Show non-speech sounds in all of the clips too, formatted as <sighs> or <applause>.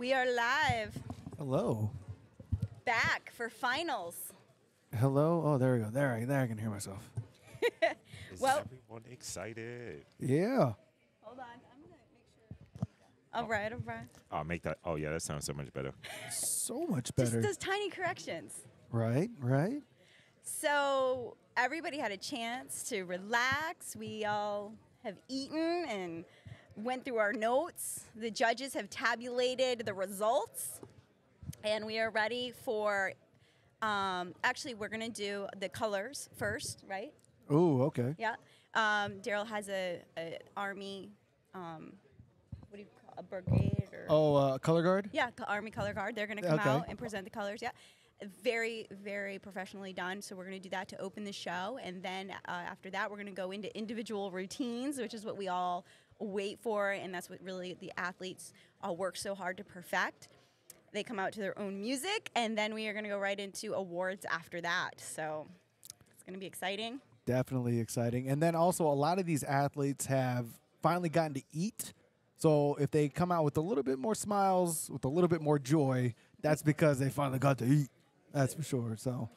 We are live, Hello. back for finals. Hello. Oh, there we go. There, I, there I can hear myself. <laughs> Is Well- everyone excited? Yeah. Hold on, I'm gonna make sure. All right, all right. I'll make that. Oh yeah, that sounds so much better. So much better. Just better. those tiny corrections. Right. Right. So everybody had a chance to relax. We all have eaten and went through our notes. The judges have tabulated the results, and we are ready for. Um, actually, we're gonna do the colors first, right? Oh, okay. Yeah. Um, Darrell has a, a army. Um, what do you call a brigade or? Oh, uh, color guard. Yeah, Army Color Guard. They're going to come Okay. out and present the colors. Yeah. Very, very professionally done. So we're going to do that to open the show. And then uh, after that, we're going to go into individual routines, which is what we all wait for. And that's what really the athletes uh, work so hard to perfect. They come out to their own music. And then we are going to go right into awards after that. So it's going to be exciting. Definitely exciting. And then also, a lot of these athletes have finally gotten to eat. So if they come out with a little bit more smiles, with a little bit more joy, that's because they finally got to eat. That's for sure. So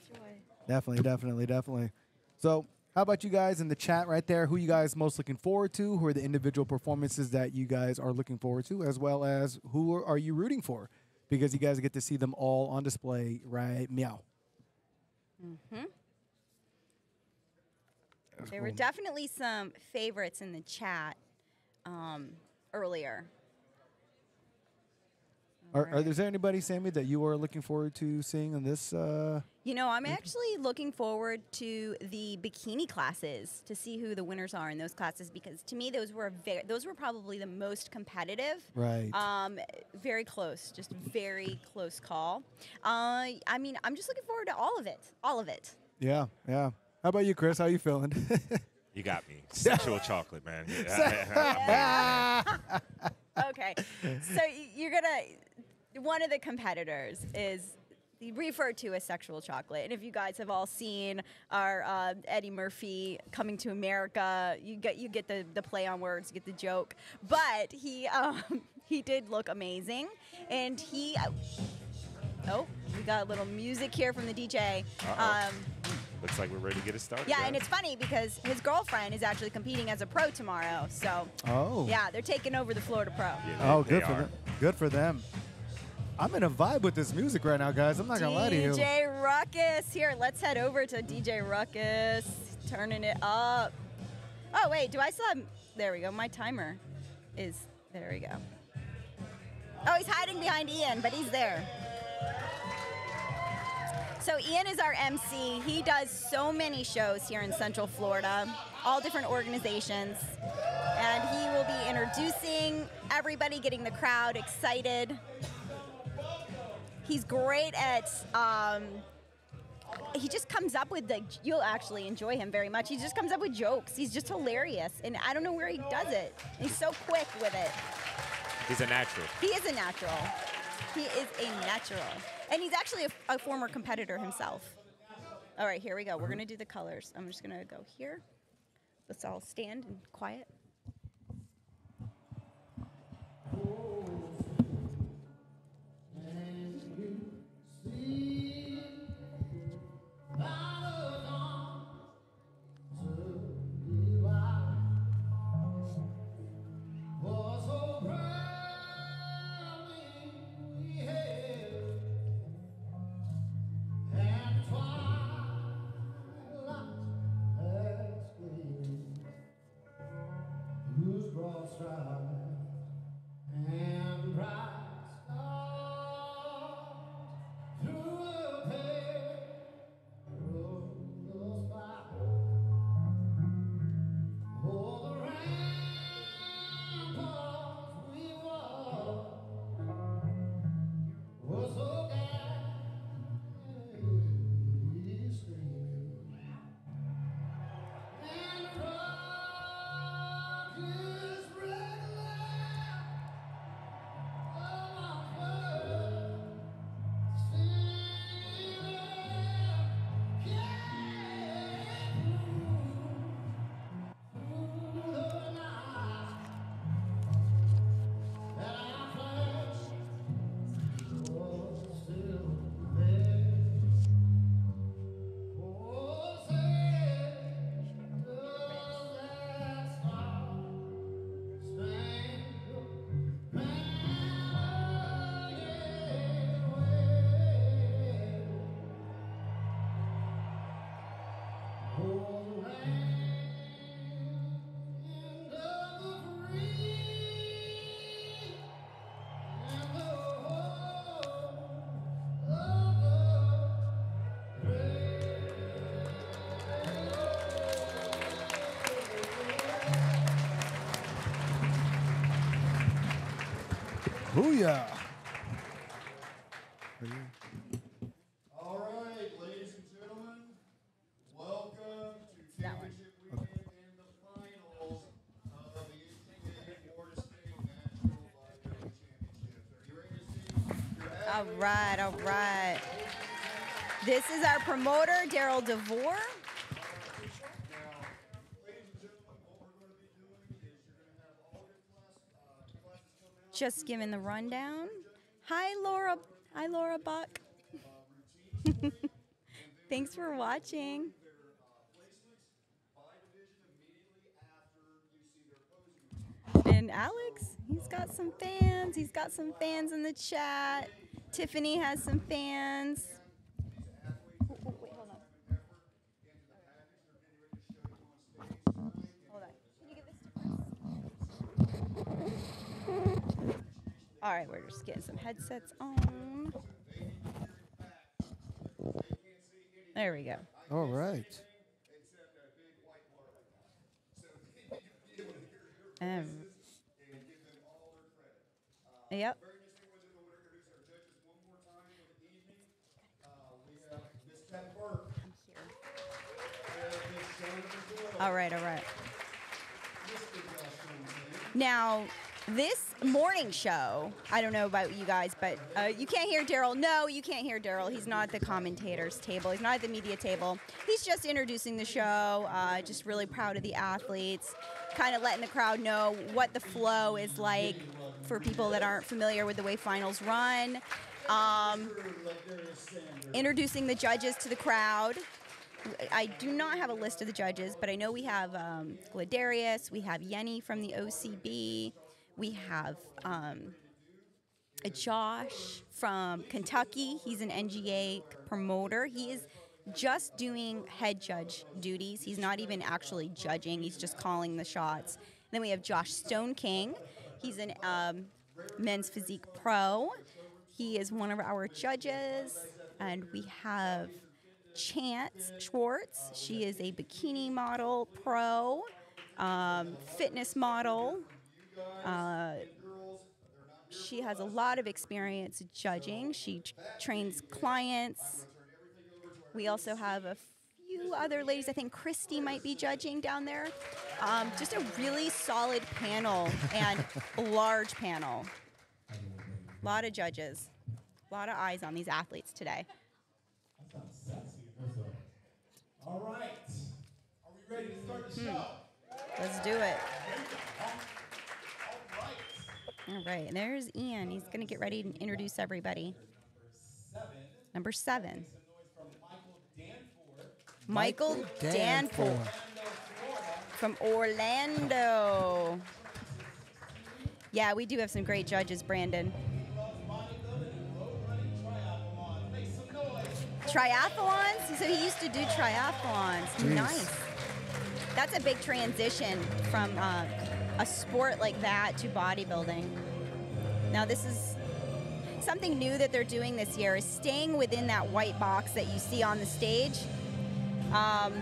definitely, definitely, definitely. So how about you guys in the chat right there? Who you guys most looking forward to? Who are the individual performances that you guys are looking forward to, as well as who are you rooting for? Because you guys get to see them all on display right meow. That's There were definitely some favorites in the chat um, earlier. Are, are there anybody, Sammy, that you are looking forward to seeing in this? Uh, You know, I'm actually looking forward to the bikini classes to see who the winners are in those classes because to me those were very, those were probably the most competitive. right. Um, very close, just very close call. Uh, I mean, I'm just looking forward to all of it, all of it. yeah, yeah. How about you, Chris? How you feeling? You got me. <laughs> Sexual chocolate, man. <laughs> <laughs> Okay, so you're gonna one of the competitors is referred to as sexual chocolate, and if you guys have all seen our uh, Eddie Murphy coming to America, you get you get the the play on words, you get the joke. But he um, <laughs> he did look amazing, and he. Oh, we got a little music here from the DJ. Um, Looks like we're ready to get it started. yeah, and it's funny because his girlfriend is actually competing as a pro tomorrow. So, oh. yeah, they're taking over the Florida Pro. Yeah, they- Oh, good for are. them. Good for them. I'm in a vibe with this music right now, guys. I'm not gonna lie to you. DJ Ruckus. Here, let's head over to DJ Ruckus. Turning it up. Oh, wait, do I still have. There we go. My timer is. There we go. Oh, he's hiding behind Ian, but he's there. So, Ian is our MC. He does so many shows here in Central Florida, all different organizations. And he will be introducing everybody, getting the crowd excited. He's great at. Um, he just comes up with the. You'll actually enjoy him very much. He just comes up with jokes. He's just hilarious, and I don't know where he does it. He's so quick with it. He's a natural. He is a natural. He is a natural, and he's actually a, a former competitor himself. All right, here we go. We're gonna do the colors. I'm just gonna go here. Let's all stand and quiet. Booyah. All right, ladies and gentlemen, welcome to That one. championship weekend and the finals of the NCAA Florida State National Lightweight Championships. Are you ready to see your All right, all right. This is our promoter, Darrell Devor. Just giving the rundown. Hi, Laura. Hi, Laura Buck. <laughs> Thanks for watching. And Alex, he's got some fans. He's got some fans in the chat. Tiffany has some fans. Oh, oh, wait, hold on. Hold on. Can you give this to Chris? All right, we're just getting some headsets on. There we go. All right. Um, yep. Miss Pat Burke. All right, all right. Now, this morning show, I don't know about you guys, but uh, you can't hear Darrell. No, you can't hear Darrell. He's not at the commentators table. He's not at the media table. He's just introducing the show. Uh, just really proud of the athletes, kind of letting the crowd know what the flow is like for people that aren't familiar with the way finals run. Um, introducing the judges to the crowd. I do not have a list of the judges, but I know we have um, Gladarius, we have Yenny from the OCB, we have um, Josh from Kentucky. He's an NGA promoter. He is just doing head judge duties. He's not even actually judging. He's just calling the shots. Then we have Josh Stone King. He's an um, men's physique pro. He is one of our judges, and we have Chance Schwartz. She is a bikini model pro, um, fitness model. Uh, she has a lot of experience judging. She t- trains clients. We also have a few other ladies. I think Christy might be judging down there. Um, just a really solid panel and <laughs> large panel. A lot of judges, a lot of eyes on these athletes today. All right. Are we ready to start the show? Let's do it. All right, and there's Ian. He's going to get ready to introduce everybody. Number seven. Michael Danforth from Orlando. Yeah, we do have some great judges, Brandon. Triathlons? So he used to do triathlons. Jeez. Nice. That's a big transition from uh, a sport like that to bodybuilding. Now, this is something new that they're doing this year is staying within that white box that you see on the stage. Um,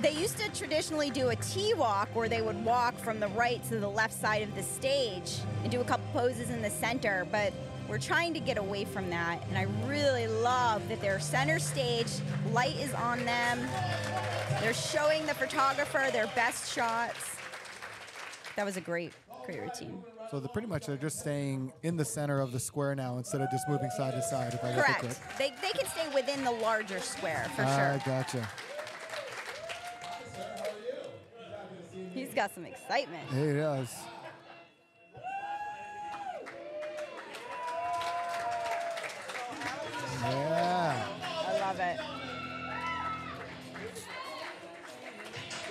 they used to traditionally do a T walk where they would walk from the right to the left side of the stage and do a couple poses in the center, but we're trying to get away from that. And I really love that they're center stage, light is on them, they're showing the photographer their best shots. That was a great, great routine. So they're pretty much they're just staying in the center of the square now instead of just moving side to side. If I Correct. correct. They, they can stay within the larger square for Ah, sure. gotcha. He's got some excitement. He does. Yeah. I love it.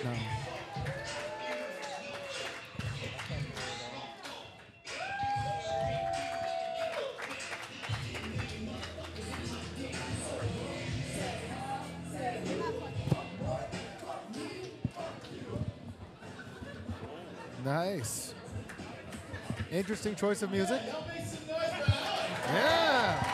No. Nice. Interesting choice of music. Yeah.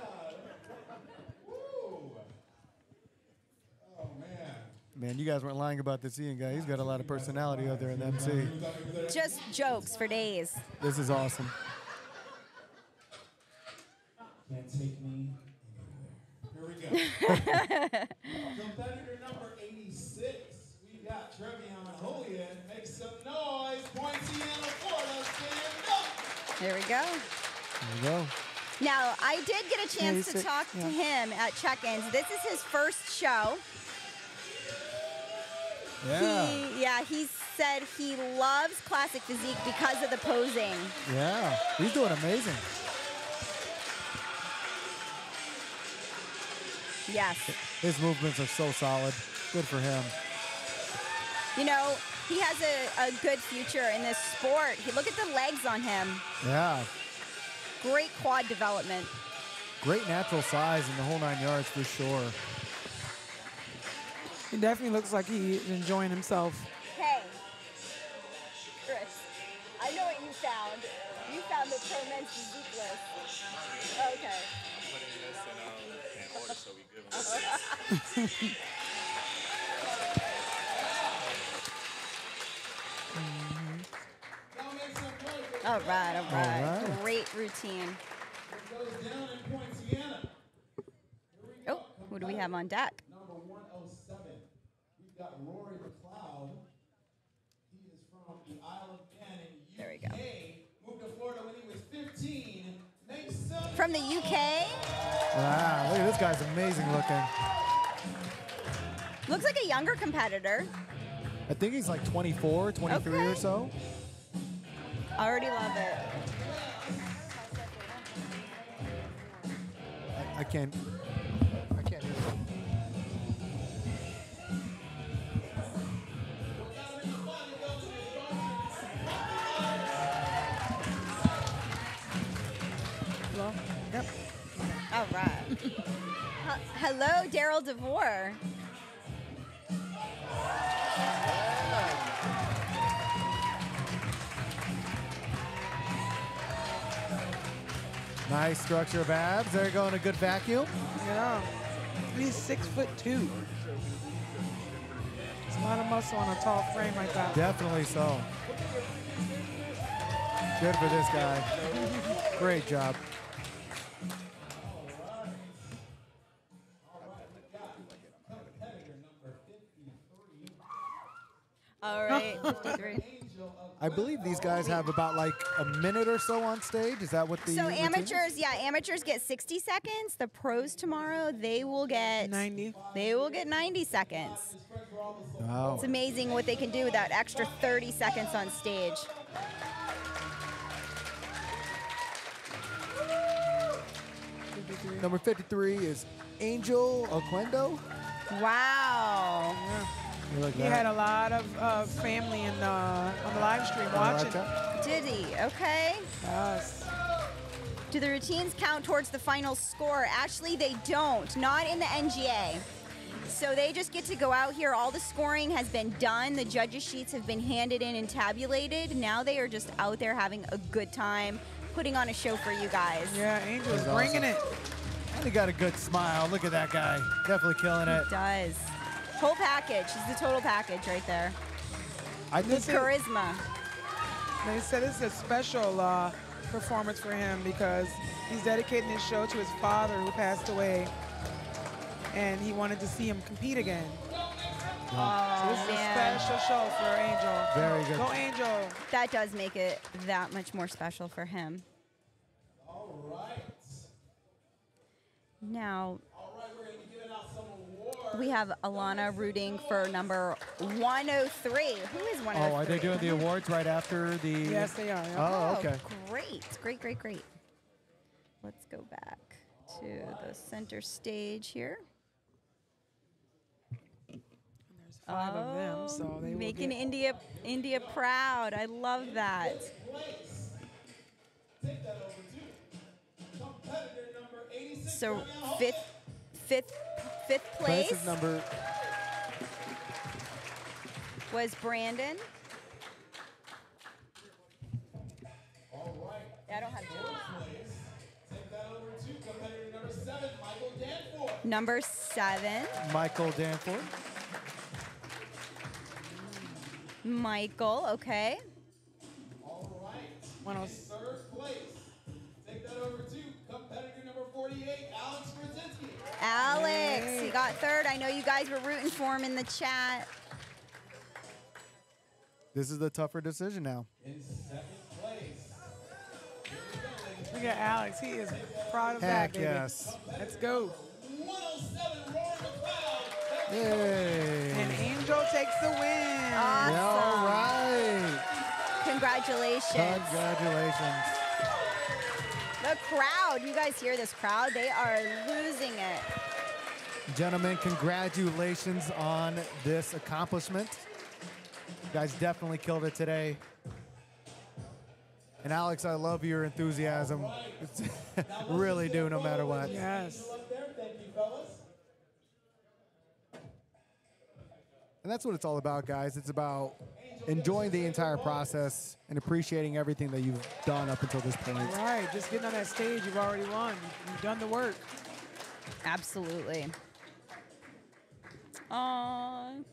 man. Man, you guys weren't lying about this Ian guy. He's got a lot of personality out there in the MC. Just jokes for days. This is awesome. Can't take me anywhere. Here we go. <laughs> Competitor number 86. We got Trevion Julian. Make some noise. Poinciana, Florida. Stand up. There we go. There you go. Now, I did get a chance to he's- talk to him at check-ins. This is his first show. Yeah. He, yeah, he said he loves classic physique because of the posing. Yeah. He's doing amazing. Yes. His movements are so solid. Good for him. You know, he has a, a good future in this sport. He, look at the legs on him. Yeah. Great quad development. Great natural size in the whole nine yards for sure. He definitely looks like he's enjoying himself. Hey, Chris, I know what you found. You found the pro men's physique list. Okay. Y'all make some noise. All right, all right. right. Great routine. It goes down in Poinciana. Oh, who do we have on deck? Number 107. We've got Rory McLeod. He is from the Isle of Man in UK. There we go. Moved to Florida when he was 15. Make some From the UK? Wow. Look at this guy's amazing looking. Looks like a younger competitor. I think he's like 24, 23 or Okay. so. Already love it. I, I can't. Hello, Darrell Devor. Nice structure of abs. There you go in a good vacuum. You know, he's six foot two. It's a lot of muscle on a tall frame like that. Definitely so. Good for this guy. Great job. All <laughs> right, 53. I believe these guys have about like a minute or so on stage. Is that what the So routine is? amateurs, yeah, amateurs get 60 seconds. The pros tomorrow, they will get 90. They will get 90 seconds. Wow. It's amazing what they can do with that extra 30 seconds on stage. Number 53 is Angel Oquendo. Wow. You like He that? had a lot of uh, family in, uh, on the live stream I like watching. that. Did he? Okay. Yes. Do the routines count towards the final score? Actually, they don't. Not in the NGA. So they just get to go out here. All the scoring has been done. The judges' sheets have been handed in and tabulated. Now they are just out there having a good time, putting on a show for you guys. Yeah, Angel's He's bringing awesome. it. And he got a good smile. Look at that guy. Definitely killing it. He Does. Whole package. He's the total package right there. I think that- Charisma. They said it's a special uh, performance for him because he's dedicating his show to his father who passed away, and he wanted to see him compete again. Oh, This is a special show for Angel. Very good. Go Angel. That does make it that much more special for him. All right. Now, All right, we're going to be giving out some awards. We have Alana rooting for number 103. Who is 103? Oh, are they doing the awards right after the? Yes, they are. yeah. Oh, okay. Oh, great, great, great, great. Let's go back to the center stage here. There's five of them, so they will Oh, making get India India proud. I love that. Take that over to competitor number 86. So fifth, Fifth fifth place, Place number. was Brandon. All right. I don't have two. Place. Take that over to number seven, Michael Danforth. Number seven, Michael Danforth. Michael. Okay. All right. One oh- Third place. Take that over to competitor number 48, Alex Brzezinski. Alex, he got third. I know you guys were rooting for him in the chat. This is the tougher decision now. In second place. Look at Alex. He is proud of Heck that, baby. yes. Let's go. 107, Yay. And Angel takes the win. Awesome. All right. Congratulations. Congratulations. The crowd, you guys hear this crowd? They are losing it. Gentlemen, congratulations on this accomplishment. You guys definitely killed it today. And Alex, I love your enthusiasm. It's <laughs> really do, no matter what. Yes. Thank you, fellas. And that's what it's all about, guys. It's about enjoying the entire process and appreciating everything that you've done up until this point. Right. Just getting on that stage, you've already won. You've done the work. Absolutely. Aww.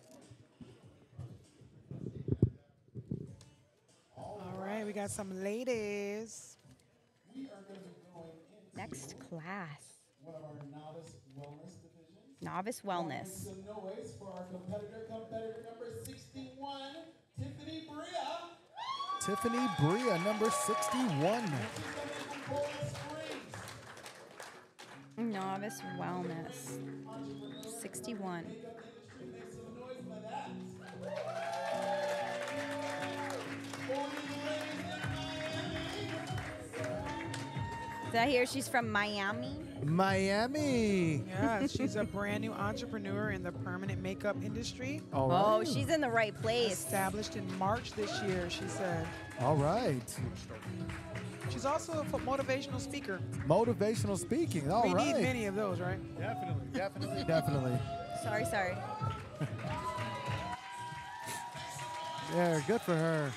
All right. We got some ladies. We are going to be going into Next class. one of our novice wellness divisions. Novice wellness. noise for our competitor, competitor number 61, Tiffany Bria. Tiffany Bria, number 61. She's coming from Coral Springs. Novice wellness. 61. Make some noise for that. For you ladies in Miami. Did I hear she's from Miami? Miami. Yeah, she's a brand new entrepreneur in the permanent makeup industry. All Oh, she's in the right place. Established in March this year, she said. All right. She's also a motivational speaker. Motivational speaking. All we right. need many of those, right? Definitely, definitely, definitely. Sorry, sorry. Yeah, good for her.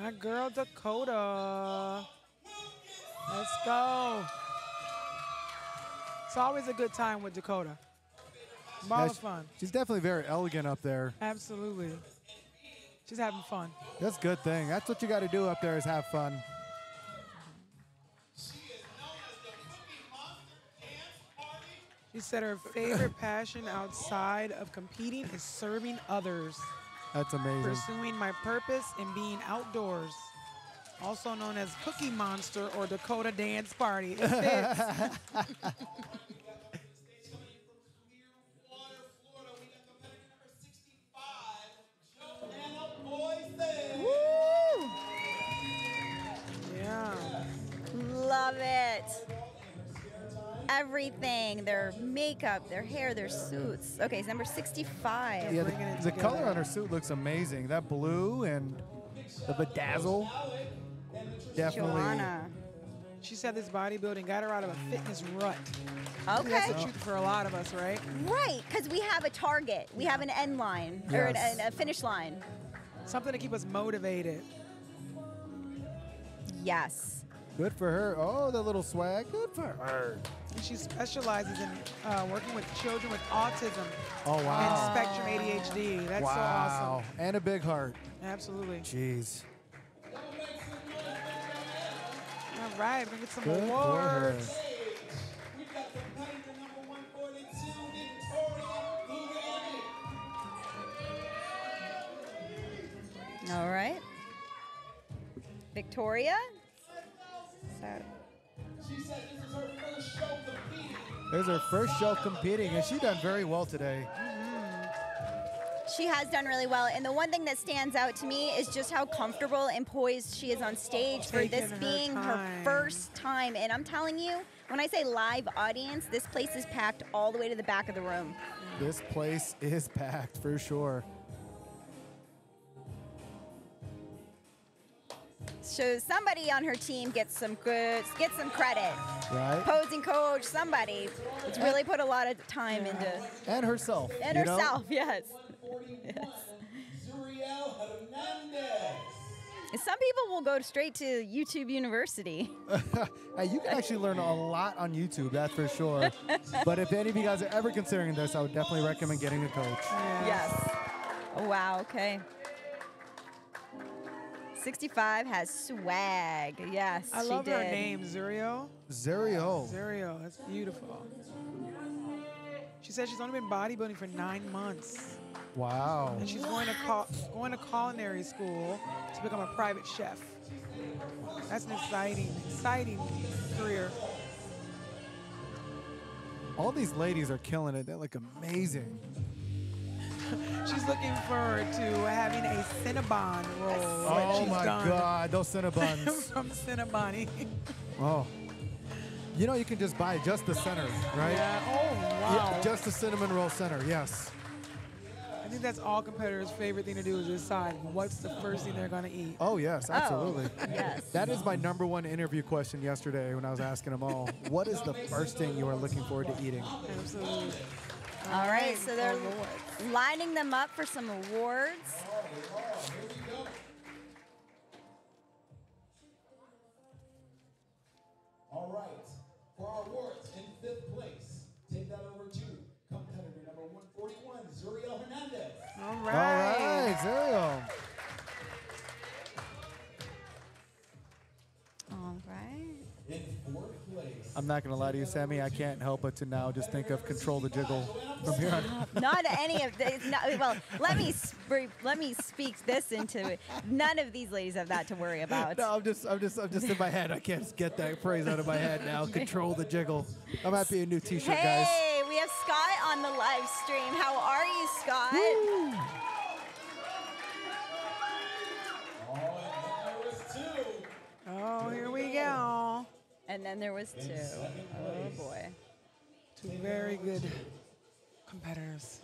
My girl Dakota. Let's go. It's always a good time with Dakota. Ball Yeah, of fun. She's definitely very elegant up there. Absolutely. She's having fun. That's a good thing. That's what you got to do up there is have fun. She said her favorite passion outside of competing is serving others, That's amazing. pursuing my purpose and being outdoors. Also known as Cookie Monster or Dakota Dance Party. It fits. <laughs> Everything, their makeup, their hair, their suits. Okay, it's number 65. Yeah, the, the color on her suit looks amazing. That blue and the bedazzle. Definitely. Joanna. She said this bodybuilding got her out of a fitness rut. Okay. That's the truth for a lot of us, right? Right, because we have a target. We have an end line or an, an- a finish line. Something to keep us motivated. Yes. Good for her. Oh, the little swag. Good for her. And she specializes in uh, working with children with autism Oh, and spectrum ADHD. That's so wow. awesome. And a big heart. Absolutely. Jeez. All right, we're gonna get some Good awards. We got competitor number 142, Victoria Lugani. All right. Victoria. So, There's her first show competing, and she done very well today. Mm-hmm. she has done really well. And the one thing that stands out to me is just how comfortable and poised she is on stage for this being her time. first time. And I'm telling you, when I say live audience, this place is packed all the way to the back of the room. This place is packed for sure. So somebody on her team gets some good, gets some credit. Right. Posing coach, somebody. It's really put a lot of time into And herself. and you know? herself. Yes. 141, Zuriel Hernandez. And some people will go straight to YouTube University. <laughs> Hey, you can actually learn a lot on YouTube, that's for sure. <laughs> but if any of you guys are ever considering this, I would definitely recommend getting a coach. Yes. Oh, wow. Okay. 65 has swag. Yes, I she love her did. name, Zurio. Zerio. Zurio, that's beautiful. She said she's only been bodybuilding for nine months, Wow. and she's going to cul- going to culinary school to become a private chef. That's an exciting, exciting career. All these ladies are killing it. They look amazing. <laughs> She's looking forward to having a Cinnabon roll. Oh my God, those <laughs> Cinnabons. from Cinnabon. <laughs> oh. You know, you can just buy just the center, right? yeah. Oh wow. Yeah, just the cinnamon roll center, yes. I think that's all competitors' favorite thing to do is decide what's the first thing they're gonna eat. Oh, yes, oh, absolutely. yes. That is my number one interview question yesterday when I was asking them all. What is the first thing you are looking forward to eating? Absolutely. All right, so they're Awards. lining them up for some awards. All right. For our awards, in fifth place, take that over to competitor number 141, Zuriel Hernandez. All All right. I'm not going to lie to you, Sammy. I can't help but to now just think of Control the Jiggle from here on. Not any of the. No, well, let me sp- let me speak this into it. None of these ladies have that to worry about. No, I'm just, I'm just, I'm just in my head. I can't get that phrase out of my head now. <laughs> Control the jiggle. That might be a new T-shirt, guys. Hey, we have Scott on the live stream. How are you, Scott? oh, and then there was two. Oh, here we go. And then there was two. Oh boy. Two very good competitors.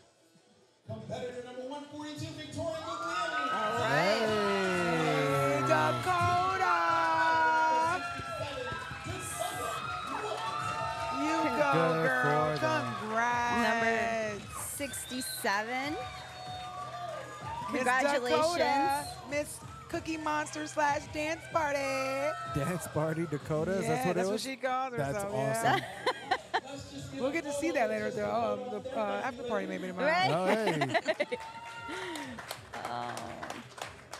Competitor number 142, Victoria Guglielmi. All right. Hey. Dakota! You go, girl. for. Congrats. Number 67. Congratulations. Miss Cookie Monster slash Dance Party. Dance party Dakota. Is that what that's it what she calls That's herself. awesome. Yeah. <laughs> we'll get to see that later at the, um, the uh, after party maybe tomorrow. Right? Oh, hey. <laughs>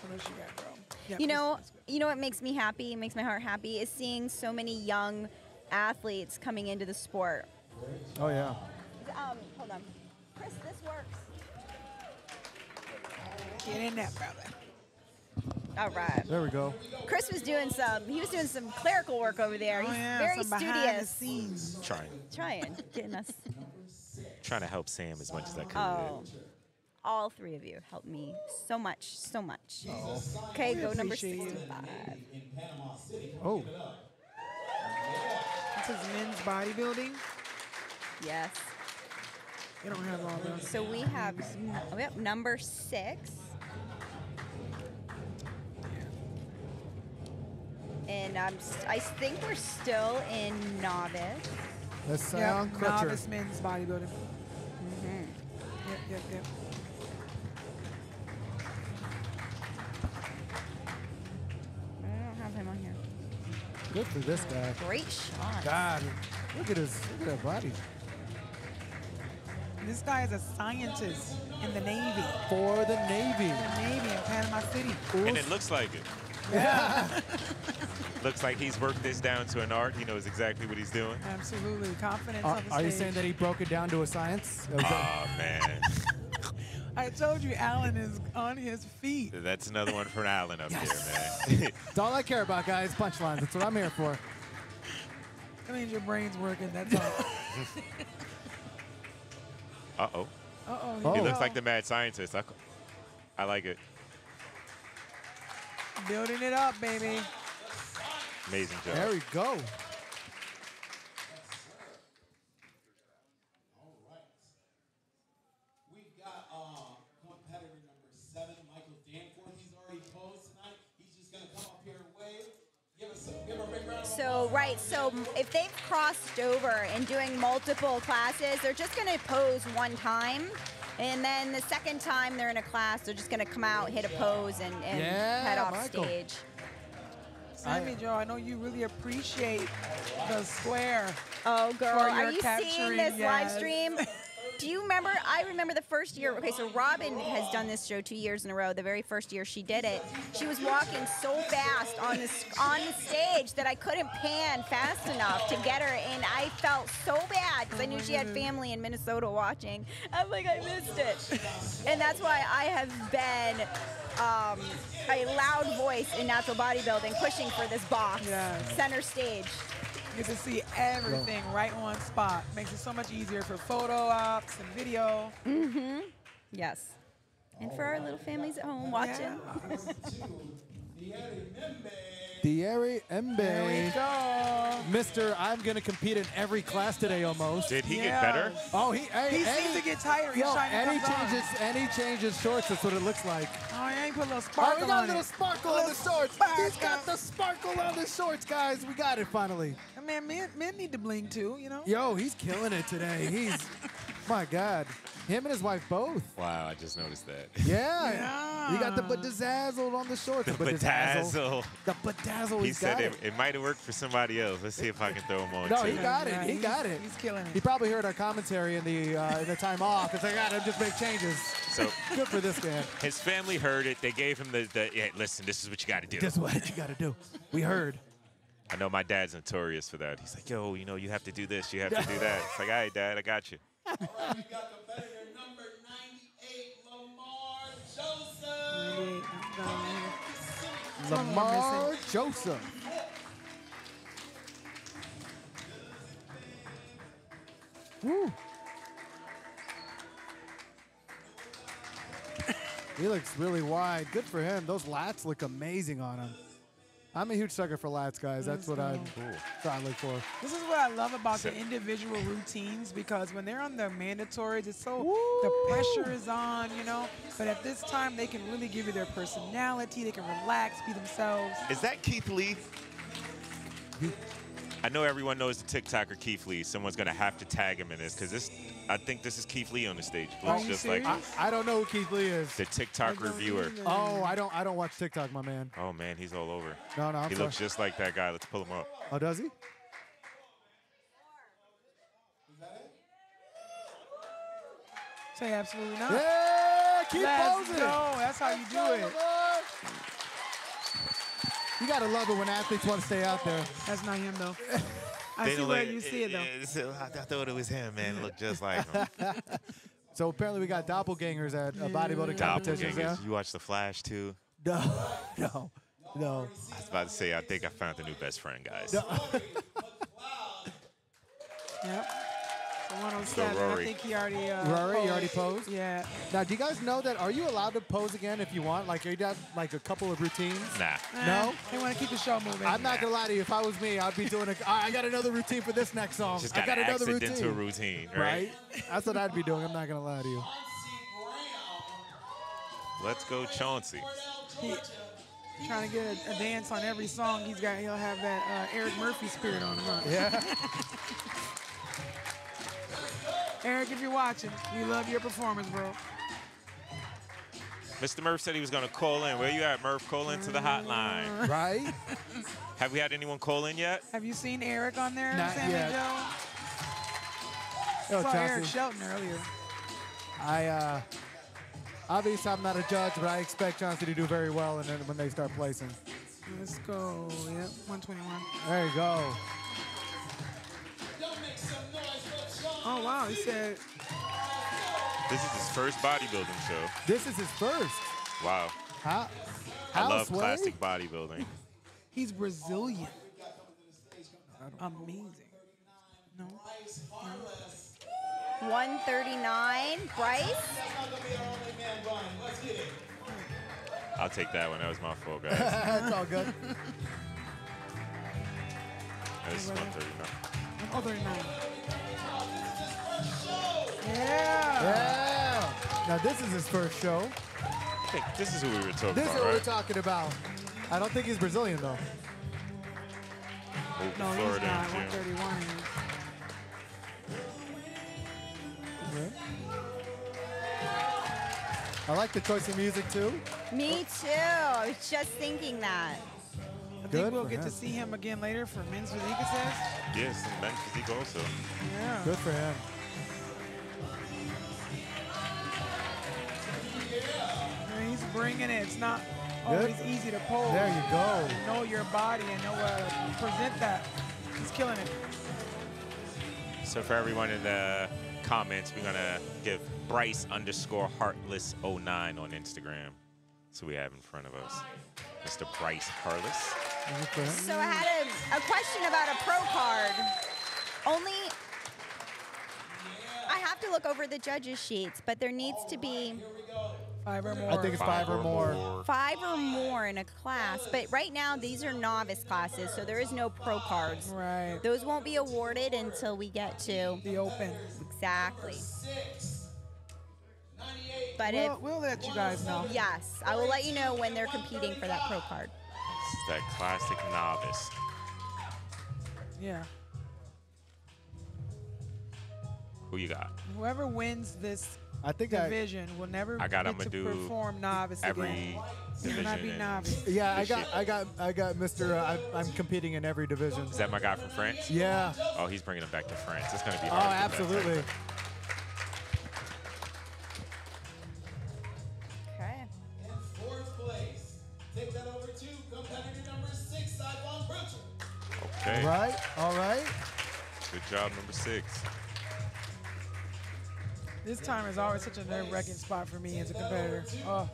What else you got, girl? Yeah, You know, you know what makes me happy, makes my heart happy, is seeing so many young athletes coming into the sport. Oh, yeah. Um, hold on. Chris, this works. Get in there, brother. All right. There we go. Chris was doing some. He was doing some clerical work over there. Oh, He's yeah, very some behind the studious. scenes. Trying, Trying, getting us. trying to help Sam as much as I could. Oh, all three of you helped me so much, so much. Okay, go number appreciate you. 65. Oh, This is men's bodybuilding. Yes. They don't have all those. So we have, we have number six. And I'm, s- I think we're still in novice. that's Yep, Sion Crutcher. novice men's bodybuilding. Mm-hmm. Yep, yep, yep. I don't have him on here. Good for this guy. Great shot. God, look at his, look at that body. This guy is a scientist in the Navy. For the Navy. The Navy in Panama City. And it looks like it. <laughs> looks like he's worked this down to an art. He knows exactly what he's doing. Absolutely. Confidence Are, on the are you saying that he broke it down to a science? Is that- Oh man, <laughs> I told you Allen is on his feet. that's another one for Allen up here, man. <laughs> That's all I care about, guys. Punchlines. That's what I'm here for. That means your brain's working. That's all. uh oh, Uh-oh. Oh. he here we looks like the mad scientist. I like it. Building it up, baby. Amazing job. There we go. All right. We've got uh, competitor number seven, Michael Danforth. He's already posed tonight. He's just going to come up here and wave. So right, so if they've crossed over and doing multiple classes, they're just going to pose one time. And then the second time they're in a class, they're just going to come out, hit a pose, and, and Yeah, head off Michael. stage. Sammy Jo, I know you really appreciate the square. Oh, girl, For are your you seeing capturing, this live stream? <laughs> Do you remember? I remember the first year. Okay, so Robin has done this show two years in a row. The very first year she did it, she was walking so fast on the on the stage that I couldn't pan fast enough to get her, and I felt so bad because I knew she had family in Minnesota watching. I'm like, I missed it, and that's why I have been. Um, a loud voice in natural bodybuilding, pushing for this box, Yes. center stage. You get to see everything right on spot. Makes it so much easier for photo ops and video. Mm-hmm. Yes. And for our little families at home watching. <laughs> Thierry There we go. Mister, I'm going to compete in every class today almost. Did he Yeah. get better? Oh, he, hey, He seems to get tired. He's Yo, trying to and he come on. changes, and he changes shorts. That's what it looks like. Oh, he ain't put a little oh, sparkle. Oh, we got a little it. sparkle A on the little shorts. He's got the sparkle on the shorts, guys. We got it finally. Man, men, men need to bling too, you know? Yo, he's killing it today. He's, <laughs> my God, him and his wife both. Wow, I just noticed that. Yeah, Yeah. you got the bedazzled on the shorts. The Bedazzle. The bedazzle. He he's said got it, it. it might have worked for somebody else. Let's see if I can throw him on No, too. he got it. He got it. He's killing it. He probably heard our commentary in the uh, in the time off. It's like, I gotta just make changes. So <laughs> Good for this man. his family heard it. They gave him the, the yeah, listen, this is what you got to do. This is what you gotta do? We heard. I know my dad's notorious for that. He's like, yo, you know, you have to do this, you have to do that. It's like, all right, dad, I got you. We got competitor number 98, Lamar Joseph. Some of them are Lamar Joseph. Woo. he looks really wide. Good for him. Those lats look amazing on him. I'm a huge sucker for lats, guys. Mm, that's what I, that's what I look for. This is what I love about the individual routines because when they're on the mandatories, it's so Woo! the pressure is on, you know. But at this time, they can really give you their personality. They can relax, be themselves. Is that Keith Lee? I know everyone knows the TikToker Keith Lee. Someone's gonna have to tag him in this because this. I think this is Keith Lee on the stage. Are Looks you just like? I, I don't know who Keith Lee is. the TikTok reviewer. Oh, I don't I don't watch TikTok, my man. Oh man, he's all over. No, no, I'm he sorry. looks just like that guy. Let's pull him up. Oh, does he? Say absolutely not. Yeah, keep Let's posing. go. That's how you do it. You gotta love it when athletes want to stay out there. That's not him though. <laughs> I They see where you see it though. yeah, so I, I thought it was him, man. It looked just like him. <laughs> So apparently we got doppelgangers at uh, bodybuilding competitions. Yeah? You watch The Flash too? <laughs> No, no, no. I was about to say, I think I found the new best friend, guys. <laughs> Yep. The 107. I Rory. think he already. Uh, Rory, you already posed. posed? Yeah. Now, do you guys know that? Are you allowed to pose again if you want? Like, are you got like a couple of routines? Nah. No? They want to keep the show moving. I'm not gonna lie to you. If I was me, I'd be doing a. I got another routine for this next song. Just I got got an another accidental routine. routine, right? Right? That's what I'd be doing. I'm not gonna lie to you. Let's go, Chauncey. He, trying to get a, a dance on every song. He's got. He'll have that uh, Eric Murphy spirit on him. Huh? Yeah. <laughs> Eric, if you're watching, we love your performance, bro. Mr. Murph said he was going to call in. Where you at, Murph? Call in to the hotline. right? <laughs> Have we had anyone call in yet? Have you seen Eric on there, Not Sammy yet. Joe? Yo, saw Eric Chauncey. Shelton earlier. I uh, obviously I'm not a judge, but I expect Chauncey to do very well, and then when they start placing, Let's go. Yep, 121. there you go. Oh wow, he said This is his first bodybuilding show. This is his first. Wow. How? I love Sway? classic bodybuilding. he's Brazilian. Amazing. No. 139. Bryce. I'll take that one. That was my fault, guys. <laughs> That's all good. This is 139. Oh, 39. Yeah. Yeah. Now this is his first show. I think this is who we were talking This is about, what we're talking about. I don't think he's Brazilian though. Move to No, he's not. in 131. he. I like the choice of music too. Me too. I was just thinking that. I Good think we'll for get to see him again later for men's physique, it. Yes, men's physique also. Yeah. Good for him. He's bringing it. It's not Good. always easy to pull. There you go. Know your body and know how to present that. He's killing it. So for everyone in the comments, we're gonna give Bryce underscore heartless 09 on Instagram. So we have in front of us. Mr. Bryce Harless. Good. So I had a, a question about a pro card. Only I have to look over the judges' sheets, but there needs to be Five or more. I think it's five or more. five or more in a class. But right now, these are novice classes, so there is no pro cards. Right. Those won't be awarded until we get to The open. exactly. Six. 98. But if We'll, we'll let you guys know. yes, I will let you know when they're competing for that pro card. It's that classic novice. Yeah. Who you got? Whoever wins this I think I. division will never I got get I'ma to do perform novice Every again. division. Will not be novice. Yeah, I this got. I got, I got Mr. Uh, I, I'm competing in every division. Is that my guy from France? Yeah. Oh, he's bringing him back to France. It's gonna be Oh, hard. to absolutely. Okay. In fourth place. Take that over to competitor number six, Saifon Pritchard. Okay. Right. All right. Good job, number six. This time is always such a nerve-wracking spot for me as a competitor. Oh,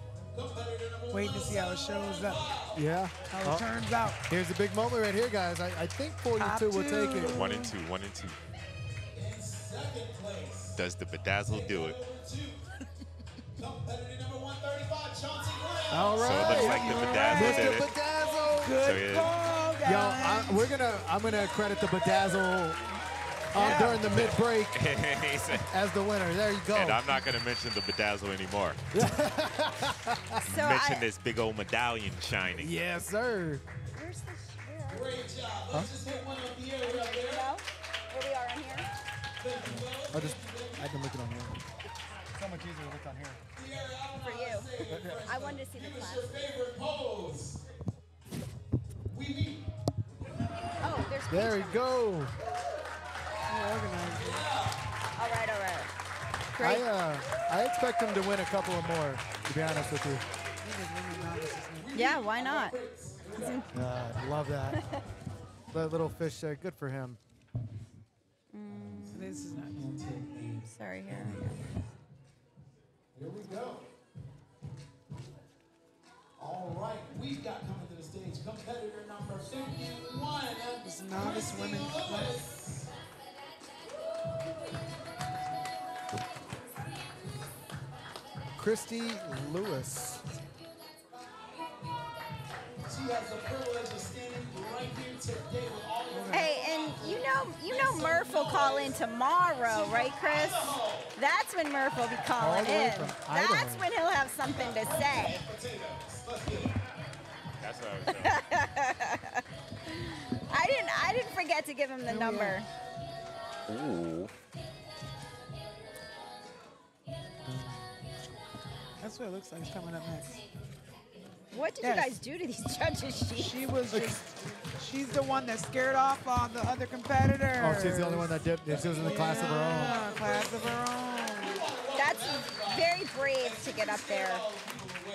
waiting to see how it shows up, Yeah. how it Oh, turns out. here's a big moment right here, guys. I, I think 42 will take it. One and two. One and two. In second place. Does the bedazzle do it? Competitor number 135, Chauncey Graham. All So it looks like the bedazzle Mr. did it. Bedazzle. Good So, yeah. call, guys. Yo, I, we're gonna, I'm gonna credit the Bedazzle Uh, yeah. during the mid break <laughs> as the winner. There you go. and I'm not gonna mention the bedazzle anymore. <laughs> So mention I, this big old medallion shining. yes, sir. Where's the where Great job. Let's just hit one up the air up there. no? Where we are in here? I'll just, I can look it on here. So much easier to look on here. For you. I wanted to see the class. Your favorite pose. We meet. Oh, there's There you go. Well organized. All right, all right. I, uh, I expect him to win a couple of more, to be honest with you. He was winning novices now. Yeah, why not? Uh, love that. <laughs> that little fish, uh, good for him. This is not. Sorry, here. Here we go. All right, we've got coming to the stage competitor number 51. This novice women. Christy Lewis. She has the privilege of standing right here today with all of her. Hey, and you know, you know, Murph will call in tomorrow, right, Chris? That's when Murph will be calling All the way in. That's when he'll have something to say. That's what I was <laughs> saying. I didn't. I didn't forget to give him the number. Ooh. That's what it looks like. It's coming up next. What did Yes. you guys do to these <laughs> judges' sheets? She was just. She's the one that scared off all the other competitors. Oh, she's the only one that did. She was in the class of her own. Class of her own. That's very brave to get up there.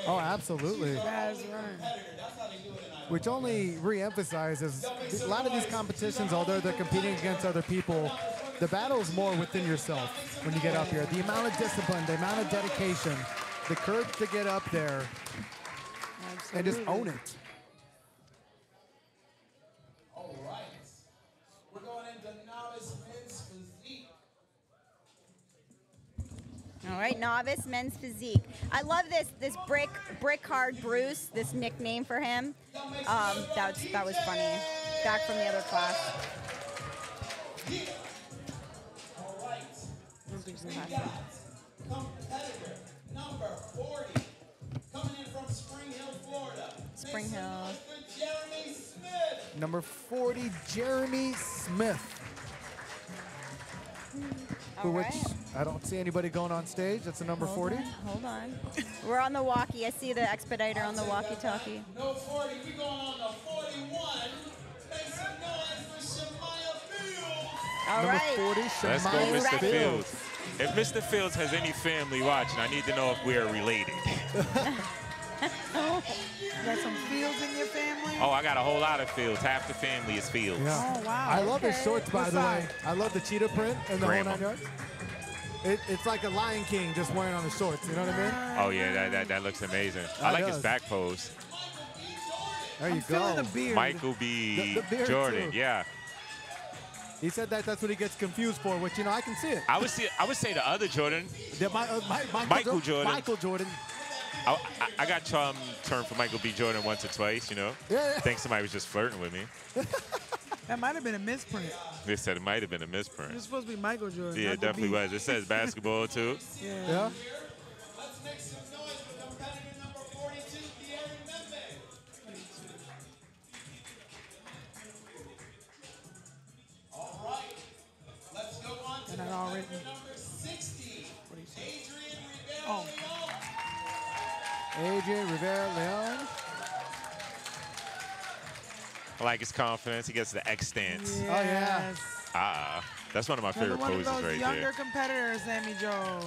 Oh, absolutely. That's right. Which only re-emphasizes a lot of these competitions, although they're competing against other people, the battle is more within yourself when you get up here. The amount of discipline, the amount of dedication, the courage to get up there and just own it. All right, novice men's physique. I love this this brick brick hard Bruce. This nickname for him. Um, that was that was funny. Back from the other class. All right. I don't think so. Competitor number 40. Coming in from Spring Hill, Florida. Spring Hill. Jeremy Smith. Number 40, Jeremy Smith. All which. I don't see anybody going on stage. That's a number Hold 40. on, hold on. We're on the walkie. I see the expediter on the walkie-talkie. No 40. We going on to 41. Make some noise for Shemaya Fields. All number right. 40, Let's go, Mr. ready? Fields. If Mr. Fields has any family watching, I need to know if we are related. <laughs> <laughs> You got some fields in your family? Oh, I got a whole lot of Fields. Half the family is Fields. Yeah. Oh, wow. I love his shorts, by What the way. I love the cheetah print and the whole Grandma. nine yards. It, it's like a Lion King just wearing on his shorts. You know what I mean? Oh yeah, that, that, that looks amazing. I That like his back pose. There you I'm go. the beard. Michael B. The- the beard, Jordan. too. Yeah. He said that that's what he gets confused for, which, you know, I can see it. I would see, I would say the other Jordan. Yeah, my, uh, my, Michael, Michael Jo- Jordan. Michael Jordan. I, I, I got um, turned for Michael B. Jordan once or twice. You know. Yeah, yeah. think somebody was just flirting with me. <laughs> That might have been a misprint. They said it might have been a It misprint. was supposed to be Michael Jordan. Yeah, it definitely B. was. It says <laughs> basketball too. Yeah. Yeah. Let's make some noise for competitor number 42, Thierry Membe. All right. Let's go on to And I already. number 60, Adrian Rivera. Oh. AJ Rivera Leon. I like his confidence. He gets the X stance. Oh, yeah. Yes. Ah, that's one of my Another favorite one of poses those right younger there. competitors, Sammy Jo.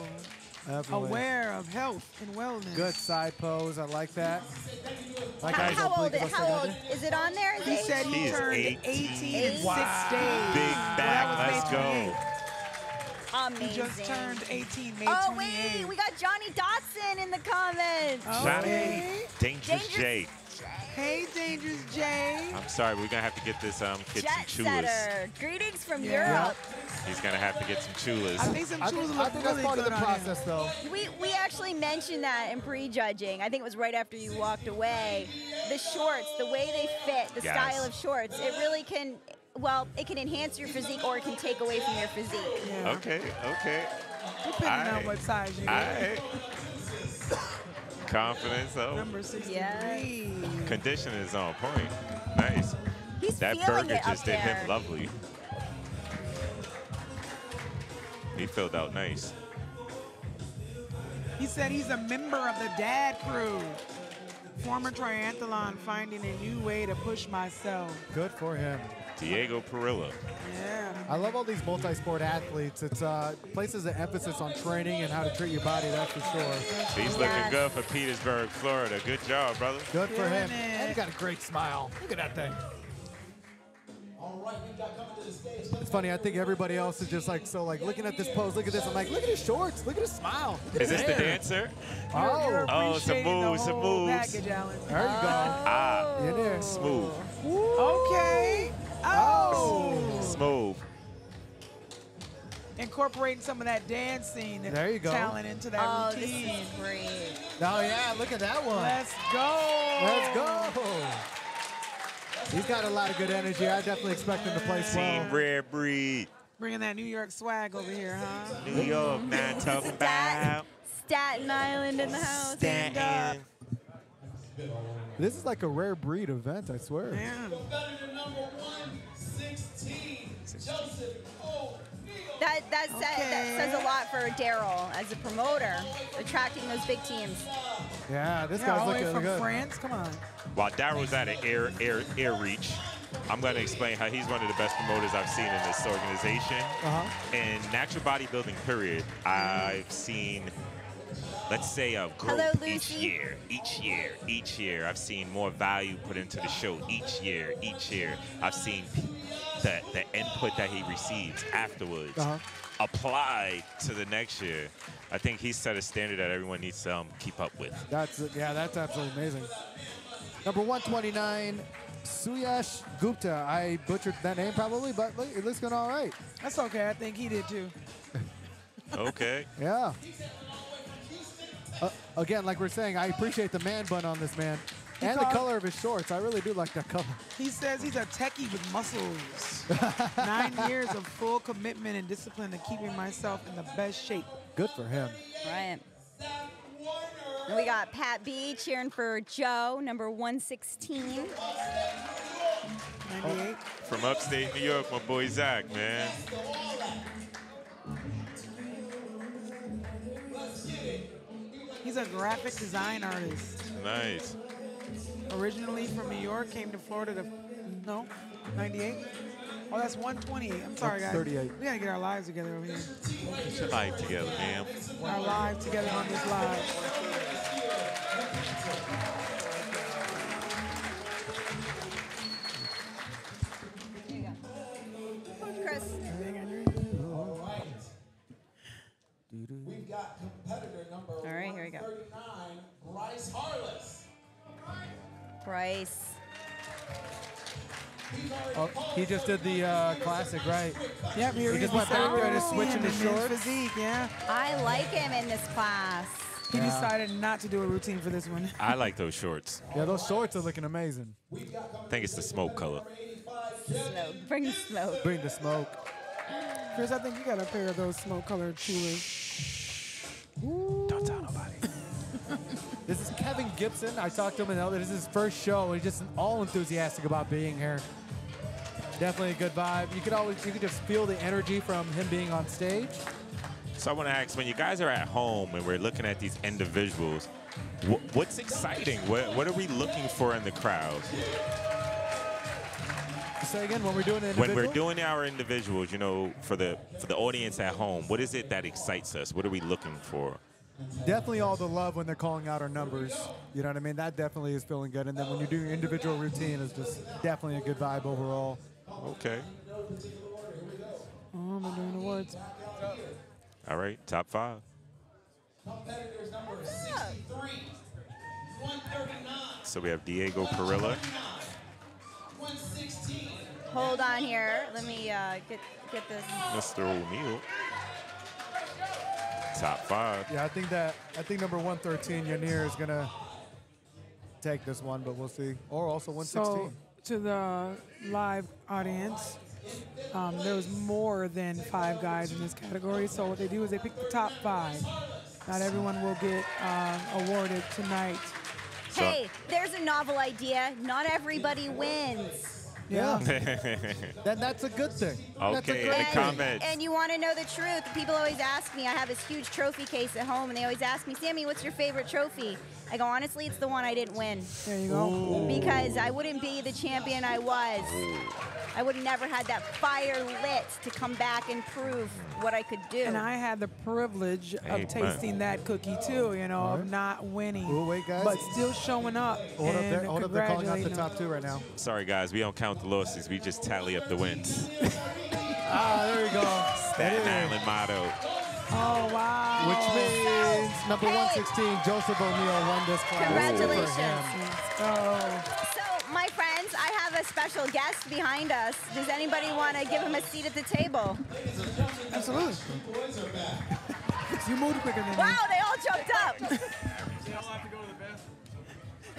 Definitely. Aware of health and wellness. Good side pose. I like that. Like How, I how old? looks How old is it on there? Is He it said He he turned 18. 18, in six days. Big back. That was Let's May go. 28th. amazing? He just turned 18, May Oh wait, we got Johnny Dawson in the comments. Johnny Okay. Dangerous Dangerous- Jay. Hey, Dangerous Jay. I'm sorry, we're gonna have to get this um kid some chulas. setter. Greetings from Yeah. Europe. He's gonna have to get some chulas. I think some I shoes think, look I think really that's part of the process, though. We we actually mentioned that in prejudging. I think it was right after you walked away. The shorts, the way they fit, the Yes. style of shorts, it really can. Well, it can enhance your physique or it can take away from your physique. Yeah. Okay, okay. Depending on what size you are. right. Confidence, though. Number 63. Yes. Condition is on point. Nice. He's That burger just up did there. him lovely. He filled out nice. He said he's a member of the Dad Crew. Former triathlon finding a new way to push myself. Good for him. Diego Perillo. Yeah. I love all these multi-sport athletes. It's uh, places an emphasis on training and how to treat your body. That's for sure. He's Yes. looking good for Petersburg, Florida. Good job, brother. Good for him. Killing it. And he got a great smile. Look at that thing. All right, we got coming to the stage. It's funny. I think everybody else is just like so like looking at this pose. Look at this. I'm like, look at his shorts. Look at his smile. Look at Is his this the dancer? Oh, You're Oh, some appreciating moves, the some moves. Package, Allen. there you go. Ah, Yeah, there. smooth. Okay. Oh. Smooth. Incorporating some of that dancing There you go. talent into that Oh, this routine. is great. Oh yeah, look at that one. Let's go. Let's go. He's got a lot of good energy. I definitely expect him to play Team well. Rare Breed. Bringing that New York swag over here, huh? New York, not talking about. Staten Island in the house. Stanton. This is like a rare breed event, I swear. Man. Competitor number 116, Joseph That that, sa- that says a lot for Darrell as a promoter, attracting those big teams. Yeah, this Yeah, guy's all the way looking from good. France. Come on. While Darrell's at an air, air, air reach, I'm going to explain how he's one of the best promoters I've seen in this organization. Uh-huh. In natural bodybuilding, period, I've seen, let's say, a growth Hello, each year, each year, each year. I've seen more value put into the show each year, each year. I've seen the, the input that he receives afterwards Uh-huh. applied to the next year. I think he's set a standard that everyone needs to um, keep up with. That's yeah, that's absolutely amazing. Number 129, Suyash Gupta. I butchered that name probably, but look, it looks going all right. That's okay. I think he did too. Okay. Yeah. Uh, again, like we're saying, I appreciate the man bun on this man. And the color of his shorts. I really do like that color. He says he's a techie with muscles. <laughs> Nine years of full commitment and discipline to keeping myself in the best shape. Good for him. Right. Zach And we got Pat B cheering for Joe, number 116. 98. From upstate New York, my boy Zach, man. A graphic design artist. Nice. Originally from New York, came to Florida to, no, 98? Oh, that's 120. I'm sorry, guys. 38. We gotta get our lives together over here. Get your life together, man. Our lives together on this live. Bryce. Oh, he just did the uh, classic, right? Yep, here He he just is. went back there to See switch him into shorts. Physique, yeah. I like him in this class. He Yeah. decided not to do a routine for this one. <laughs> I like those shorts. Yeah, those shorts are looking amazing. I think it's the smoke color. Smoke. Bring the smoke. Bring the smoke. Chris, I think you got a pair of those smoke-colored coolers. Don't tell nobody. This is Kevin Gibson. I talked to him, and this is his first show. He's just all enthusiastic about being here. Definitely a good vibe. You could always, you could just feel the energy from him being on stage. So I want to ask, when you guys are at home and we're looking at these individuals, wh- what's exciting? What, what are we looking for in the crowd? Say again, when we're doing it When we're doing our individuals, you know, for the for the audience at home, what is it that excites us? What are we looking for? Definitely all the love when they're calling out our numbers. You know what I mean? That definitely is feeling good. And then when you do your individual routine, is just definitely a good vibe overall. Okay. Oh, I'm doing awards. All right. Top five. Competitors number 63, 139, So we have Diego Perilla. Hold on here. Let me uh, get get this. Mr. O'Neal. Top five. Yeah, I think that I think number 113, Yanir is gonna take this one, but we'll see. Or also 116. So, to the live audience, um, there was more than five guys in this category. So what they do is they pick the top five. Not everyone will get um, awarded tonight. Hey, there's a novel idea. Not everybody wins. Yeah. <laughs> then that's a good thing. That's a Okay, great in the and, thing. comments. and you want to know the truth. People always ask me, I have this huge trophy case at home, and they always ask me, Sammy, what's your favorite trophy? I go, honestly, it's the one I didn't win. There you go. Because I wouldn't be the champion I was. I would have never had that fire lit to come back and prove what I could do. And I had the privilege Hey, of tasting man. that cookie too, you know, of Alright. not winning. Wait, guys. But still showing up. Hold up, and there, hold up, they're calling out the top two right now. Sorry, guys. We don't count the losses. We just tally up the wins. <laughs> Ah, there we go. Staten Island motto. Oh, wow. Which means number Hey. 116, Joseph O'Neill won this class. Congratulations. For him. Let's. So, my friends, I have a special guest behind us. Does anybody want to give him a seat at the table? Absolutely. <laughs> you moved quicker than me. Wow, they all jumped up.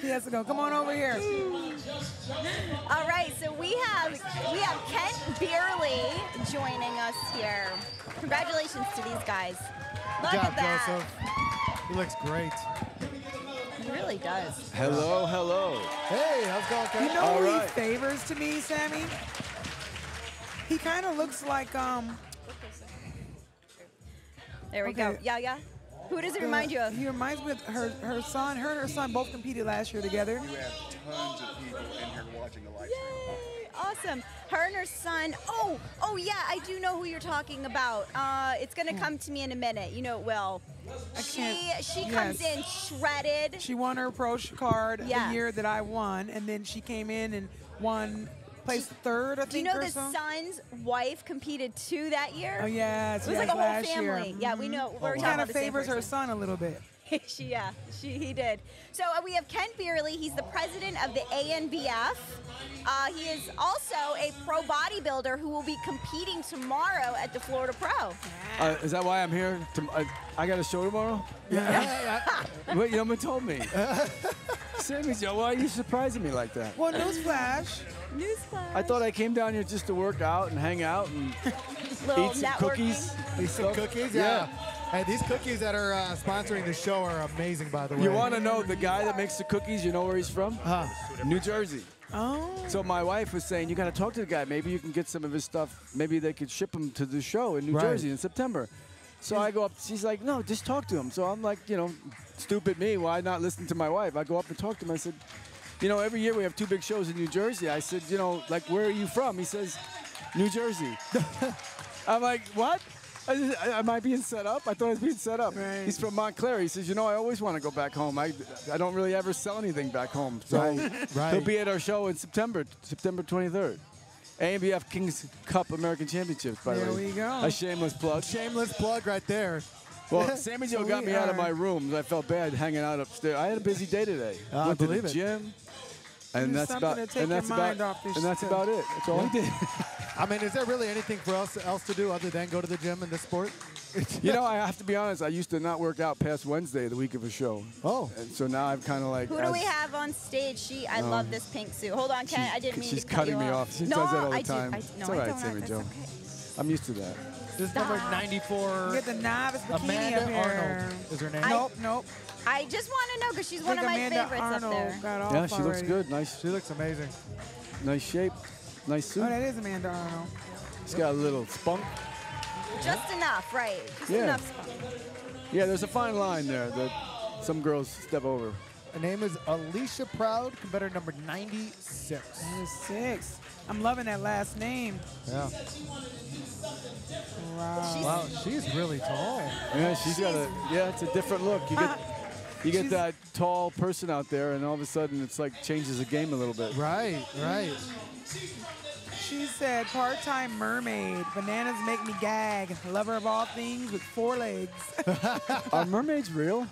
He has to go. Come on over here. All right, so we have we have Kent Beerley joining us here. Congratulations to these guys. Look Good job, at that. Joseph. He looks great. He really does. Hello, hello. Hey, how's it going, Kent? You know All who right. he favors to me, Sammy? He kind of looks like um. There we go. Yeah, yeah. Who does it remind you of? He reminds me of her her son. Her and her son both competed last year together. You have tons of people in here watching the live stream. Yay! Awesome. Her and her son. Oh, oh yeah, I do know who you're talking about. Uh, it's gonna come to me in a minute. You know it will. I She can't- she comes yes. in shredded. She won her pro sh- card Yeah. the year that I won, and then she came in and won, placed third, I think. Do you know or the so. son's wife competed too that year? Oh yeah, It was like a whole family. Year. Yeah, we know. We're He talking kind of favors her son a little bit. <laughs> she, yeah, she, he did. So uh, we have Ken Beerley. He's the president of the ANBF. Uh, he is also a pro bodybuilder who will be competing tomorrow at the Florida Pro. Uh, is that why I'm here? To, I, I got a show tomorrow? Yeah, <laughs> Wait, you haven't told me. <laughs> Sammy Jo, why are you surprising me like that? Well, newsflash. Newsflash. I thought I came down here just to work out and hang out and <laughs> eat some networking. cookies. Eat some cookies? Yeah. Hey, these cookies that are uh, sponsoring the show are amazing, by the way. You want to know the guy that makes the cookies? You know where he's from? Huh. New Jersey. Oh. So my wife was saying, you got to talk to the guy. Maybe you can get some of his stuff. Maybe they could ship him to the show in New Right. Jersey in September. So I go up. She's like, no, just talk to him. So I'm like, you know, stupid me. Why not listen to my wife? I go up and talk to him. I said, you know, every year we have two big shows in New Jersey. I said, you know, like, where are you from? He says, New Jersey. <laughs> I'm like, what? I just, I- am I being set up? I thought I was being set up. Right. He's from Montclair. He says, you know, I always want to go back home. I, I don't really ever sell anything back home. So Right, <laughs> right. he'll be at our show in September, September 23rd. ANBF Kings Cup American Championships, by the There way. we go. A shameless plug. Shameless plug right there. Well, Sammy Jo So got me out of my room. I felt bad hanging out upstairs. I had a busy day today. I Went to believe the it. gym. And that's about to take and your that's mind about off this and that's stuff. about it. That's all I did. <laughs> I mean, is there really anything for us else to do other than go to the gym and this sport? <laughs> You know, I have to be honest. I used to not work out past Wednesday, the week of a show. Oh. And so now I'm kind of like. Who do as- we have on stage? She, I love um, this pink suit. Hold on, Ken. She's- I didn't mean she's to cut cutting you me off. off. She no, does that all the I time. Do, I, It's no, all I right, don't. Sammy Jo. okay. I'm used to that. This is number Stop. 94. Get the novice bikini Amanda up here. Arnold is her name. I- Nope, nope. I just want to know because she's one of my Amanda favorites Arnold up there. got off Yeah, she looks already. good. Nice, She looks amazing. nice shape, nice suit. Oh, that is Amanda Arnold. It's got a little spunk. Just enough, right? Just Yeah. enough. spunk. Yeah, there's a fine line there that some girls step over. Her name is Alicia Proud, competitor number 96. Number six. I'm loving that last name. Yeah. Wow. She's- Wow, she's really tall. Yeah, she's got a yeah, it's a different look. You get <laughs> you get that tall person out there, and all of a sudden it's like changes the game a little bit. Right, right. She said, part-time mermaid. Bananas make me gag. Lover of all things with four legs. <laughs> Are mermaids real?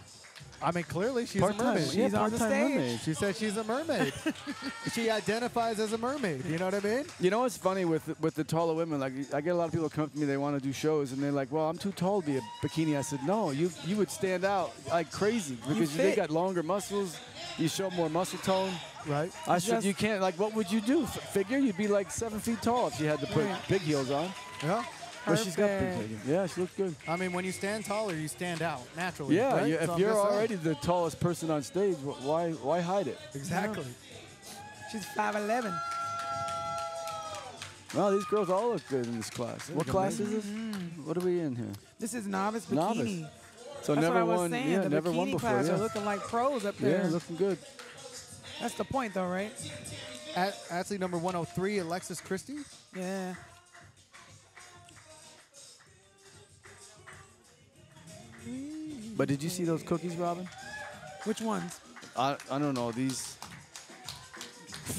I mean, clearly she's Part-time, a mermaid. yeah, She's on the part-time stage. mermaid. She says she's a mermaid. <laughs> she identifies as a mermaid. You know what I mean? You know what's funny with with the taller women? Like I get a lot of people come up to me, they want to do shows, and they're like, "Well, I'm too tall to be a bikini." I said, "No, you you would stand out like crazy because you, they got longer muscles. You show more muscle tone." Right. I said, "You can't. Like, what would you do? F- figure you'd be like seven feet tall if you had to put Right. big heels on." Yeah. But she's got big Perfect. heels. Yeah, she looks good. I mean, when you stand taller, you stand out naturally. Yeah, right? you, if I'm you're just saying. already the tallest person on stage, why why hide it? Exactly. She's 5'11". Well, these girls all look good in this class. What look class is this? What are we in here? This is novice bikini. Novice. So That's never what I was won. saying. Yeah, the never bikini won before. class Yeah. are looking like pros up there. yeah, looking good. That's the point, though, right? At, athlete number 103, Alexis Christie. Yeah. But did you see those cookies, Robin? Which ones? I, I don't know these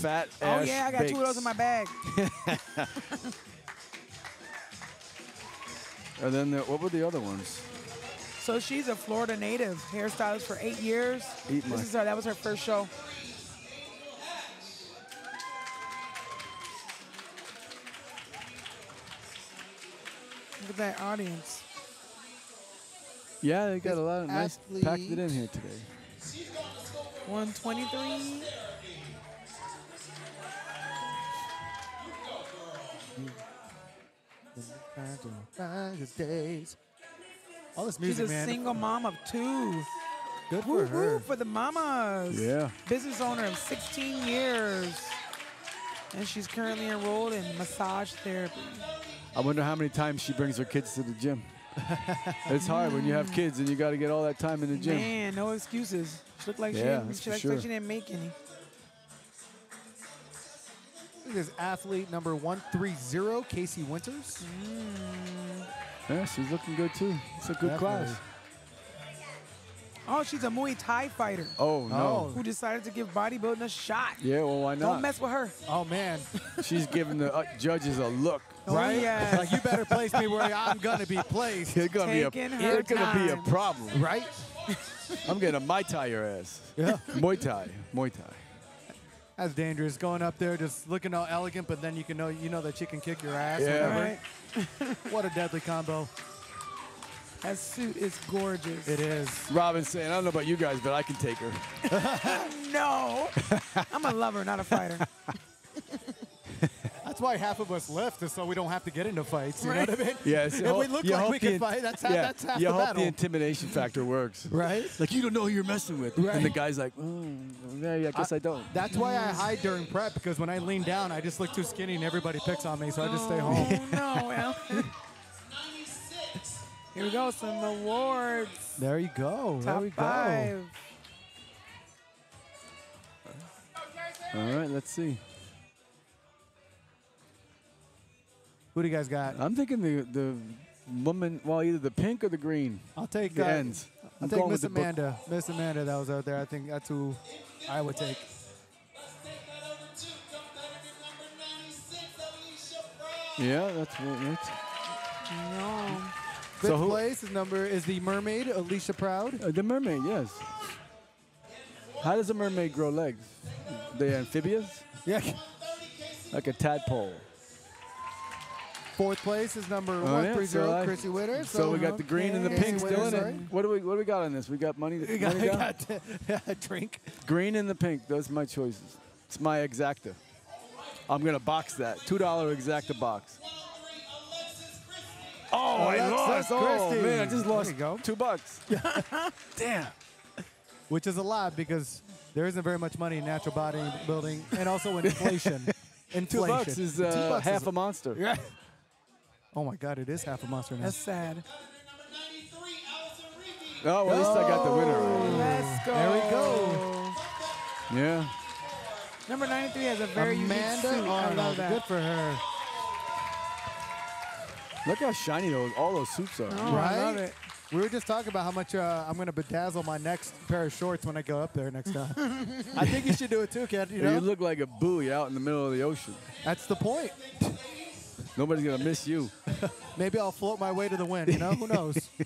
fat Oh yeah, I got two of those in my bag. <laughs> And then the, what were the other ones? So she's a Florida native, hairstylist for eight years. Eat my- this is her. That was her first show. Look at that audience. Yeah, they got a lot of nice packed it in here today. 123. All this music, She's a man. single mom of two. Good for Woo her. woo for the mamas. Yeah. Business owner of 16 years. And she's currently enrolled in massage therapy. I wonder how many times she brings her kids to the gym. <laughs> it's hard when you have kids and you got to get all that time in the gym. Man, no excuses. She looked like Yeah, she, didn't, she, looked sure. like she didn't make any. This is athlete number 130, Casey Winters. Yeah, she's looking good too. It's a good Definitely. class. Oh, she's a Muay Thai fighter Oh no. who decided to give bodybuilding a shot. Yeah, well, why not? Don't mess with her. Oh, man. <laughs> She's giving the uh, judges a look. Oh, right? yes. Like, you better place me where I'm going to be placed. It's gonna be a, Taking her it's gonna be a problem. Right? <laughs> I'm gonna Mai Tai your ass. Yeah. Muay Thai. Muay Thai. That's dangerous. Going up there, just looking all elegant, but then you can know you know that she can kick your ass. Yeah. whatever. Right? <laughs> What a deadly combo. That suit is gorgeous. It is. Robin's saying, I don't know about you guys, but I can take her. <laughs> No. I'm a lover, not a fighter. I That's why half of us left, is so we don't have to get into fights. You know what I mean? Yeah, so if we look like hope we the can in- fight, that's half, yeah, that's half you the hope battle. the intimidation factor works. right? Like you don't know who you're messing with, Right. and the guy's like, oh, yeah, I guess I, don't. That's why I hide during prep because when I lean down, I just look too skinny and everybody picks on me, so I just stay home. Oh no, <laughs> Al. Here we go, some awards. There you go. there Top we go. five. All right, let's see. Who do you guys got? I'm thinking the the woman, well, either the pink or the green. I'll take The uh, ends. I'll I'm take Miss with the book. Amanda. Miss Amanda that was out there. I think that's who I would take. Yeah, that's what. That's, No. Fifth So who- place is number is the mermaid Alicia Proud. uh, the mermaid, yes. How does a mermaid grow legs? They're amphibious, Yeah. like a tadpole. Fourth place is number Oh, one yeah, three zero so Chrissy Witter. So, we got the green and the pink still in it. What do we what do we got on this? We got money. <laughs> We got, money <laughs> got a drink. Green and the pink. Those are my choices. It's my exacta. I'm gonna box that. Two dollar exacta box. Oh, I Alexis lost. Oh Christie. man, I just lost go. two bucks. <laughs> Damn. Which is a lot because there isn't very much money in natural bodybuilding and also in inflation. Two inflation. bucks is Two uh, bucks half is a monster. Yeah. Oh my God! It is half a monster now. That's sad. Oh, well, at least I got the winner. right. Let's go. There we go. Yeah. Number 93 has a very Amanda unique suit. I love that. Good for her. Look how shiny those all those suits are. Oh, I love Right? it. We were just talking about how much uh, I'm going to bedazzle my next pair of shorts when I go up there next time. <laughs> I think you should do it too, kid. You You, look like a buoy out in the middle of the ocean. that's the point. Nobody's gonna miss you. <laughs> Maybe I'll float my way to the wind. You know, who knows? <laughs>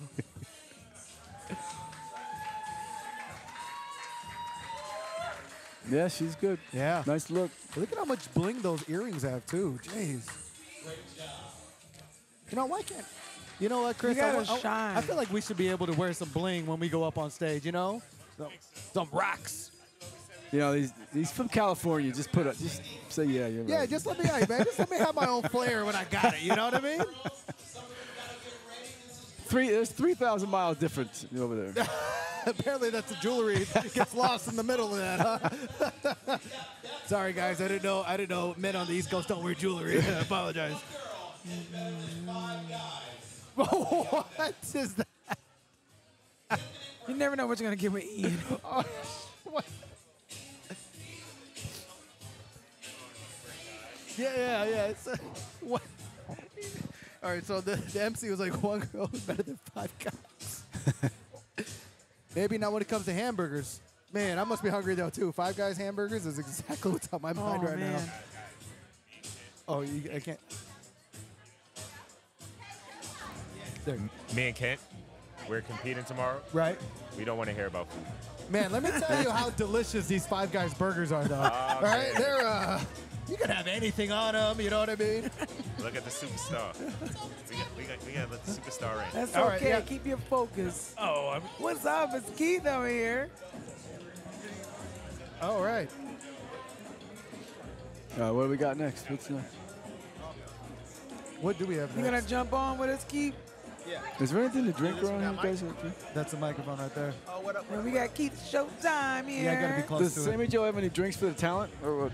Yeah, she's good. Yeah. Nice look. Look at how much bling those earrings have too. Jeez. You know why can't? You know what, Chris? You gotta I, wa- I- shine. I feel like we should be able to wear some bling when we go up on stage. You know, some, some rocks. You know, he's, these from California. Just put up. Just say yeah. You're Yeah, right. just let me, hey, man, just let me have my own flair when I got it. You know what I mean? three. There's three thousand miles difference over there. <laughs> Apparently, that's the jewelry that gets lost in the middle of that. Huh? <laughs> Sorry, guys, I didn't know. I didn't know men on the East Coast don't wear jewelry. I <laughs> apologize. what is that? You never know what you're going to get with Ian. Oh, Yeah, yeah, yeah. It's, uh, what? All right, so the, the MC was like, <laughs> one girl is better than five guys. <laughs> Maybe not when it comes to hamburgers. Man, I must be hungry though too. Five Guys hamburgers is exactly what's on my Oh, mind right man. now. Oh, you, I can't. There, Me and Kent, we're competing tomorrow. right? We don't want to hear about food. Man, let me tell you how delicious these Five Guys burgers are, though. All right, they're uh, you can have anything on them. You know what I mean? <laughs> Look at the superstar. we got, we got, we got to let the superstar in. That's All right, okay. yeah. Keep your focus. Oh, I'm, What's up? It's Keith over here. all right. All right, what do we got next? What's next? What do we have? You gonna jump on with us, Keith? Yeah. Is there anything to drink around here, guys? That's the microphone right there. And we got Keith Showtime here. Yeah, I gotta be close Does to Sammy it. Joe have any drinks for the talent? Or what?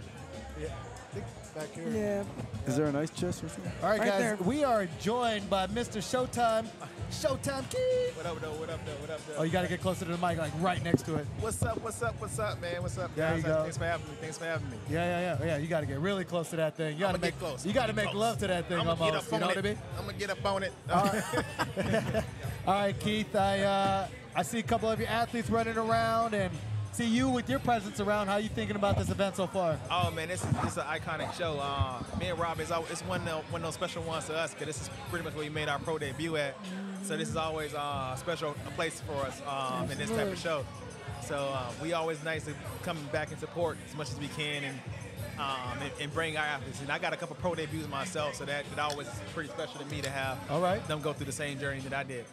Back here. Yeah. Is there an ice chest or something? All right, Right guys. there. We are joined by Mr. Showtime. Showtime Key. What up, though? What up, though? What up, though? Oh, you got to get closer to the mic, like right next to it. What's up? What's up? What's up, man? What's up, There guys? you go. Thanks for having me. Thanks for having me. Yeah, yeah, yeah, yeah. You got to get really close to that thing. You got to make get close. You got to make close. love to that thing I'm gonna get almost. up You know it. what I mean? I'm gonna get up on it. <laughs> All right, Keith. I uh, I see a couple of your athletes running around, and see you with your presence around. How are you thinking about this event so far? oh man, this is this is an iconic show. Uh, me and Rob is it's one of, one of those special ones to us because this is pretty much where we made our pro debut at. So this is always uh, a special place for us um, in this type of show. So uh, we always nice to come back and support as much as we can and. Um, and, and bring our athletes. And I got a couple pro debuts myself, so that, that always is pretty special to me to have All right. them go through the same journey that I did.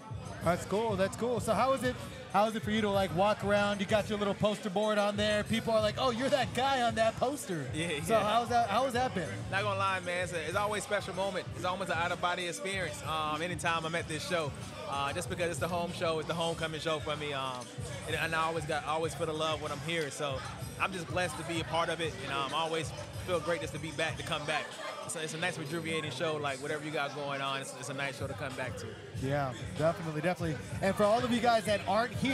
That's cool. That's cool. So how is it? How is it for you to like walk around? You got your little poster board on there. People are like, "Oh, you're that guy on that poster." Yeah, So yeah. how's that? How has that been? Not gonna lie, man, it's, a, it's always a special moment. It's almost an out-of-body experience. Um, anytime I'm at this show, uh, just because it's the home show, it's the homecoming show for me. Um, and, and I always got, I always feel the love when I'm here. So I'm just blessed to be a part of it, and um, I always feel great just to be back, to come back. So it's a nice rejuvenating show. Like whatever you got going on, it's, it's a nice show to come back to. Yeah, definitely, definitely. And for all of you guys that aren't here,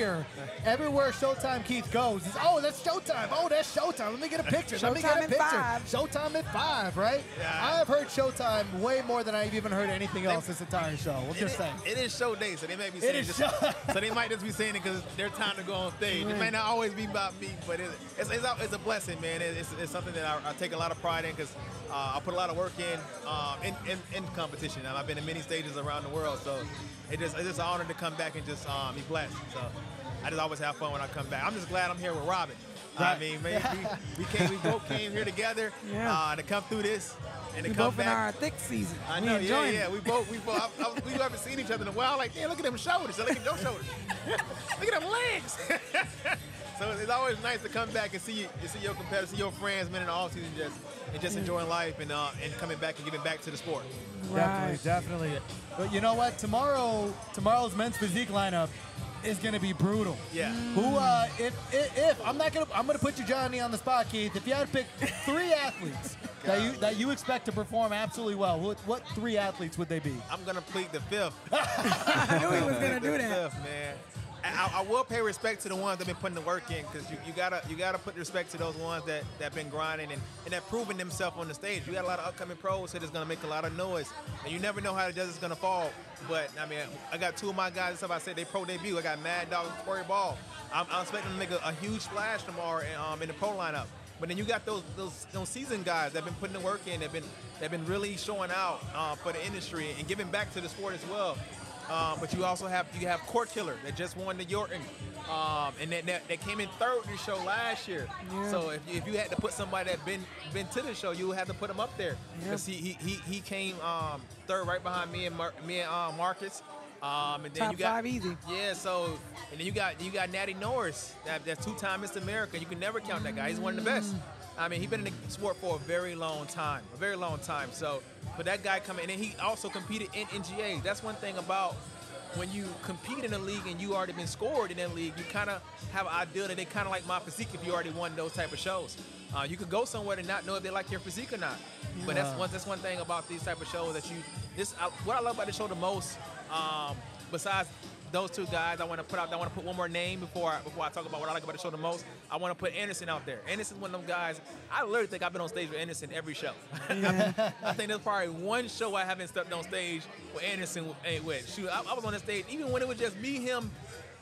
everywhere Showtime Keith goes is, oh, that's Showtime. Oh, that's Showtime. Let me get a picture. Let me get Showtime a at picture. five. Showtime at five, right? Yeah. I have heard Showtime way more than I've even heard anything else this entire show. I'm It just is- saying. It is show day, so they may be saying it. just, show- <laughs> so they might just be saying it because their time to go on stage. It may not always be about me, but it, it's, it's, a- it's a blessing, man. It- It's, it's something that I, I take a lot of pride in because uh, I put a lot of work in um, in, in, in competition. And I've been in many stages around the world, so it just, it's just an honor to come back and just um, be blessed. So I just always have fun when I come back. I'm just glad I'm here with Robin. I mean, man, we, <laughs> we, came, we both came here together Yeah. uh, to come through this and to We come both in our thick season. I we know, yeah, yeah. it. We both, we both, I, I, we haven't seen each other in a while. Like, yeah, look at them shoulders. Look at your shoulders. look at them legs. <laughs> so it's always nice to come back and see, and see your competitors, see your friends, man, in the off season, just and just enjoying life and uh, and coming back and giving back to the sport. Definitely, Right. definitely. But you know what? Tomorrow, tomorrow's men's physique lineup is going to be brutal. Yeah. Who, uh, if, if, if I'm not gonna, I'm gonna put you, Johnny, on the spot, Keith. If you had to pick three <laughs> athletes that you that you expect to perform absolutely well, what, what three athletes would they be? I'm gonna plead the fifth. <laughs> <laughs> I knew he was gonna do that. fifth, man. I, I will pay respect to the ones that been putting the work in because you, you gotta you gotta put respect to those ones that that been grinding and, and that proving themselves on the stage. You got a lot of upcoming pros that's gonna make a lot of noise, and you never know how the judge is gonna fall. But I mean, I got two of my guys. Stuff I said they pro debut. I got Mad Dog and Corey Ball. I'm, I'm expecting to make a, a huge splash tomorrow in, um, in the pro lineup. But then you got those those those seasoned guys that been putting the work in. They've been they've been really showing out uh, for the industry and giving back to the sport as well. Um, but you also have you have Court Killer that just won the Yorton, um, and that, that, that came in third in the show last year. Yeah. So if you, if you had to put somebody that been been to the show, you would have to put him up there because he, he he he came um, third right behind me and Mar- me and uh, Marcus. Um, and then Top you got five easy. yeah. So and then you got you got Natty Norris, that, that's two-time Mr. America. You can never count that guy. He's one of the best. I mean, he's been in the sport for a very long time, a very long time. So for that guy coming, and he also competed in NGA. That's one thing about when you compete in a league and you already been scored in that league, you kind of have an idea that they kind of like my physique if you already won those type of shows. Uh, you could go somewhere and not know if they like your physique or not. But that's one that's one thing about these type of shows that you this I, what I love about the show the most. Um, besides those two guys, I want to put out. I want to put one more name before I, before I talk about what I like about the show the most. I want to put Anderson out there. Anderson's one of them guys. I literally think I've been on stage with Anderson every show. <laughs> I think there's probably one show I haven't stepped on stage with Anderson with. with. Shoot, I, I was on the stage even when it was just me, him,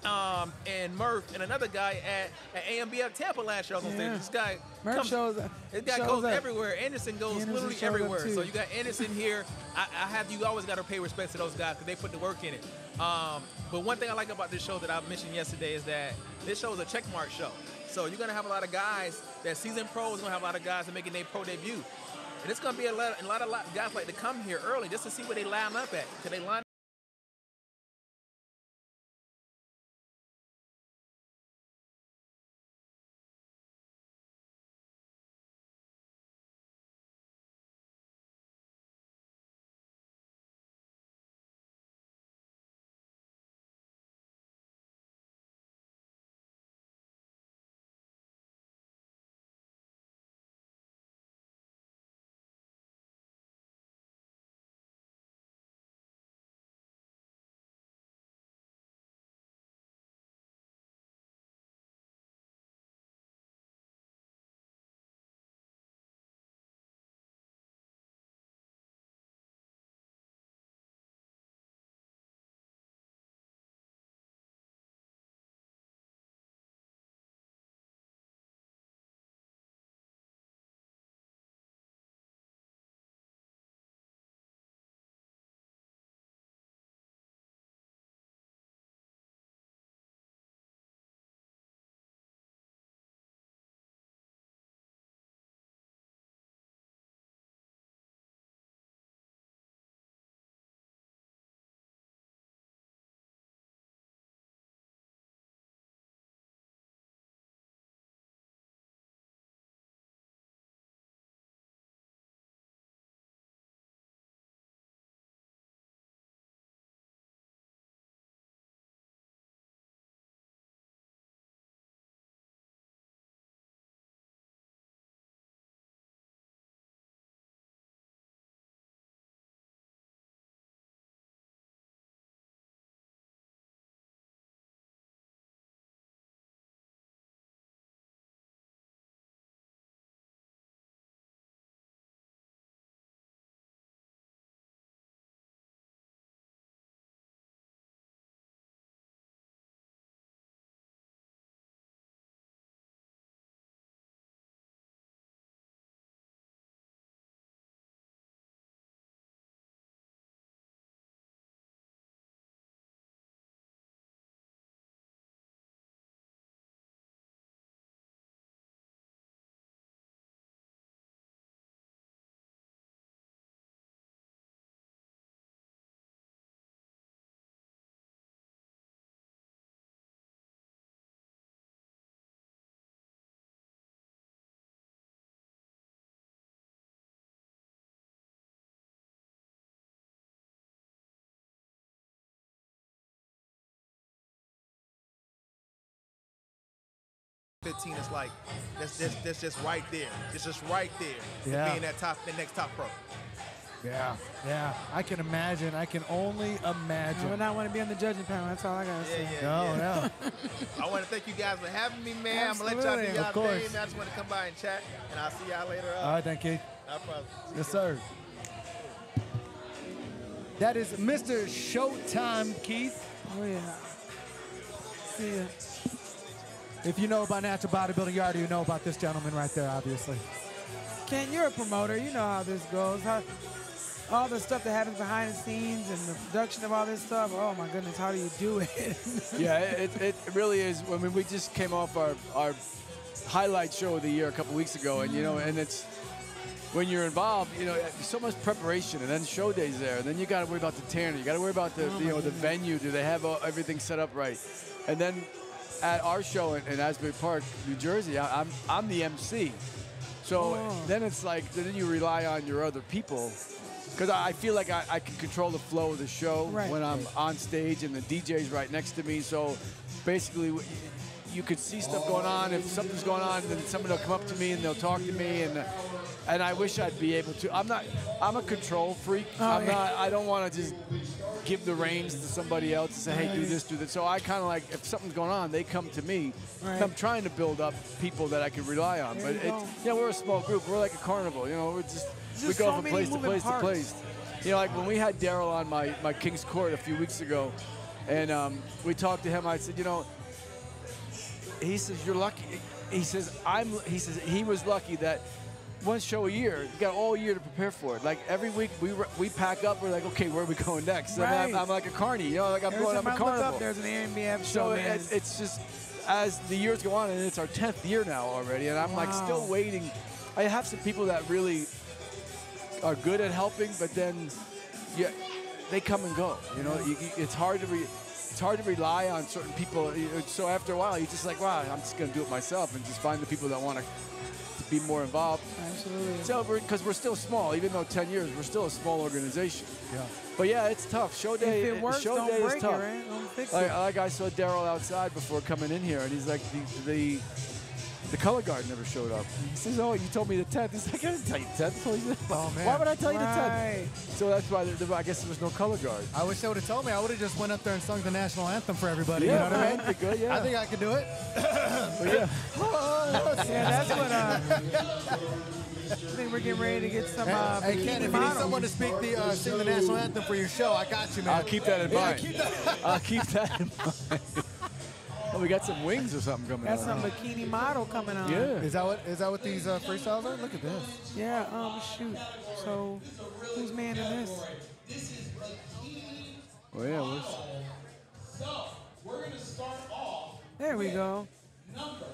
um, and Murph and another guy at, at ANBF Tampa last year. I was on Yeah. stage. This guy Murph comes, shows up- This guy goes up. everywhere. Anderson goes Anderson literally everywhere. So you got Anderson here. I, I have you always got to pay respect to those guys because they put the work in it. Um, but one thing I like about this show that I mentioned yesterday is that this show is a checkmark show. So you're gonna have a lot of guys that seasoned pros. Gonna have a lot of guys that making their pro debut, and it's gonna be a lot, a lot of guys like to come here early just to see where they line up at. Cause they line 15, it's like that's that's, that's just right there. It's just right there. to Yeah. Being that top, the next top pro. Yeah, yeah. I can imagine. I can only imagine. I would not want to be on the judging panel. That's all I gotta Yeah, say. yeah, No, yeah. no. <laughs> <laughs> I want to thank you guys for having me, man. I'm gonna let y'all do Absolutely. y'all Of course. thing. man. I just want to come by and chat, and I'll see y'all later. All Uh, thank you. no problem. Yes, sir. That is Mr. Showtime Keith. Oh yeah. See ya. If you know about natural bodybuilding, you already know about this gentleman right there, obviously. Ken, you're a promoter. You know how this goes. How, all the stuff that happens behind the scenes and the production of all this stuff. Oh my goodness, how do you do it? <laughs> yeah, it, it it really is. I mean, we just came off our, our highlight show of the year a couple weeks ago, and you know, and it's when you're involved, you know, so much preparation, and then show days there, and then you got to worry about the tanner, you got to worry about the oh you know the venue. Do they have all, everything set up right? And then at our show in, in Asbury Park, New Jersey, I, I'm I'm the MC. So Oh. then it's like then you rely on your other people. Because I I feel like I, I can control the flow of the show Right. when I'm on stage and the DJ's right next to me. So basically, w- you could see stuff going on. If something's going on, then somebody will come up to me and they'll talk to me. And and I wish I'd be able to. I'm not. I'm a control freak. Oh, I'm yeah. not. I don't want to just give the reins to somebody else and say, hey, do this, do that. So I kind of like if something's going on, they come to me. Right. I'm trying to build up people that I can rely on. There but you it, yeah, we're a small group. We're like a carnival. You know, we're just, we go so from place to place parts. to place. You know, like when we had Darrell on my, my King's Court a few weeks ago, and um, we talked to him, I said, you know, he says, you're lucky. He says, I'm, he says, he was lucky that one show a year, you got all year to prepare for it. Like every week we we pack up, we're like, okay, where are we going next? Mean, I'm, Right. I'm like a carny, you know, like I'm Every going, time a carnival. up, there's an Airbnb show, So it, it's just as the years go on, and it's our 10th year now already, and I'm like still waiting. I have some people that really are good at helping, but then yeah, they come and go. You know, you, you- it's hard to re, it's hard to rely on certain people. So after a while, you're just like, wow, I'm just gonna do it myself and just find the people that want to be more involved. Absolutely. So because we're, still small, even though 10 years, we're still a small organization. Yeah. But yeah, it's tough. Show day, if it works, show don't day break is it, tough. right? Don't fix Like, it. like I saw Darrell outside before coming in here, and he's like, the, the the color guard never showed up. He says, "Oh, you told me the 10th." He's like, "I didn't tell you the 10th." So he said, <laughs> Oh, man. Why would I tell you the 10th? So that's why there, there- I guess there was no color guard. I wish they would have told me. I would have just went up there and sung the national anthem for everybody. Yeah, you know what I mean? be good, yeah. I think I could do it. <laughs> But yeah, Yeah, that's what. Uh, I think we're getting ready to get some. Uh, hey, Ken, if you need someone to speak the uh, sing the national anthem for your show, I got you, man. I'll keep that in Yeah, mind. keep that- I'll keep that in <laughs> mind. Oh, we got some wings or something coming out. That's out. some bikini model coming on. Yeah. Is that what is that what these uh, freestyles are? Look at this. Yeah. Um. Shoot. So, who's manning this? Oh yeah. what's- So, we're going to start off There we go. number,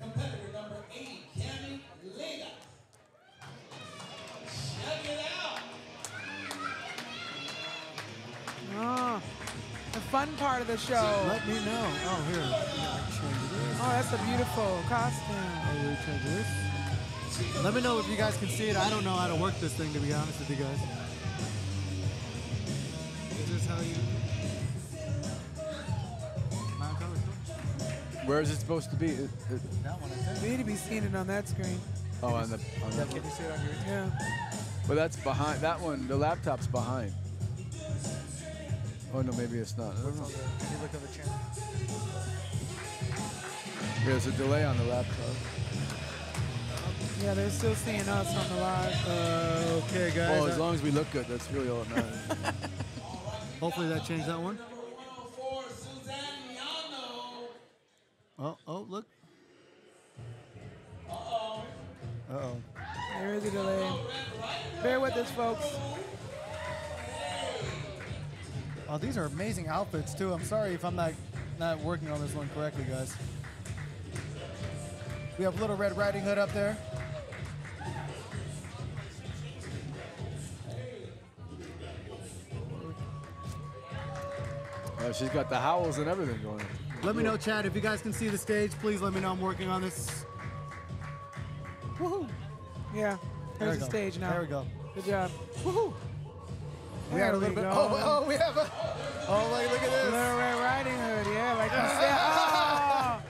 competitor number 80, Cami Lega. Check it out. Ah, the fun part of the show. Let me know. Oh, here. Oh, that's a beautiful costume. Oh, we change this. Let me know if you guys can see it. I don't know how to work this thing, to be honest with you guys. Is this how you? Where is it supposed to be? It- it- That one, I think. We need to be seeing it on that screen. oh, on the. On Yeah, the can you see it on your? Yeah. well, that's behind. That one. The laptop's behind. Oh no, maybe it's not. I don't. Can you look at the channel? There's a delay on the laptop. Yeah, they're still seeing us on the live. Uh, okay, guys. Well, as long as we look good, that's really all that matters. <laughs> hopefully that changed that one. For Suzanne Miano. Oh, oh, look. Uh-oh. Uh-oh. There is a delay. Bear with us, folks. Oh, these are amazing outfits too. I'm sorry if I'm not not working on this one correctly, guys. We have Little Red Riding Hood up there. Oh, she's got the howls and everything going. on. Let me know, Chad, if you guys can see the stage. Please let me know I'm working on this. Woohoo! Yeah. There's we the go. stage now. There we go. Good job. Woohoo! We had a little bit. go. Oh, oh, we have a. Oh, look, look at this. Little Red Riding Hood, yeah, like you <laughs> said. Oh!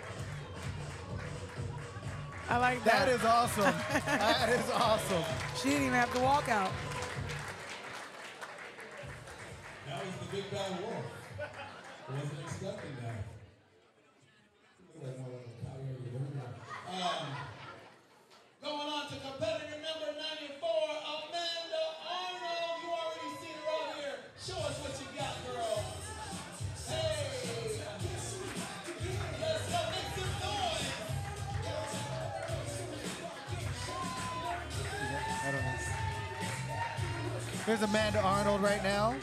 I like that. That is awesome. that is awesome. she didn't even have to walk out. That was the Big Bad Wolf. I Wasn't expecting that. Look like more like a coyote. Here we go. Um, going on to competitor number 94, Amanda Arnold. Show us what you got, girl. Hey. Let's go make some noise. I don't know. Here's Amanda Arnold right now.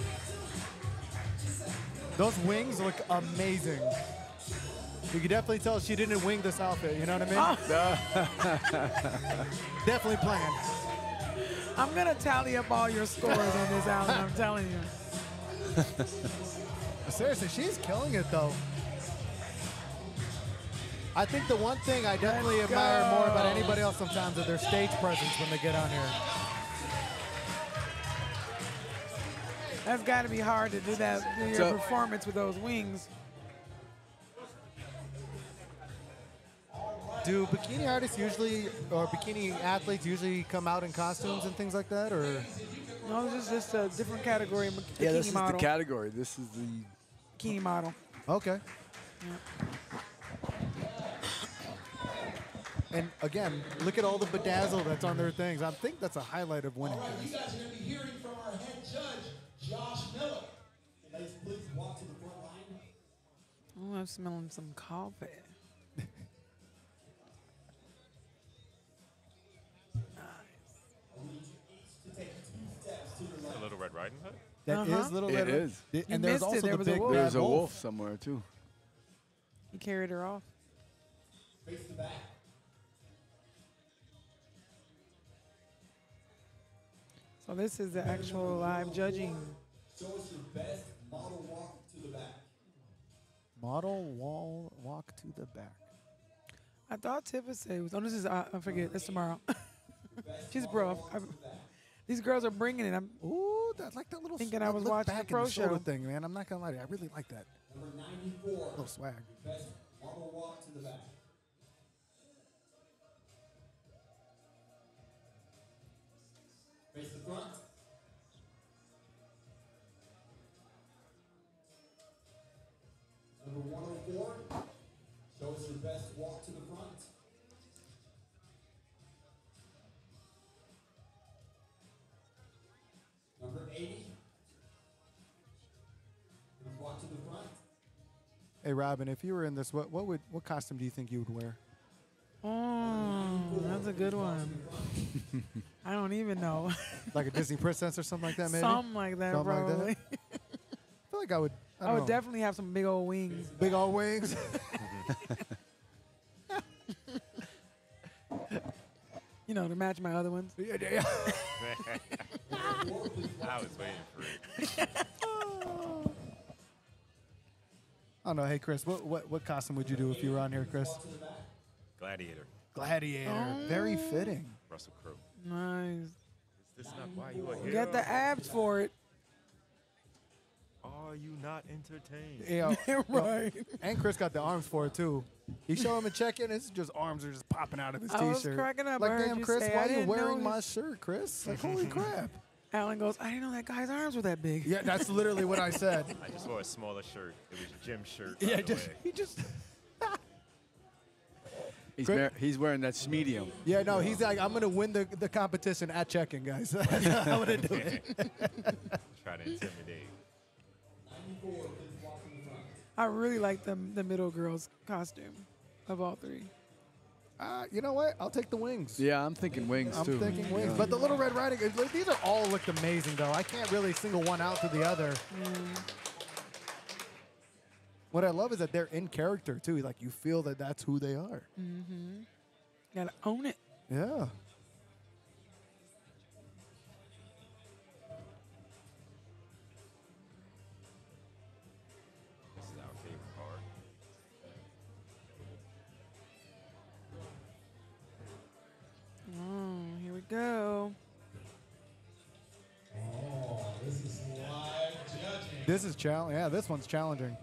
Those wings look amazing. You can definitely tell she didn't wing this outfit, you know what I mean? Oh. <laughs> definitely planned. I'm gonna tally up all your scores on this, Allen. I'm telling you. <laughs> Seriously, she's killing it though. I think the one thing I definitely Let's admire more about anybody else sometimes is their stage presence when they get on here. That's got to be hard to do that, do your So- performance with those wings. Do bikini artists usually, or bikini athletes usually come out in costumes and things like that, or? No, this is just a different category. Bikini Yeah, this is model. the category. This is the. Bikini model. Okay. And again, look at all the bedazzle that's on their things. I think that's a highlight of winning. All right, you guys are going to be hearing from our head judge, Josh Miller. Ladies, please walk to the front line. Oh, I'm smelling some coffee. Riding Hood. That is Uh-huh. Little It Red. Riding- is. And there's missed it. also There the was a big wolf. There's a wolf. wolf somewhere too. He carried her off. Face the back. So this is the actual live judging. Show us your best model walk to the back. Model wall walk to the back. I thought Tiff would say it was. Oh, this is. Uh, I forget. It's tomorrow. <laughs> She's bro. I, these girls are bringing it. I'm. Ooh, that's like that little. Thinking that I was watching the back in pro shoulder show. thing, man. I'm not gonna lie to you. I really like that Number 94, little swag. best model walk to the back. Face the front. Number 104, Hey, Robin, if you were in this, what what would what costume do you think you would wear? Oh, that's a good one. I don't even know. <laughs> Like a Disney princess or something like that, maybe. Something like that, Something like that? probably. <laughs> I feel like I would. I, I, don't would know, definitely have some big old wings. big old wings. <laughs> You know, to match my other ones. yeah, yeah. I was waiting for it. I don't know. Hey, Chris, what, what what costume would you do if you were on here, Chris? Gladiator. Gladiator. Very oh. fitting. Russell Crowe. Nice. Is this not why you are You here? got the abs for it. Are you not entertained? Yeah. <laughs> right. And Chris got the arms for it too. He showed him a check in. It's just arms are just popping out of his I was t-shirt. cracking up. I Like, heard damn, you Chris, why are you wearing my his-" shirt, Chris? Like, <laughs> holy crap. Allen goes, I didn't know that guy's arms were that big. Yeah, that's literally what I <laughs> said. I just wore a smaller shirt. It was a gym shirt. By Yeah, the just, way. he just. He's, Great. mar- he's wearing that medium. Yeah, no, he's like, I'm gonna win the, the competition at checking, guys. <laughs> <laughs> I'm gonna do it. Try to intimidate. I really like the the middle girl's costume of all three. Uh, you know what? I'll take the wings. Yeah, I'm thinking wings too. I'm thinking wings. Yeah. But the Little Red Riding uh, Hood, like, these are all looked amazing, though. I can't really single one out to the other. Mm-hmm. What I love is that they're in character, too. Like, you feel that that's who they are. Mm-hmm. Gotta own it. Yeah. Oh, here we go. Oh, this is live judging. This is challenge. Yeah, this one's challenging.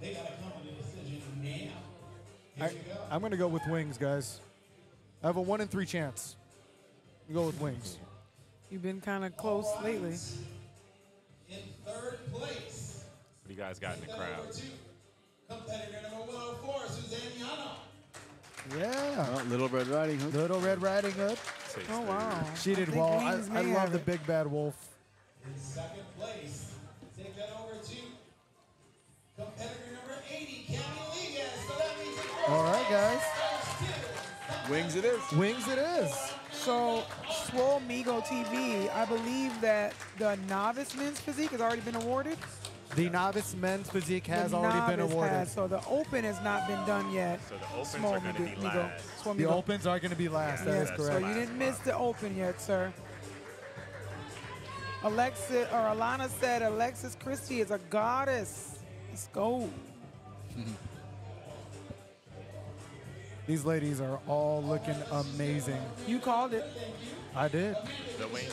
They gotta come to the decision now. I, I'm going to go with wings, guys. I have a one in three chance. I'm Go with wings. You've been kind of close lately. In third place, What do you guys got in the number crowd? two, competitor number 104, Suzanne Yano. Yeah. Oh, Little Red Riding Hood. Little Red Riding Hood. Takes Oh three. wow. She did think well. I, I love the big bad wolf. In second place, take that over to competitor number 80, Cami Ligas. So that means All right, guys. Wings it is. Wings it is. So, Swole Migo TV, I believe that the novice men's physique has already been awarded. The novice men's physique has the already been awarded. Has, so the open has not been done yet. So the opens Small are going to be last. Swole The opens are going to be last. Yeah, that is Yes, that's so you didn't miss the open yet, sir. Alexa or Alana said Alexis Christie is a goddess. Let's go. <laughs> These ladies are all looking amazing. You called it. I did. The wings.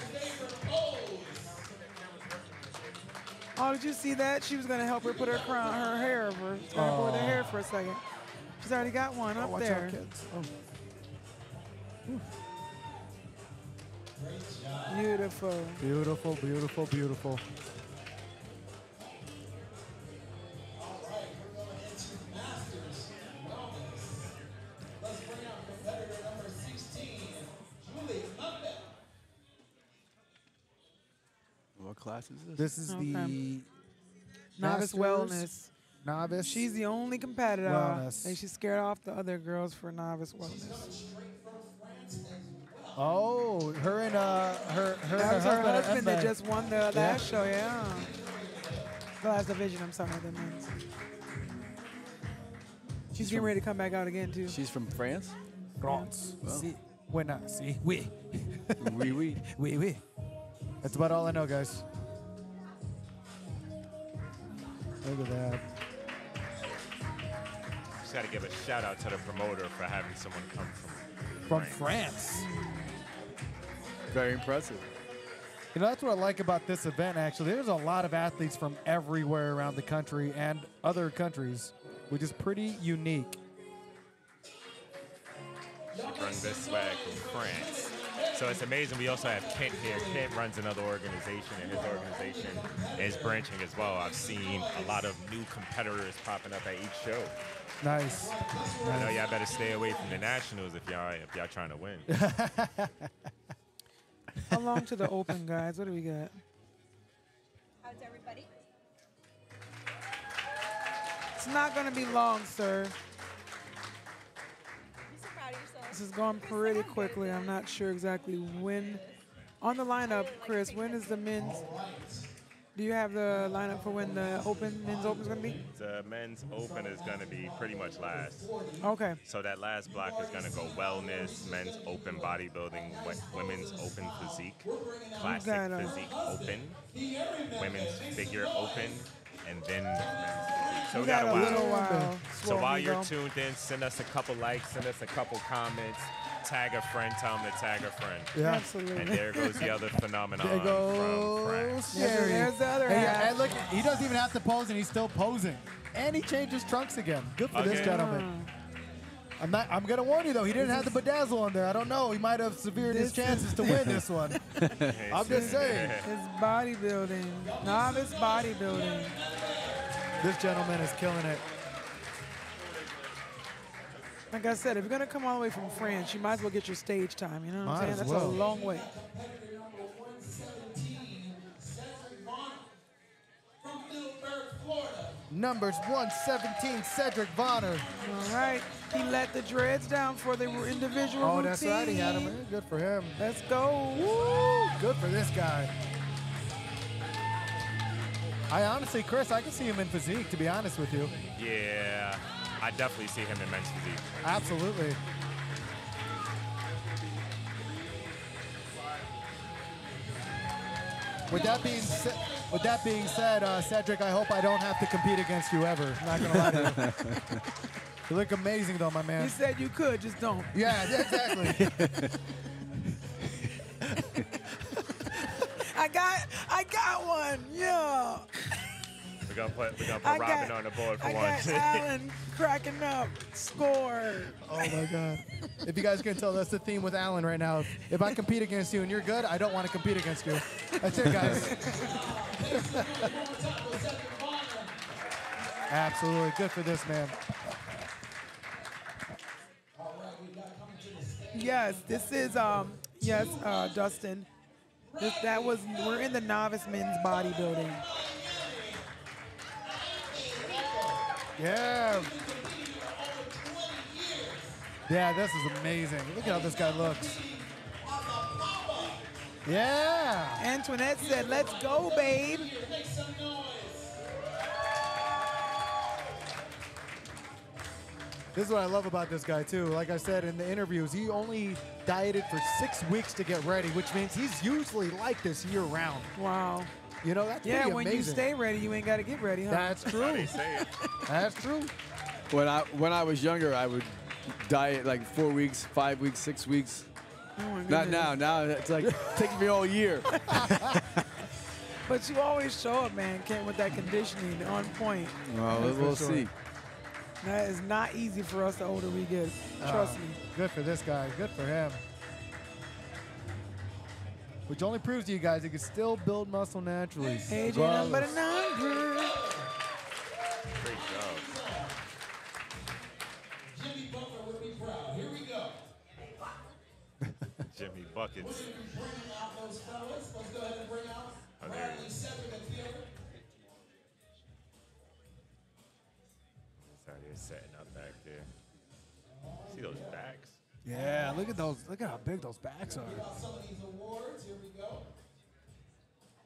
Oh, did you see that? She was gonna help her put her crown, her hair over, to pull her hair for a second. She's already got one oh, up Watch there. out, kids. Oh, Beautiful. beautiful, beautiful, beautiful. Class is this? This is the Okay. Novice Masters wellness. novice. She's the only competitor, Wellness. and she scared off the other girls for novice wellness. oh, her and uh, her, her That was her her husband, husband that just won the last show, yeah. The last division, I'm sorry, the men's. She's getting ready to come back out again too. She's from France. France. Well. Si. Bueno, si. Oui. oui, oui. <laughs> Oui, oui. That's about all I know, guys. Look at that. Just got to give a shout out to the promoter for having someone come from From France. Very impressive. You know, that's what I like about this event, actually. There's a lot of athletes from everywhere around the country and other countries, which is pretty unique. She brought this swag from France. So it's amazing. We also have Kent here. Kent runs another organization, and his organization is branching as well. I've seen a lot of new competitors popping up at each show. Nice. I know y'all better stay away from the nationals if y'all if y'all trying to win. <laughs> How long to the open, guys? What do we got? How's everybody? It's not gonna be long, sir. This is going pretty quickly. I'm not sure exactly when. On the lineup, Chris, when is the men's? Do you have the lineup for when the open men's open is gonna be? The men's open is going to be pretty much last. Okay. So that last block is going to go wellness, men's open bodybuilding, women's open physique, classic uh, physique open, women's figure open, and then. So we We got a a while. little while. So Swole while you're Migo. tuned in, send us a couple likes, send us a couple comments, tag a friend, tell them to tag a friend. Yeah. Absolutely. And there goes the other phenomenon There from goes France. There's- there's the other Hey, half. and look, he doesn't even have to pose, and he's still posing. And he changes trunks again. Good for this Okay. gentleman. I'm not. I'm gonna warn you though. He didn't have the bedazzle on there. I don't know. He might have severed his chances to win this one. <laughs> I'm just saying. It's bodybuilding, novice bodybuilding. This gentleman is killing it. Like I said, if you're gonna come all the way from France, you might as well get your stage time. You know what Might I'm saying? That's well. a long way. Numbers 117, Cedric Bonner. All right, he let the dreads down for the individual Oh, routine. that's right. He had him. Good for him. Let's go. Woo! Good for this guy. I honestly, Chris, I can see him in physique. To be honest with you, Yeah, I definitely see him in men's physique. absolutely. With that being said, with that being said, uh, Cedric, I hope I don't have to compete against you ever. Not gonna lie to you. <laughs> you look amazing, though, my man. You said you could, just don't. Yeah, exactly. <laughs> I got, I got one. Yeah. We gonna put we're gonna put I Robin got- on the board for I once. got <laughs> Allen cracking up. Score. Oh my God! if you guys can tell, that's the theme with Allen right now. If I compete against you and you're good, I don't want to compete against you. That's it, guys. <laughs> Absolutely, good for this man. Yes, this is um yes, uh, Dustin. This, that was we're in the novice men's bodybuilding. Yeah. Yeah, this is amazing. Look at how this guy looks. Yeah. Antoinette said, "Let's go, babe." This is what I love about this guy too. Like I said in the interviews, he only dieted for six weeks to get ready, which means he's usually like this year round. Wow. You know, that's Yeah, when amazing. you stay ready, you ain't got to get ready, huh? That's true. They. That's true. When I when I was younger, I would diet like four weeks, five weeks, six weeks. Oh Not now. Now it's like taking me all year. <laughs> But you always show up, man, Came with that conditioning on point. Well, That's we'll sure. see. That is not easy for us the older we get. Trust Uh, me. Good for this guy. Good for him. Which only proves to you guys he can still build muscle naturally. AJ number regardless. number. Great job. Jimmy Butler would be proud. Here we go. <laughs> Jimmy buckets. Bring out those fellas. Let's go ahead and bring out there he Bradley is. Cedric and Theodore. Yeah, look at those. Look at how big those backs are. Some of these awards. Here we go.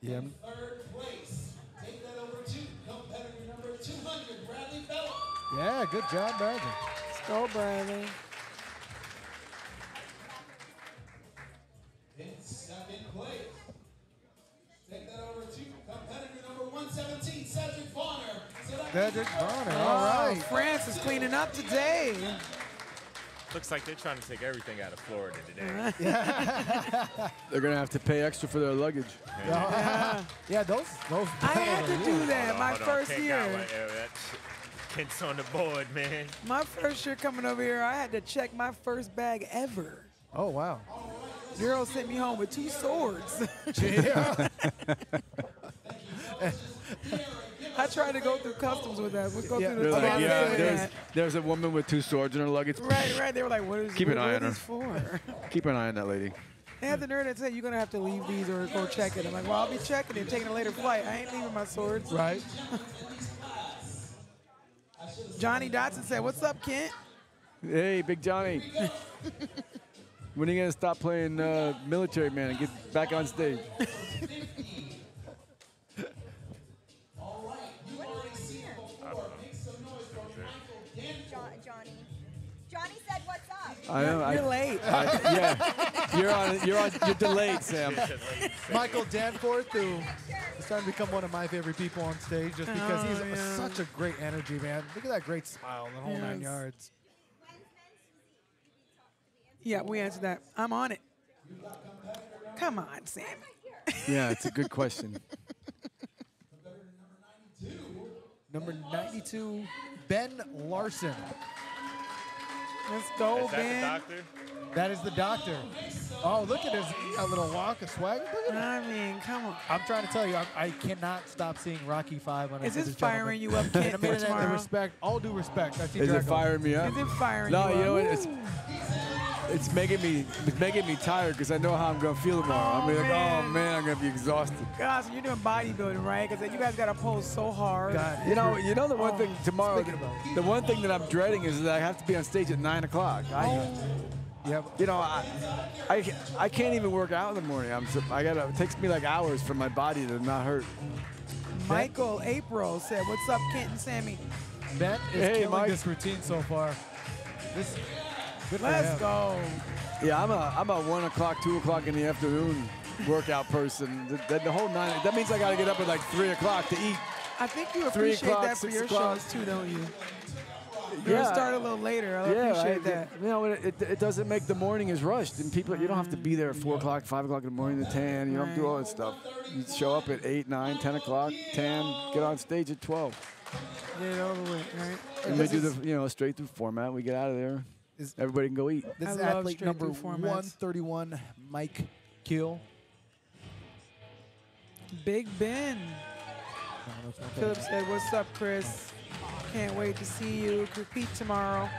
Yeah. Third place. Take that over to competitor number 200, Bradley Bella. Yeah, good job, Bradley. Let's go, Bradley. In second place. Take that over to competitor number 117, Cedric Bonner. Cedric means- Bonner. All right. Oh, France is cleaning up today. Looks like they're trying to take everything out of Florida today. <laughs> They're gonna have to pay extra for their luggage. Yeah. Yeah, those those. I had to do that Hold on, my hold on. first Ken year. got. Yeah, that Kent's on the board, man. My first year coming over here, I had to check my first bag ever. Oh wow. Girl sent me home with two swords. <laughs> Yeah. <laughs> I tried to go through customs with that. Let's go Yeah. through the like, customs yeah, there's, that. there's a woman with two swords in her luggage. Right, right. They were like, "What is? Keep an eye on her. for?" Keep an eye on that lady. They had the nerve to say, "You're gonna have to leave these or go check it." I'm like, "Well, I'll be checking it, taking a later flight. I ain't leaving my swords." right. Johnny Dotson said, "What's up, Kent?" Hey, Big Johnny. when are you gonna stop playing uh, military man and get back on stage? <laughs> I know. I, You're late. I- yeah, you're on. You're on. You're delayed, Sam. Michael Danforth, who is starting to become one of my favorite people on stage, just because Oh, he's yeah. such a great energy, man. Look at that great smile, the whole nine yards. Yeah, we answered that. I'm on it. Come on, Sam. Yeah, it's a good question. <laughs> Number 92, Ben Larson. Let's go, Is that the Ben. doctor? That is the doctor. Oh, look at his a little walk, a swag. Look at I mean, come on. I'm trying to tell you, I, I cannot stop seeing Rocky Five on. I Is see this this firing you up, In a Kent, for tomorrow? respect, all due respect. I see Is it Drago. firing me up? Is it firing No, you you know up? what? It's it's making me it's making me tired because I know how I'm gonna feel tomorrow. I'm Oh, like, oh man. man, I'm gonna be exhausted. God, so you're doing bodybuilding, right? Because you guys got to pose so hard. God, You know, you know the one Oh, thing tomorrow. about The one thing that I'm dreading is that I have to be on stage at nine o'clock. I, Oh. Yep. you know, I, I, I can't even work out in the morning. I'm so, I gotta. It takes me like hours for my body to not hurt. Michael April said, "What's up, Kent and Sammy? Ben is Hey, killing Mike. this routine so far. This, good Let's go." Yeah, I'm a I'm a one o'clock, two o'clock in the afternoon workout person. The, the, the whole nine. That means I gotta get up at like three o'clock to eat. I think you appreciate o'clock, that for your o'clock. shows too, don't you? You Yeah. start a little later. I yeah, appreciate I- that. You know, it, it, it doesn't make the morning as rushed, and people you don't have to be there at four o'clock, five o'clock in the morning, to ten. You don't do all that stuff. You show up at eight, nine, ten o'clock, ten, get on stage at twelve, Get it over with, right? and they do the you know straight through format. We get out of there. Is- Everybody can go eat. This I is love athlete number through 131, Mike Kill. Big Ben. Philip said, "What's up, Chris? Can't wait to see you. Compete tomorrow."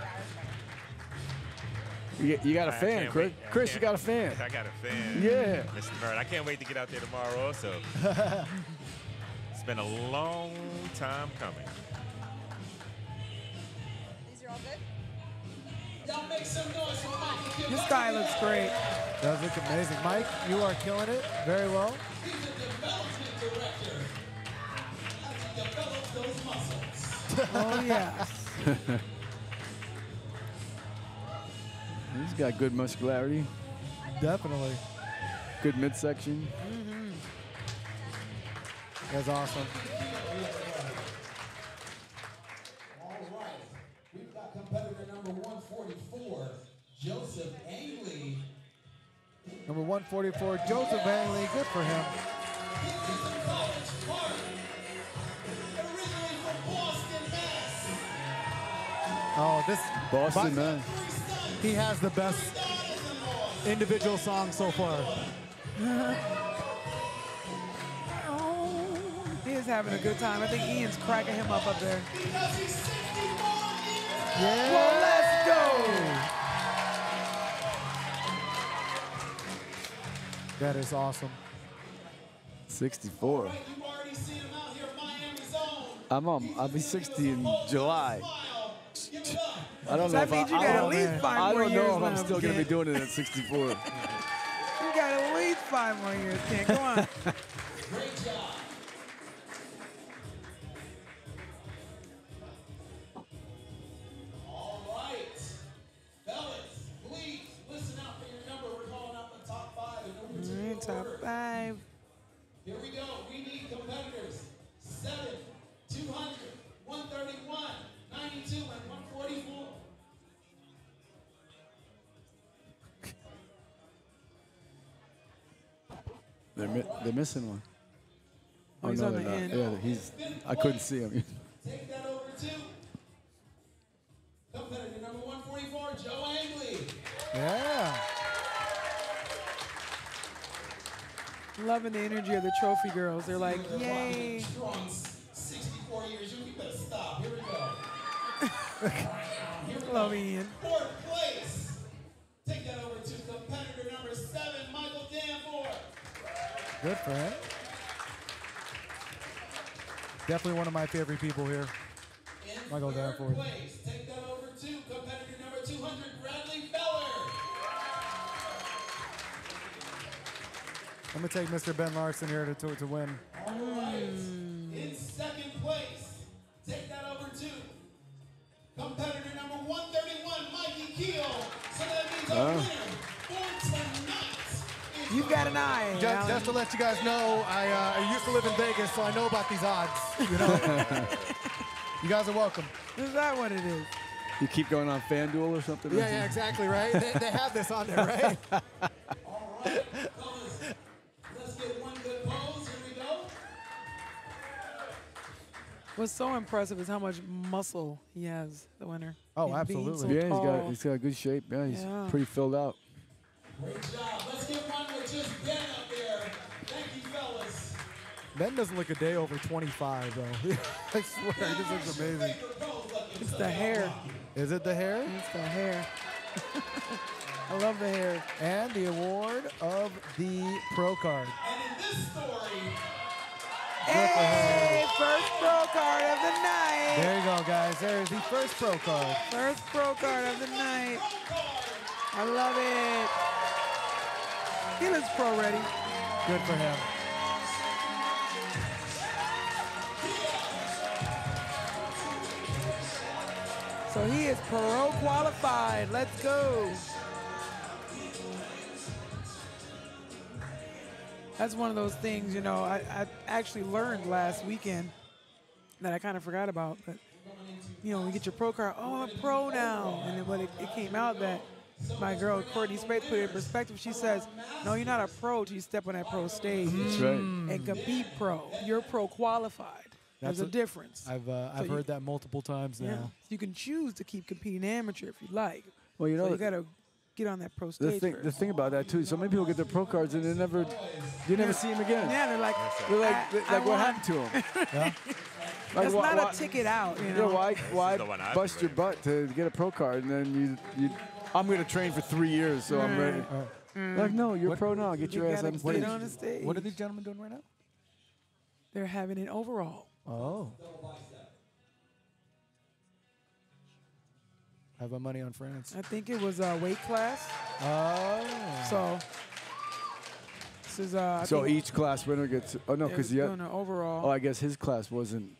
You, you got a I fan, Chris. wait. Chris, you got a fan. I got a fan. Yeah. Mr. Bird. I can't wait to get out there tomorrow also. <laughs> it's been a long time coming. These are all good? This guy looks great. Does look amazing. Mike, you are killing it very well. He's the development director. As he develops those muscles. Oh yes. <laughs> He's got good muscularity, Definitely. good midsection. Mm-hmm. That's awesome. All right. We've got competitor number 144, Joseph Angley. Number 144, Joseph Angley. Good for him. He's from College Park. Originally from Boston, Mass. Oh, this Boston, but man. He has the best individual song so far. He is having a good time. I think Ian's cracking him up up there. Because he's 61 years Yeah. Well, let's go. That is awesome. 64. old. You've already seen him out here, Miami's own. I'm on. I'll be 60 in July. Smile. Give it up. I don't know that if I, means you I got don't- at least man. five I more don't years know if I'm still going to be doing it at 64. <laughs> You got at least five more years, Ken. Go on. <laughs> They're, missing one. Oh, oh he's on they're the not. end. Yeah, he's. I couldn't see him. <laughs> Take that over to competitor number 144, Joe Angley. Yeah. Loving the energy of the trophy girls. They're like, yay. Strong, 64 years. You better stop. Here we go. Here we Love go. Ian. Good for him. Definitely one of my favorite people here. In Michael third Danforth. place. Take that over to competitor number 200, Bradley Feller. I'm gonna take Mr. Ben Larson here to, to, to win. All right. In second place, take that over to competitor got an eye. Just, Allen. just to let you guys know, I, uh, I used to live in Vegas, so I know about these odds. You know, <laughs> you guys are welcome. Is that what it is? You keep going on FanDuel or something? Yeah, yeah, exactly, right? they, they have this on there, right? All right, fellas, let's get one good pose. Here we go. What's so impressive is how much muscle he has, the winner. Oh, Him absolutely. so Yeah, he's got tall. he's got good shape. Yeah, he's Yeah. pretty filled out. Great job. Let's get one with just Ben up there. Thank you, fellas. Ben doesn't look a day over 25, though. <laughs> I swear, this looks amazing. Favorite pose looking It's the hair. Is it the hair? It's the hair. <laughs> I love the hair. And the award of the pro card. And in this story, Hey, first pro card of the night. There you go, guys. There's the first pro card. First pro card of the night. I love it. He looks pro ready. Good for him. So he is pro qualified. Let's go. That's one of those things, you know, I, I actually learned last weekend that I kind of forgot about. But you know, you get your pro card. Oh, I'm pro now. And then when it, it came out that my girl Courtney Spade put it in perspective, she says, "No, you're not a pro till you step on that pro stage That's right. and compete pro. You're pro qualified. There's That's a, a- difference. I've uh, So I've you- heard that multiple times yeah. now. You can choose to keep competing amateur if you like. Well, you So know, you gotta get on that pro stage. the stage thing, first. the thing about that too. So many people get their pro cards and they never, you never see them again. yeah, they're like, They're like, I- like I what happened to them? <laughs> Yeah. Like, That's why- not why- a ticket out, you Yeah, know. why why the one I've bust your butt to get a pro card and then you you I'm gonna train for three years so I'm ready. Mm. Mm. Like no, you're What- pro now. Get You your ass gotta on get on the stage. What are these gentlemen doing right now? They're having an overall. Oh. I have my money on France. I think it was a weight class. Oh. So this is uh. So each class winner gets. Oh no, they're because doing yeah. an overall Oh, I guess his class wasn't.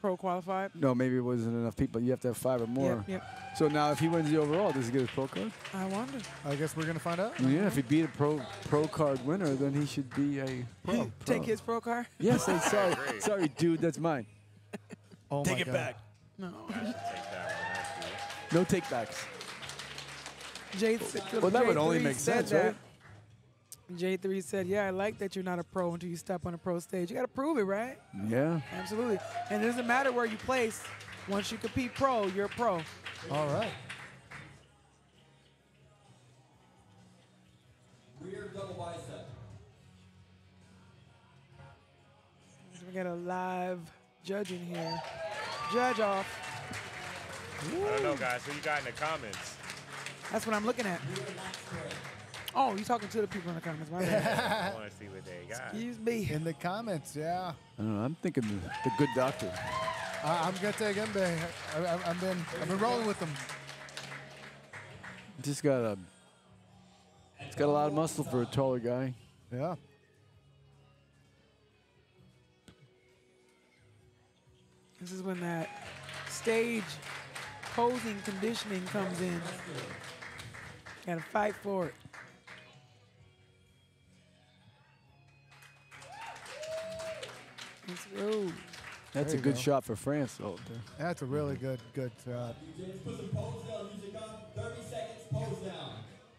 Pro qualified. No, maybe it wasn't enough people. You have to have five or more. Yep, yep. So now, if he wins the overall, does he get his pro card? I wonder. I guess we're gonna find out. Yeah, if he beat a pro pro card winner, then he should be a pro. <laughs> Take his pro card. Yes, I'm <laughs> sorry, sorry, dude, that's mine. <laughs> Oh Take my it God. back. No. Take that one. That's No takebacks. J. Well, that would only make said sense, that. right? J3 said, "Yeah, I like that you're not a pro until you step on a pro stage. You got to prove it, right? Yeah. Absolutely. And it doesn't matter where you place. Once you compete pro, you're a pro. All right. Rear double bicep. We got a live judging here. Judge off. good. I don't know, guys. Who you got in the comments? That's what I'm looking at. Oh, you talking to the people in the comments? My bad. <laughs> I want to see what they got. Excuse me. In the comments, yeah. I don't know. I'm thinking the, the good doctor. I, I'm gonna take Mbe. I, I, I've been I've been rolling with them. Just got a. He's got a lot of muscle for a taller guy. Yeah. This is when that stage posing conditioning comes in. Gotta fight for it. Let's go. That's a good go. shot for France. Oh, there. That's a really good good shot. DJs put some pose down, music up. 30 seconds, pose down.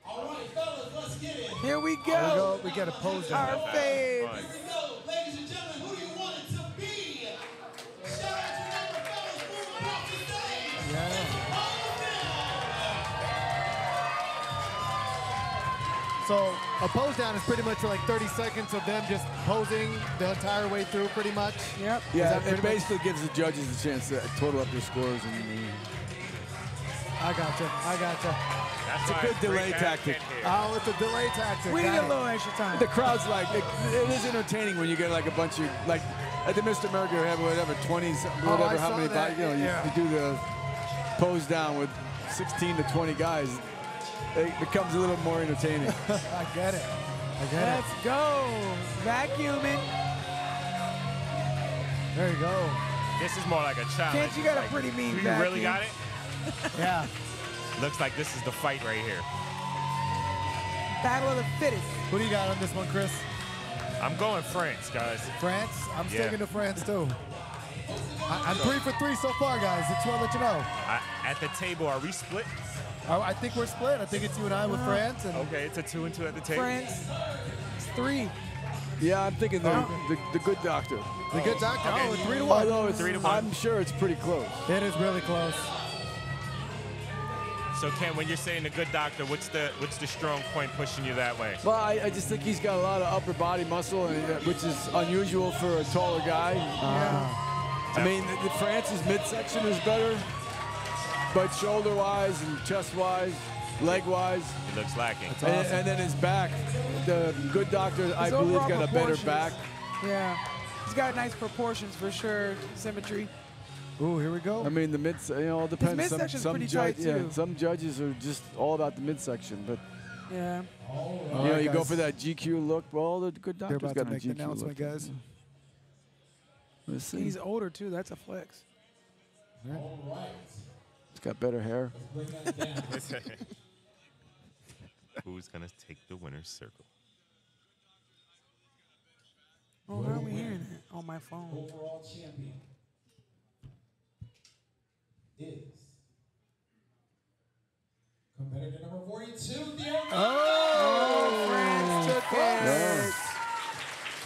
All right, fellas, let's get it. Here we There we go. go. We get a pose down. Our fave. Fun. Here we go, ladies and gentlemen, who do you want it to be? So a pose down is pretty much like 30 seconds of them just posing the entire way through, pretty much. Yep. Yeah, that it pretty much- basically gives the judges a chance to total up their scores. And uh, I gotcha. I gotcha. That's It's a good delay great to have tactic. Oh, it's a delay tactic. We need Got a little extra time. the crowd's like, it, it is entertaining when you get like a bunch of like at the Mr. America have whatever 20, Oh, whatever, I how many, that. you know, you- you, do the pose down with 16 to 20 guys. It becomes a little more entertaining. <laughs> I get it. I get it. Let's go. Vacuuming. it. There you go. This is more like a challenge. Kent, you got a pretty mean You really got it? <laughs> Yeah. Looks like this is the fight right here. Battle of the fittest. Who do you got on this one, Chris? I'm going France, guys. France? I'm Yeah. sticking to France too. I, I'm three for three so far, guys. Just want to let you know. I, at the table, are we split? I, I think we're split. I think it's you and I with France. And Okay, it's a two and two at the table. France. It's three. yeah, I'm thinking the, Oh. the, the good doctor. the good doctor. Okay. Oh, it's three to one. Although it's, Three to one. I'm sure it's pretty close. It is really close. So Ken, when you're saying the good doctor, what's the what's the strong point pushing you that way? Well, I, I just think he's got a lot of upper body muscle, and, uh, which is unusual for a taller guy. I mean, the, the France's midsection is better, but shoulder-wise and chest-wise, leg-wise, It looks lacking. and, and then his back. The good doctor, I believe, got a better back. Yeah. He's got nice proportions for sure. Symmetry. Ooh, here we go. I mean, the mid, you know, all depends. Some, midsection's some, pretty judge- tight, yeah, too. some judges are just all about the midsection, but Yeah. All you know, right, you go for that GQ look. Well, the good They're doctor's about got to a make the GQ announcement, look. guys. Hmm. Let's see. He's older too. That's a flex. He's got better hair. <laughs> Who's gonna take the winner's circle? Oh, how are we hearing it on my phone? Overall champion. is competitor number 42, Dear Oh, France took it.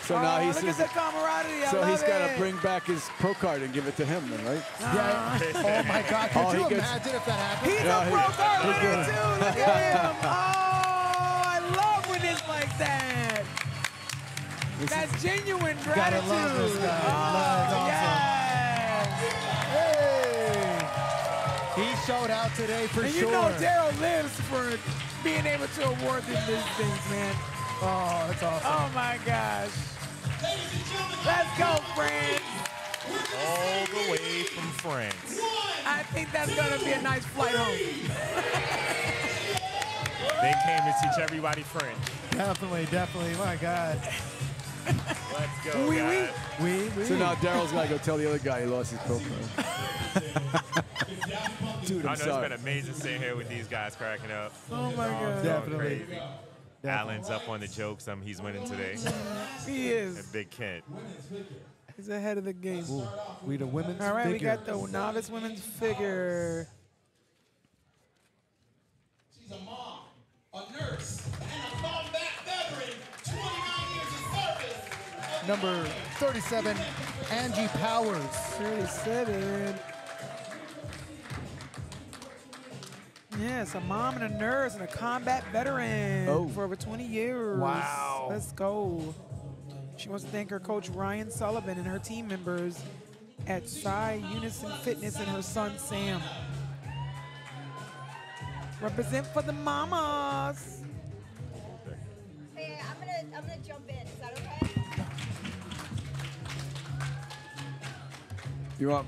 So oh, now Oh, he look says, at the camaraderie. I so he's love got to bring back his pro card and give it to him, then, right? Yeah. <laughs> oh my God! Could Oh, he you gets- imagine if that happened? He's Yeah, a he- pro card he's winner good. too. Look at <laughs> him. Oh, I love when it's like that. That's genuine gratitude. Gotta love this guy. Oh, That's yes. He showed out today for And sure. And you know Darrell lives for being able to award them these things, man. Oh, that's awesome. Oh my gosh. Let's go, friends. All the way from France. I think that's gonna be a nice flight home. They came to teach everybody French. Definitely, definitely. My God. Let's go, Oui, oui. guys. We, we. So now Darrell's got to go tell the other guy he lost his pro card. <laughs> Dude, I I'm know sorry. it's been amazing sitting here with these guys cracking up. Oh my god. Definitely. crazy. Allen's up on the jokes. Um, he's winning today. <laughs> He And is. Big Kent. He's ahead of the game. We the women's figure. All right, we got the novice women's figure. She's a mom, a nurse, and a combat veteran. 29 years of service. Number 37, Angie Powers. 37. Yes, a mom and a nurse and a combat veteran Oh. for over 20 years. Wow. Let's go. She wants to thank her coach Ryan Sullivan and her team members at Psy Unison Fitness and her son Sam. Represent for the mamas. Hey, I'm gonna I'm gonna jump in. Is that okay? You want?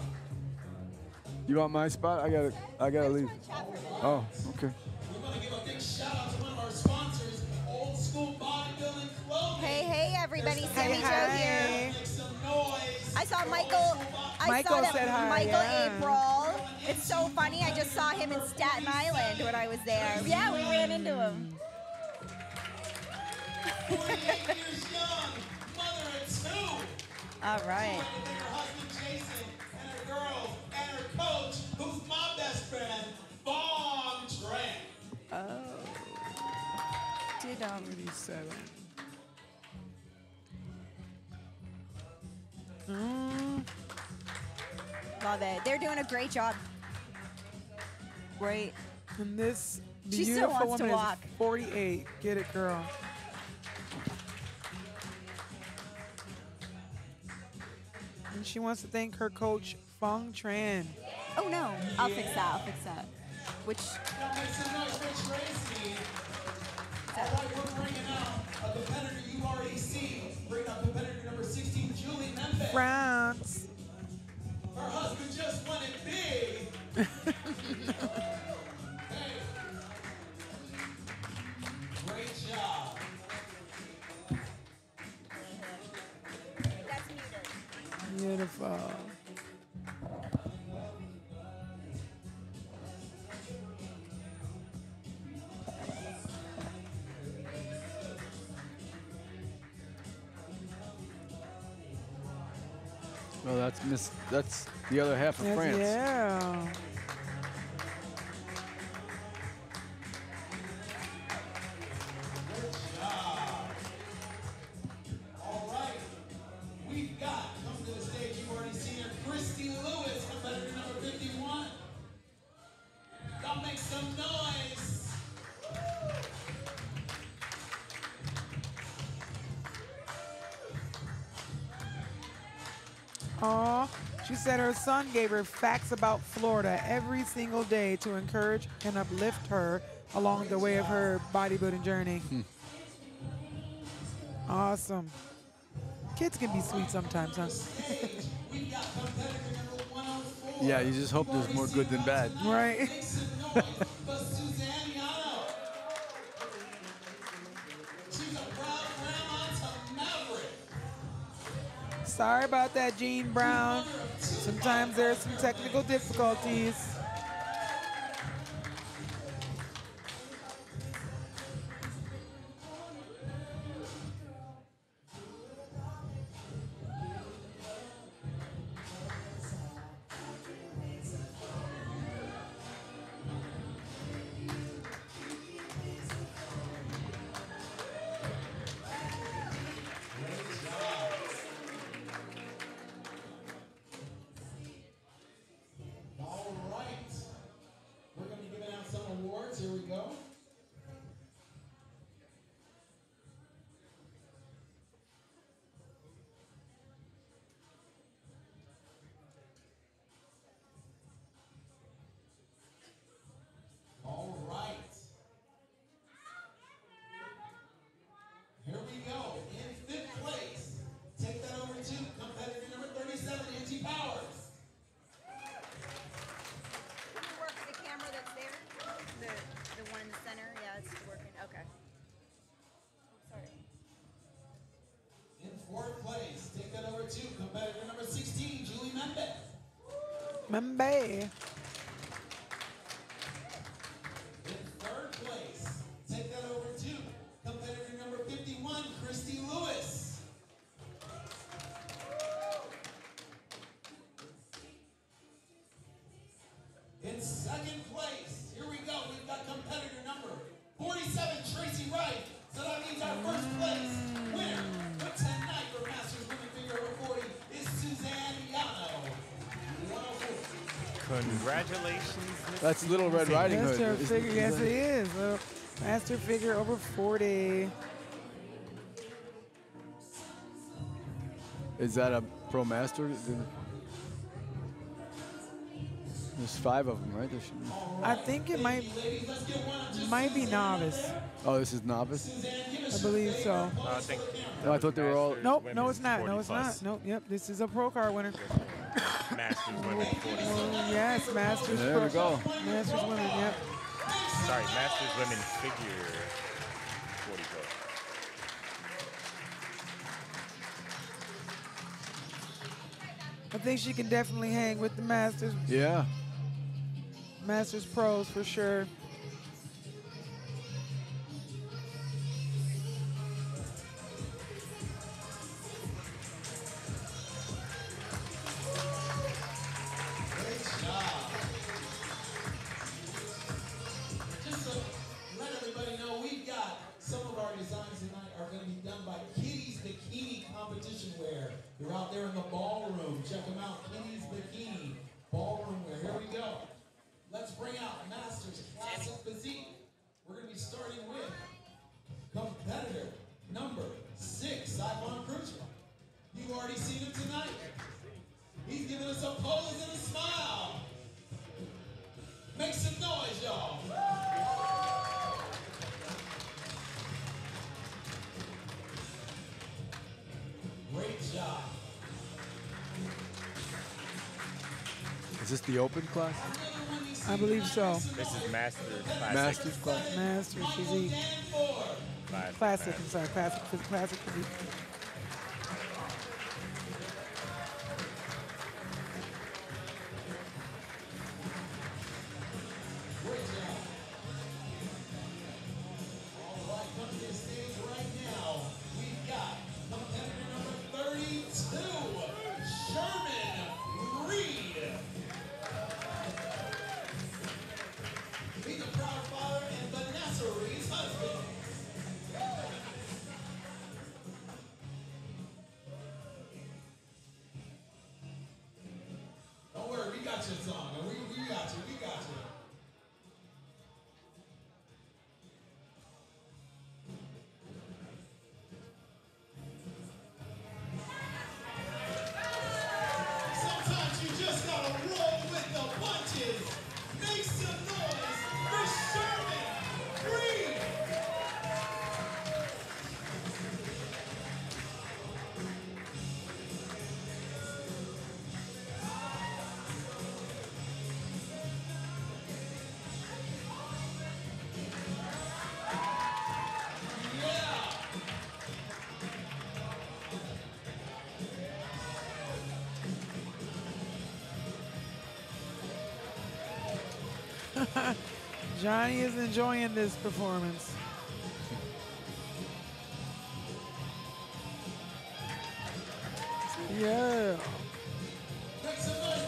You want my spot? I gotta. I gotta leave. Chat for a minute. Oh, okay. We want to give a big shout out to one of our sponsors, Old School Bodybuilding Clothing. Hey, hey, everybody. Sammy Hey, Joe hi. here. Make some noise. I saw Michael. I Michael saw that said hi, Michael yeah. April. It's so funny. I just saw him in Staten Island when I was there. Yeah, we ran into him. 48 years young, mother of two. All right. <laughs> And her husband Jason, and her girls, and her coach, who's my best friend, Vaughn Trent. Oh. Did um. 37. Mm, Love it. They're doing a great job. Great. and this She still beautiful wants to woman walk. is 48. Get it, girl. And she wants to thank her coach, Feng Tran. Oh no. I'll fix that. I'll fix that. Which Now make some noise for Tracy. All right, we're bringing out a competitor you've already seen. Bring out competitor number 16, Julie Memphis. France. Her husband just won it big. hey. Great job. that's muted. Beautiful. Well, that's Miss. That's the other half of Yes, France. Yeah. Aw, she said her son gave her facts about Florida every single day to encourage and uplift her along the way of her bodybuilding journey. Hmm. Awesome. Kids can be sweet sometimes, huh? We've got competitor number 104. Yeah, you just hope there's more good than bad. Right? <laughs> Sorry about that, Gene Brown. Sometimes there's some technical difficulties. Membe. That's Little Red Riding Hood. Master Isn't- figure, yes it is. Little Master figure over 40. Is that a pro master? There's five of them, right? There should be- I think it might might be novice. Oh, this is novice. I believe so. Uh, I think. No, I thought they were all. Nope, no, it's not. No, it's plus. not. Nope, yep. This is a pro card winner. Masters Women 40. Oh, yes, Masters There we go. Masters women, yep. Sorry, Masters Women Figure 40 plus. I think she can definitely hang with the Masters. Yeah. Masters pros for sure. The open class? I believe so. This is Masters Classic. Masters class? Masters physique. Classic. Classic, I'm sorry, classic, classic physique.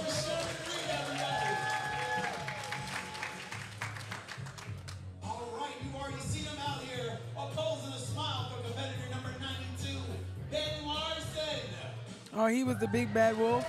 For showing up everybody. All right, you already seen him out here. Opposing a smile for competitor number 92, Ben Larson. Oh, he was the big bad wolf.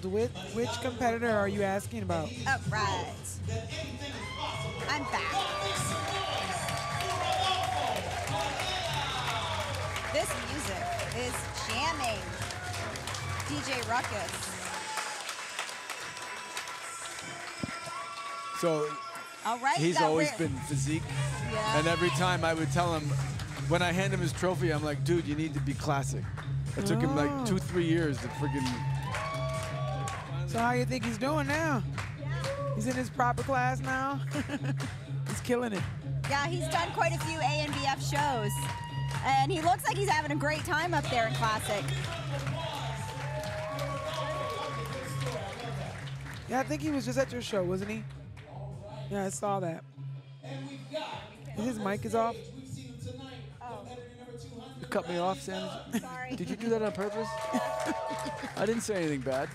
The Ronald, which, which competitor are you asking about? All right. I'm back. This music is jamming. DJ Ruckus. So All right. he's always been physique. Yeah. And every time I would tell him, when I hand him his trophy, I'm like, dude, you need to be classic. It took him like two, three years to friggin' So how you think he's doing now? He's in his proper class now. <laughs> he's killing it. Yeah, he's done quite a few ANBF shows. And he looks like he's having a great time up there in Classic. Yeah, I think he was just at your show, wasn't he? Yeah, I saw that. And his mic is off. You cut me off, Sam. Sorry. <laughs> Did you do that on purpose? <laughs> I didn't say anything bad.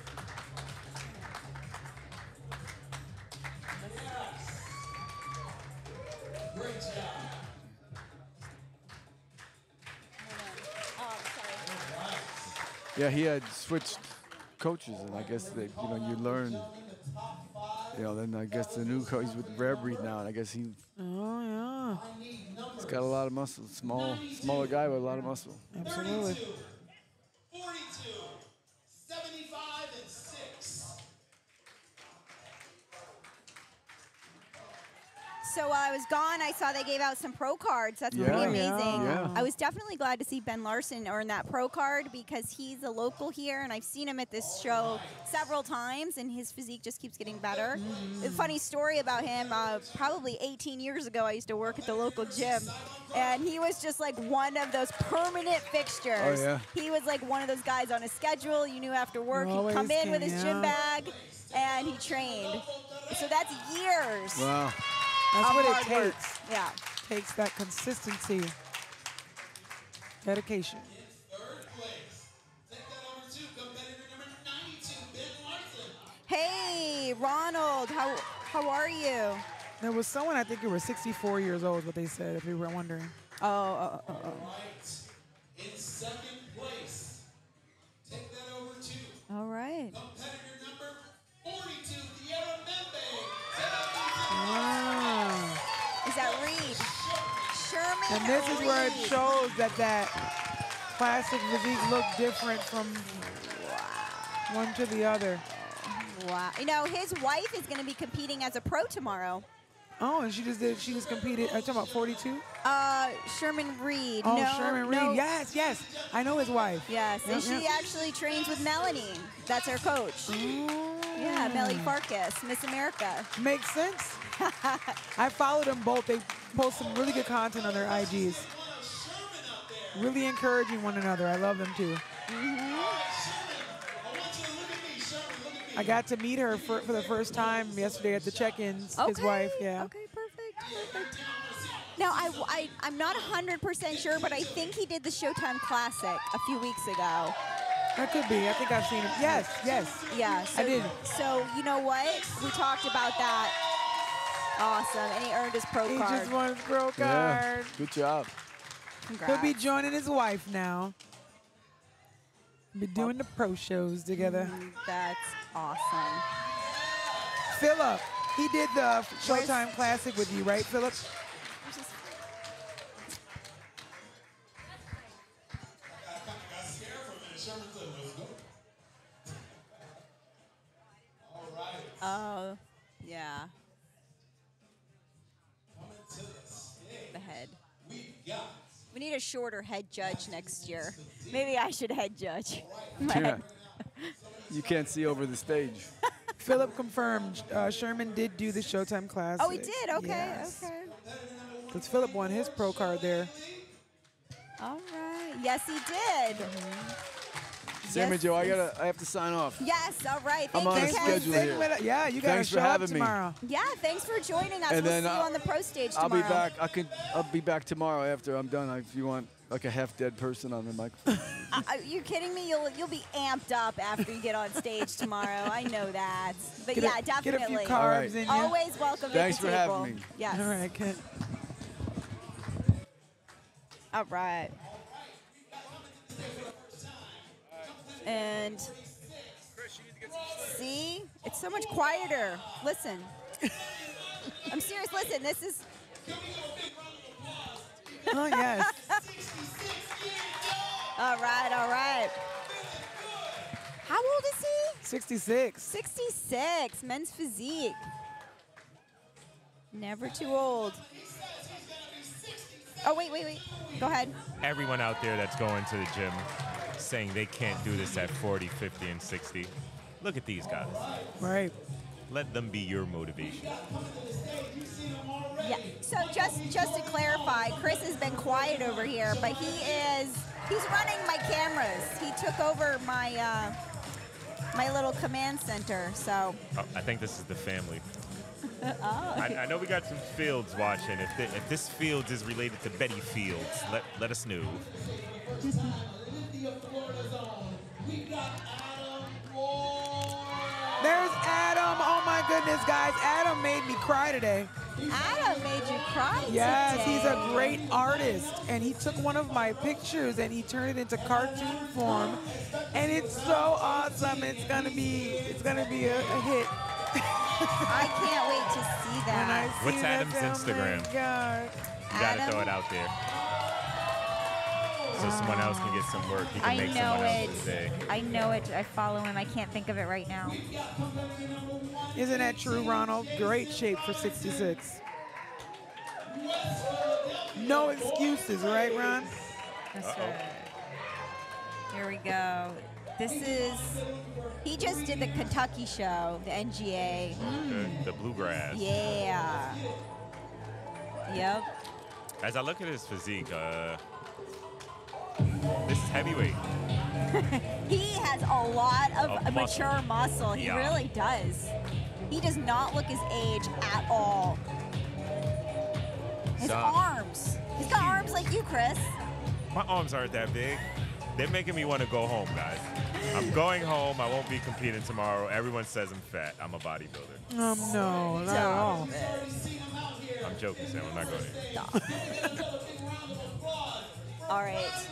Yeah, he had switched coaches, and I guess that you know you learn. You know, then I guess the new coach he's with Rare Breed now, and I guess he Oh yeah, he's got a lot of muscle. Small, smaller guy with a lot of muscle. absolutely. So while I was gone, I saw they gave out some pro cards. That's Yeah. pretty amazing. Yeah. I was definitely glad to see Ben Larson earn that pro card because he's a local here, and I've seen him at this show several times, and his physique just keeps getting better. A funny story about him: uh, probably 18 years ago, I used to work at the local gym, and he was just like one of those permanent fixtures. Oh, yeah. He was like one of those guys on a schedule. You knew after work he'd come in with his came, gym yeah. bag, and he trained. So that's years. Wow. That's of what it hard work. takes. Yeah. Takes that consistency, dedication. Third place. Take that over to competitor number 92, Ben Larson. Hey, Ronald, how how are you? There was someone I think who was 64 years old. is What they said, if you were wondering. Oh, oh, oh, oh. Right. In second place. Take that over to all right. competitor And this is where it shows that that classic physique look different from one to the other. Wow. You know, his wife is going to be competing as a pro tomorrow. Oh, and she just did. She just competed. Are you talking about 42? Uh, Sherman Reed. Oh, no, Sherman Reed. no. Yes, yes. I know his wife. Yes, and Yep, she yep. actually trains with Melanie. That's her coach. Yeah, Melly Farkas, Miss America. Makes sense. <laughs> I followed them both. They post some really good content on their IGs. Really encouraging one another. I love them too. Mm-hmm. I got to meet her for, for the first time yesterday at the check-ins. His wife, yeah. Okay, perfect. perfect. Now, I, I, I'm not 100% sure, but I think he did the Showtime Classic a few weeks ago. That could be. I think I've seen him. Yes, yes. Yeah, so, I did. So, you know what? We talked about that. Awesome. And he earned his pro He card. just won his pro Yeah. Good job. Congrats. He'll be joining his wife now. Be doing the pro shows together. Mm, that's awesome. Philip, he did the Showtime Classic with you, right, Philip? Oh, yeah. The head. we've got We need a shorter head judge next year. Maybe I should head judge. Yeah. You can't see over the stage. <laughs> Philip confirmed uh, Sherman did do the Showtime class. Oh, he did? Okay, Yes. okay. Because Philip won his pro card there. All right. Yes, he did. Sammy Yes, Joe, I gotta, I have to sign off. Yes, all right. I'm Thank on you, a schedule here. Yeah, you got to Thanks for show up having me. tomorrow. Yeah, thanks for joining us. And we'll then see you I'll- on the pro stage I'll be back. I could. I'll be back tomorrow after I'm done. If you want, like a half dead person on the microphone. <laughs> Uh, uh, you kidding me? You'll you'll be amped up after you get on stage tomorrow. I know that. But Get yeah, a, definitely. Get a few carbs All right. in you. Always welcome Thanks at for the having table. me. Yes. All right, Kent. All right. And see, it's so much quieter. Listen. <laughs> I'm serious. Listen, this is Oh yes. <laughs> all right, all right. How old is he? 66. 66, men's physique. Never too old. Oh, wait, wait, wait. Go ahead. Everyone out there that's going to the gym saying they can't do this at 40, 50, and 60. Look at these guys. Right. Let them be your motivation. Yeah. So just just to clarify, Chris has been quiet over here, but he is he's running my cameras. He took over my uh, my little command center. So Oh, I think this is the family. <laughs> I, I know we got some Fields watching. If, thi- if this Fields is related to Betty Fields, let, let us know. <laughs> Olympia, Florida zone. We got Adam Ward. There's Adam. Oh my goodness, guys. Adam made me cry today. Adam made you cry Yes, today. he's a great artist, and he took one of my pictures and he turned it into cartoon form, and it's so awesome. It's gonna be, it's gonna be a, a hit. I can't wait to see When I that. see What's that, Adam's oh my Instagram? God. You gotta Adam? throw it out there. So someone else can get some work. He can I make know someone it. else's day. I know it. I follow him. I can't think of it right now. Isn't that true, Ronald? Great shape for 66. No excuses, right, Ron? That's right. Here we go. This is he just did the Kentucky show, the NGA. The, the bluegrass. Yeah. Yep. As I look at his physique, uh, this is heavyweight. <laughs> He has a lot of Of muscle. mature muscle. He Yeah. really does. He does not look his age at all. His So- arms. He's got arms like you, Chris. My arms aren't that big. They're making me want to go home, guys. I'm going home. I won't be competing tomorrow. Everyone says I'm fat. I'm a bodybuilder. Um, no, not at all. I'm joking, Sam. I'm not going there. <laughs> <laughs> All right.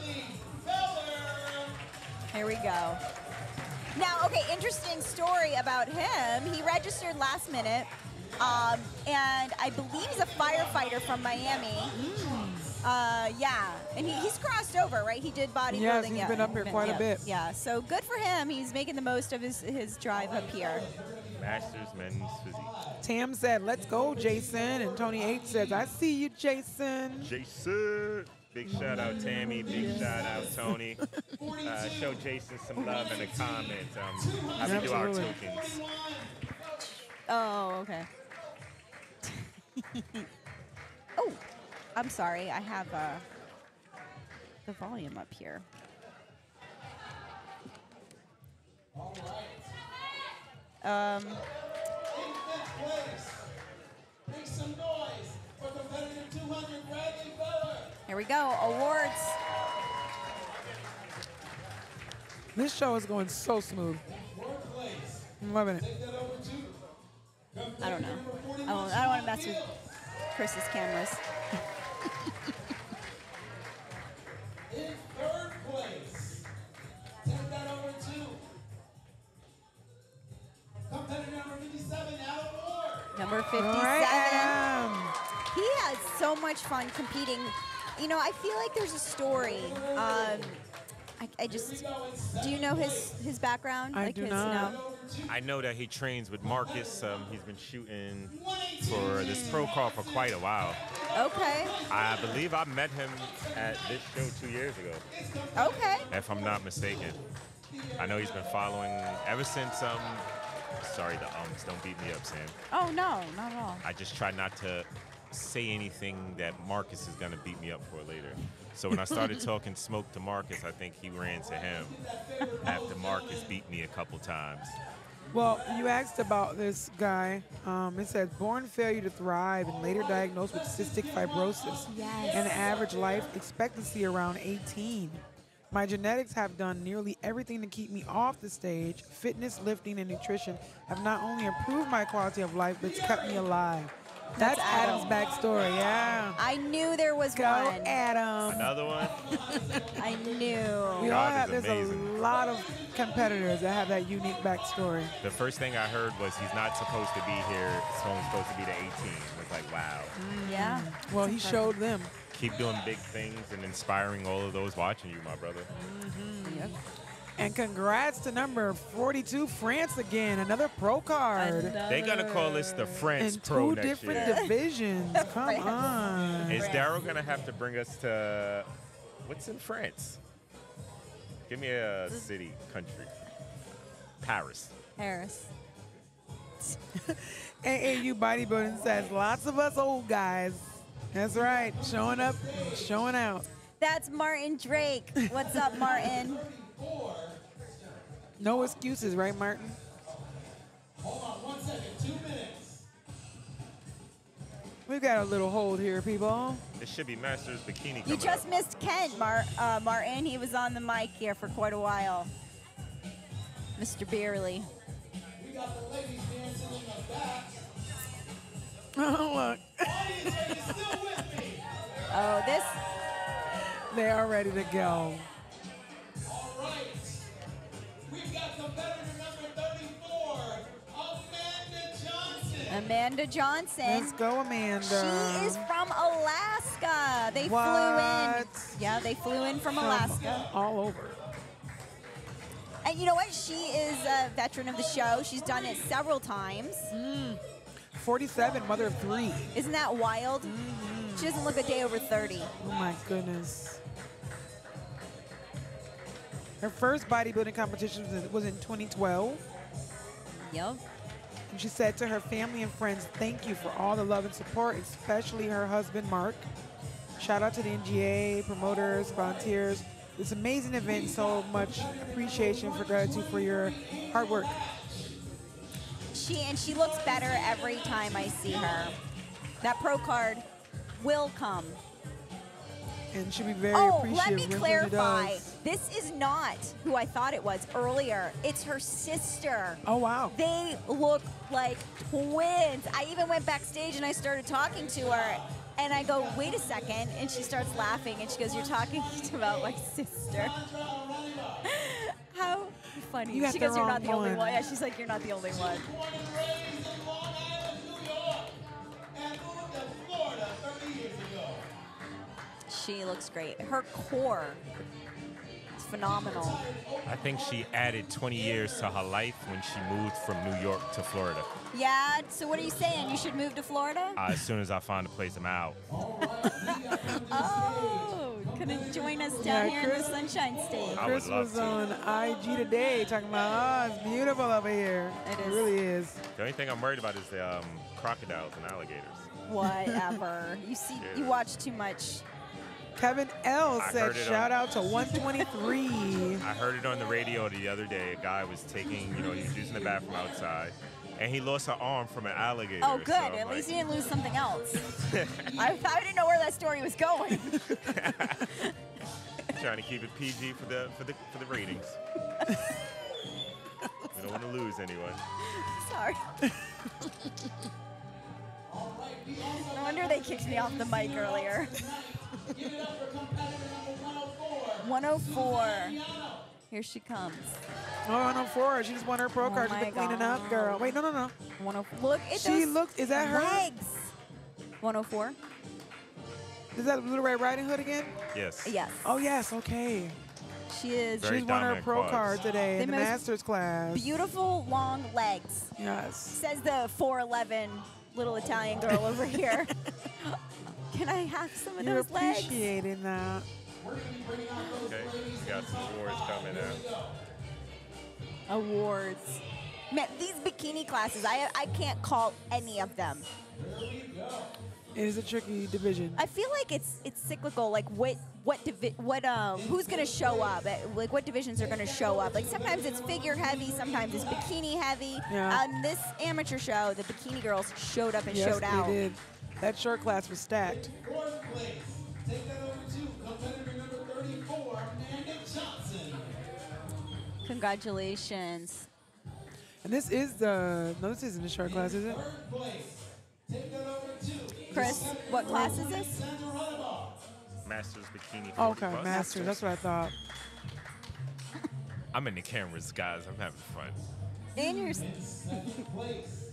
Here we go. Now, okay, interesting story about him. He registered last minute, um, and I believe he's a firefighter from Miami. Uh, yeah, and he, he's crossed over, right? He did bodybuilding. Yes, he's yeah, been up here quite a bit. Yeah, so good for him. He's making the most of his his drive up here. Masters men's physique. Tam said, let's go, Jason. And Tony H says, I see you, Jason. Jason. Big shout out Tammy. Big shout out Tony. Uh, show Jason some love in the comments. Um, how we do our tokens. Oh, okay. <laughs> oh, I'm sorry. I have uh, the volume up here. Um, Make some noise for competitor 200 Bradley Feller. Here we go. Awards. This show is going so smooth. I'm loving it. I don't know. I don't, I don't want to mess with Chris's cameras. In third place, take that over to competitor number 57, Adam Ward. Number 57. All right, Adam. He has so much fun competing. You know, I feel like there's a story. Um, I, I just, do you know his his background? I like do his, not. No? I know that he trains with Marcus. Um, he's been shooting for this pro call for quite a while. Okay. I believe I met him at this show two years ago, Okay. if I'm not mistaken. I know he's been following ever since. Um, sorry, the ums. Don't beat me up, Sam. Oh no, not at all. I just try not to say anything that Marcus is gonna beat me up for later. So when I started <laughs> talking smoke to Marcus, I think he ran to him after Marcus beat me a couple times. Well, you asked about this guy. Um, it says born failure to thrive and later diagnosed with cystic fibrosis. Yes. And average life expectancy around 18. My genetics have done nearly everything to keep me off the stage. Fitness, lifting, and nutrition have not only improved my quality of life, but it's kept me alive. That's, That's Adam's backstory. Yeah. I knew there was Go one. Adam. Another one. <laughs> I knew. We all have. is There's amazing. a lot of competitors that have that unique backstory. The first thing I heard was he's not supposed to be here. It's only supposed to be the 18. I was like, wow. Yeah. Well, he showed them. Keep doing big things and inspiring all of those watching you, my brother. Mm -hmm. Yep. And congrats to number 42, France again. Another pro card. They're gonna call this the France in Pro two next different year. divisions. <laughs> Come on. Is Darrell gonna have to bring us to what's in France? Give me a city, country. Paris. Harris. AAU <laughs> Bodybuilding says lots of us old guys. That's right. Showing up, showing out. That's Martin Drake. What's up, Martin? <laughs> No excuses, right, Martin? Hold on one second. Two minutes. We've got a little hold here, people. It should be Masters Bikini You just up. missed Kent, Mar- uh, Martin. He was on the mic here for quite a while. Mr. Beerley. We got the ladies <laughs> dancing in the back. Oh, look. Audience, are you still with me? Oh, this. They are ready to go. All right. We've got competitor number 34, Amanda Johnson. Amanda Johnson. Let's go, Amanda. She is from Alaska. They flew in. Yeah, they flew in from Alaska. All over. And you know what? She is a veteran of the show. She's done it several times. 47, mother of three. Isn't that wild? Mm-hmm. She doesn't look a day over 30. Oh my goodness. Her first bodybuilding competition was in, 2012. Yep. And she said to her family and friends, thank you for all the love and support, especially her husband, Mark. Shout out to the NGA, promoters, volunteers. This amazing event, so much appreciation for gratitude for your hard work. She and she looks better every time I see her. That pro card will come. And she'll be very Oh, appreciative. let me clarify. This is not who I thought it was earlier. It's her sister. Oh, wow. They look like twins. I even went backstage and I started talking to her. And I go, wait a second. And she starts laughing and she goes, You're talking <laughs> about my sister. <laughs> How funny. You she goes, You're not the only one. Yeah, she's like, You're not the only one. She looks great. Her core is phenomenal. I think she added 20 years to her life when she moved from New York to Florida. Yeah, so what are you saying? You should move to Florida? Uh, as soon as I find a place, I'm out. <laughs> Oh, gonna join us down Yeah, here in the Sunshine State. I Chris was to. on IG today talking about, oh, it's beautiful over here. It It is. really is. The only thing I'm worried about is the um, crocodiles and alligators. Whatever. You see, you watch too much. Kevin L I said, shout on- out to 123. <laughs> I heard it on the radio the other day. A guy was taking, you know, he was using the bathroom outside, and he lost an arm from an alligator. Oh, good. So I'm At least he didn't lose something else. <laughs> I, I didn't know where that story was going. <laughs> trying to keep it PG for the for the for the ratings. we don't want to lose anyone. Sorry. No wonder they kicked me off the mic earlier. 104. Here she comes. Oh, 104. She just won her pro Oh card. She's my been cleaning up, girl. Wait, no, no, no. 104. Look at She those looks, is that her? legs. 104. Is that Little Red Riding Hood again? Yes. Yes. Oh, yes, okay. She is Very She's won her pro quads. card today The in the Masters class. beautiful long legs. Yes. Says the 4'11 little Italian girl over here. <laughs> Can I have some of You're those legs? appreciating that. Okay. We got some awards coming out. Awards. Man, these bikini classes, I I can't call any of them. It is a tricky division. I feel like it's it's cyclical. Like what what divi- what um who's gonna show up? Eh, Like what divisions are gonna show up? Like sometimes it's figure heavy, sometimes it's bikini heavy. Yeah. On this amateur show, the bikini girls showed up and yes, showed they out. did. That short class was stacked. Fourth place. Take that over to competitor number 34, Amanda Johnson. Congratulations. And this is the, no, this isn't the short class, is it? Third place. Take that over to Chris, what class is this? Masters bikini. 40 Okay, plus. master. That's what I thought. I'm in the cameras, guys. I'm having fun. And your. Second place.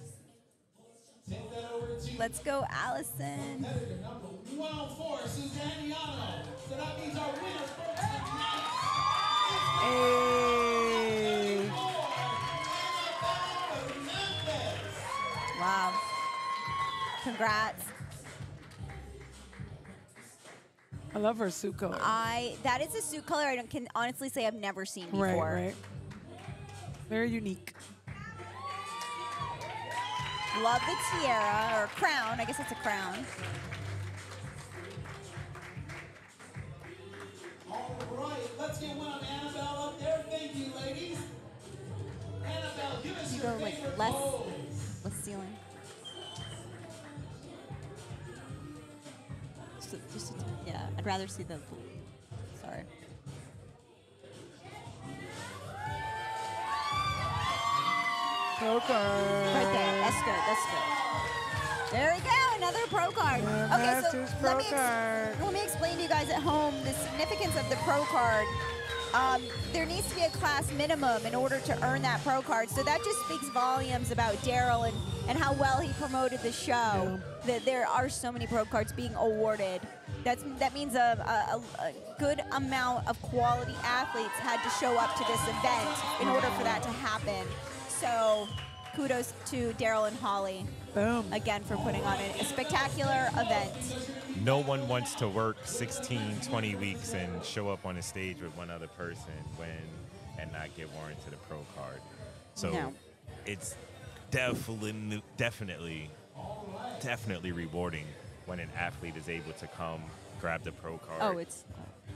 Take that over to Let's go, Allison. competitor number 104, Suzanne Yano. So that means our winner for tonight Hey. is Annabelle Hernandez. Wow. Congrats. I love her suit color. I that is a suit color I can honestly say I've never seen before. Right, right. Very unique. Love the tiara or crown. I guess it's a crown. All right, let's get one on Annabelle up there. Thank you, ladies. Annabelle, give us You your go like less, pose. less ceiling. Just, just yeah, I'd rather see the. Sorry. Okay. Right there. That's good. That's good. There we go. Another pro card. Yeah, okay, so let me, card. let me explain to you guys at home the significance of the pro card. Um, there needs to be a class minimum in order to earn that pro card. So that just speaks volumes about Darrell and, and how well he promoted the show. That there are so many pro cards being awarded. That's, that means a, a, a- a good amount of quality athletes had to show up to this event in order for that to happen. So kudos to Darrell and Holli Boom. again for putting on a, a spectacular event. No one wants to work 16, 20 weeks and show up on a stage with one other person when and not get warranted a pro card. So No. it's definitely, definitely, definitely rewarding when an athlete is able to come, grab the pro card, Oh, it's.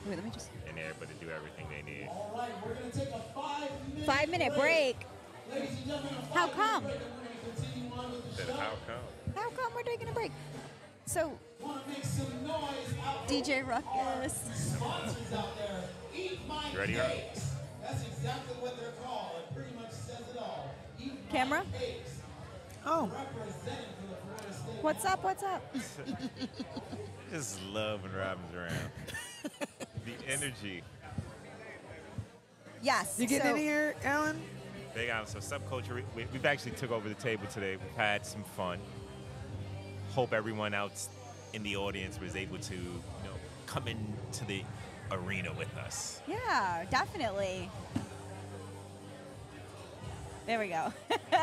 Wait, let me just. and they're able to do everything they need. All right, we're going to take a five minute Five minute break. Ladies and gentlemen, a How five-minute come? break, and we're going to continue on with the Said, show. how come? How come we're taking a break? So, Want to make some noise out there. DJ Ruckus. Sponsors out there. Eat my You ready, Earl? cakes. That's exactly what they're called. It pretty much says it all. Eat Camera? Oh, Representing for the Florida State. What's up? What's up? <laughs> Just love when Robin's around. the energy. Yes. you getting so, in here, Allen? Big on so subculture. We, we've actually took over the table today. We've had some fun. Hope everyone else in the audience was able to, you know, come into the arena with us. Yeah, definitely. There we go.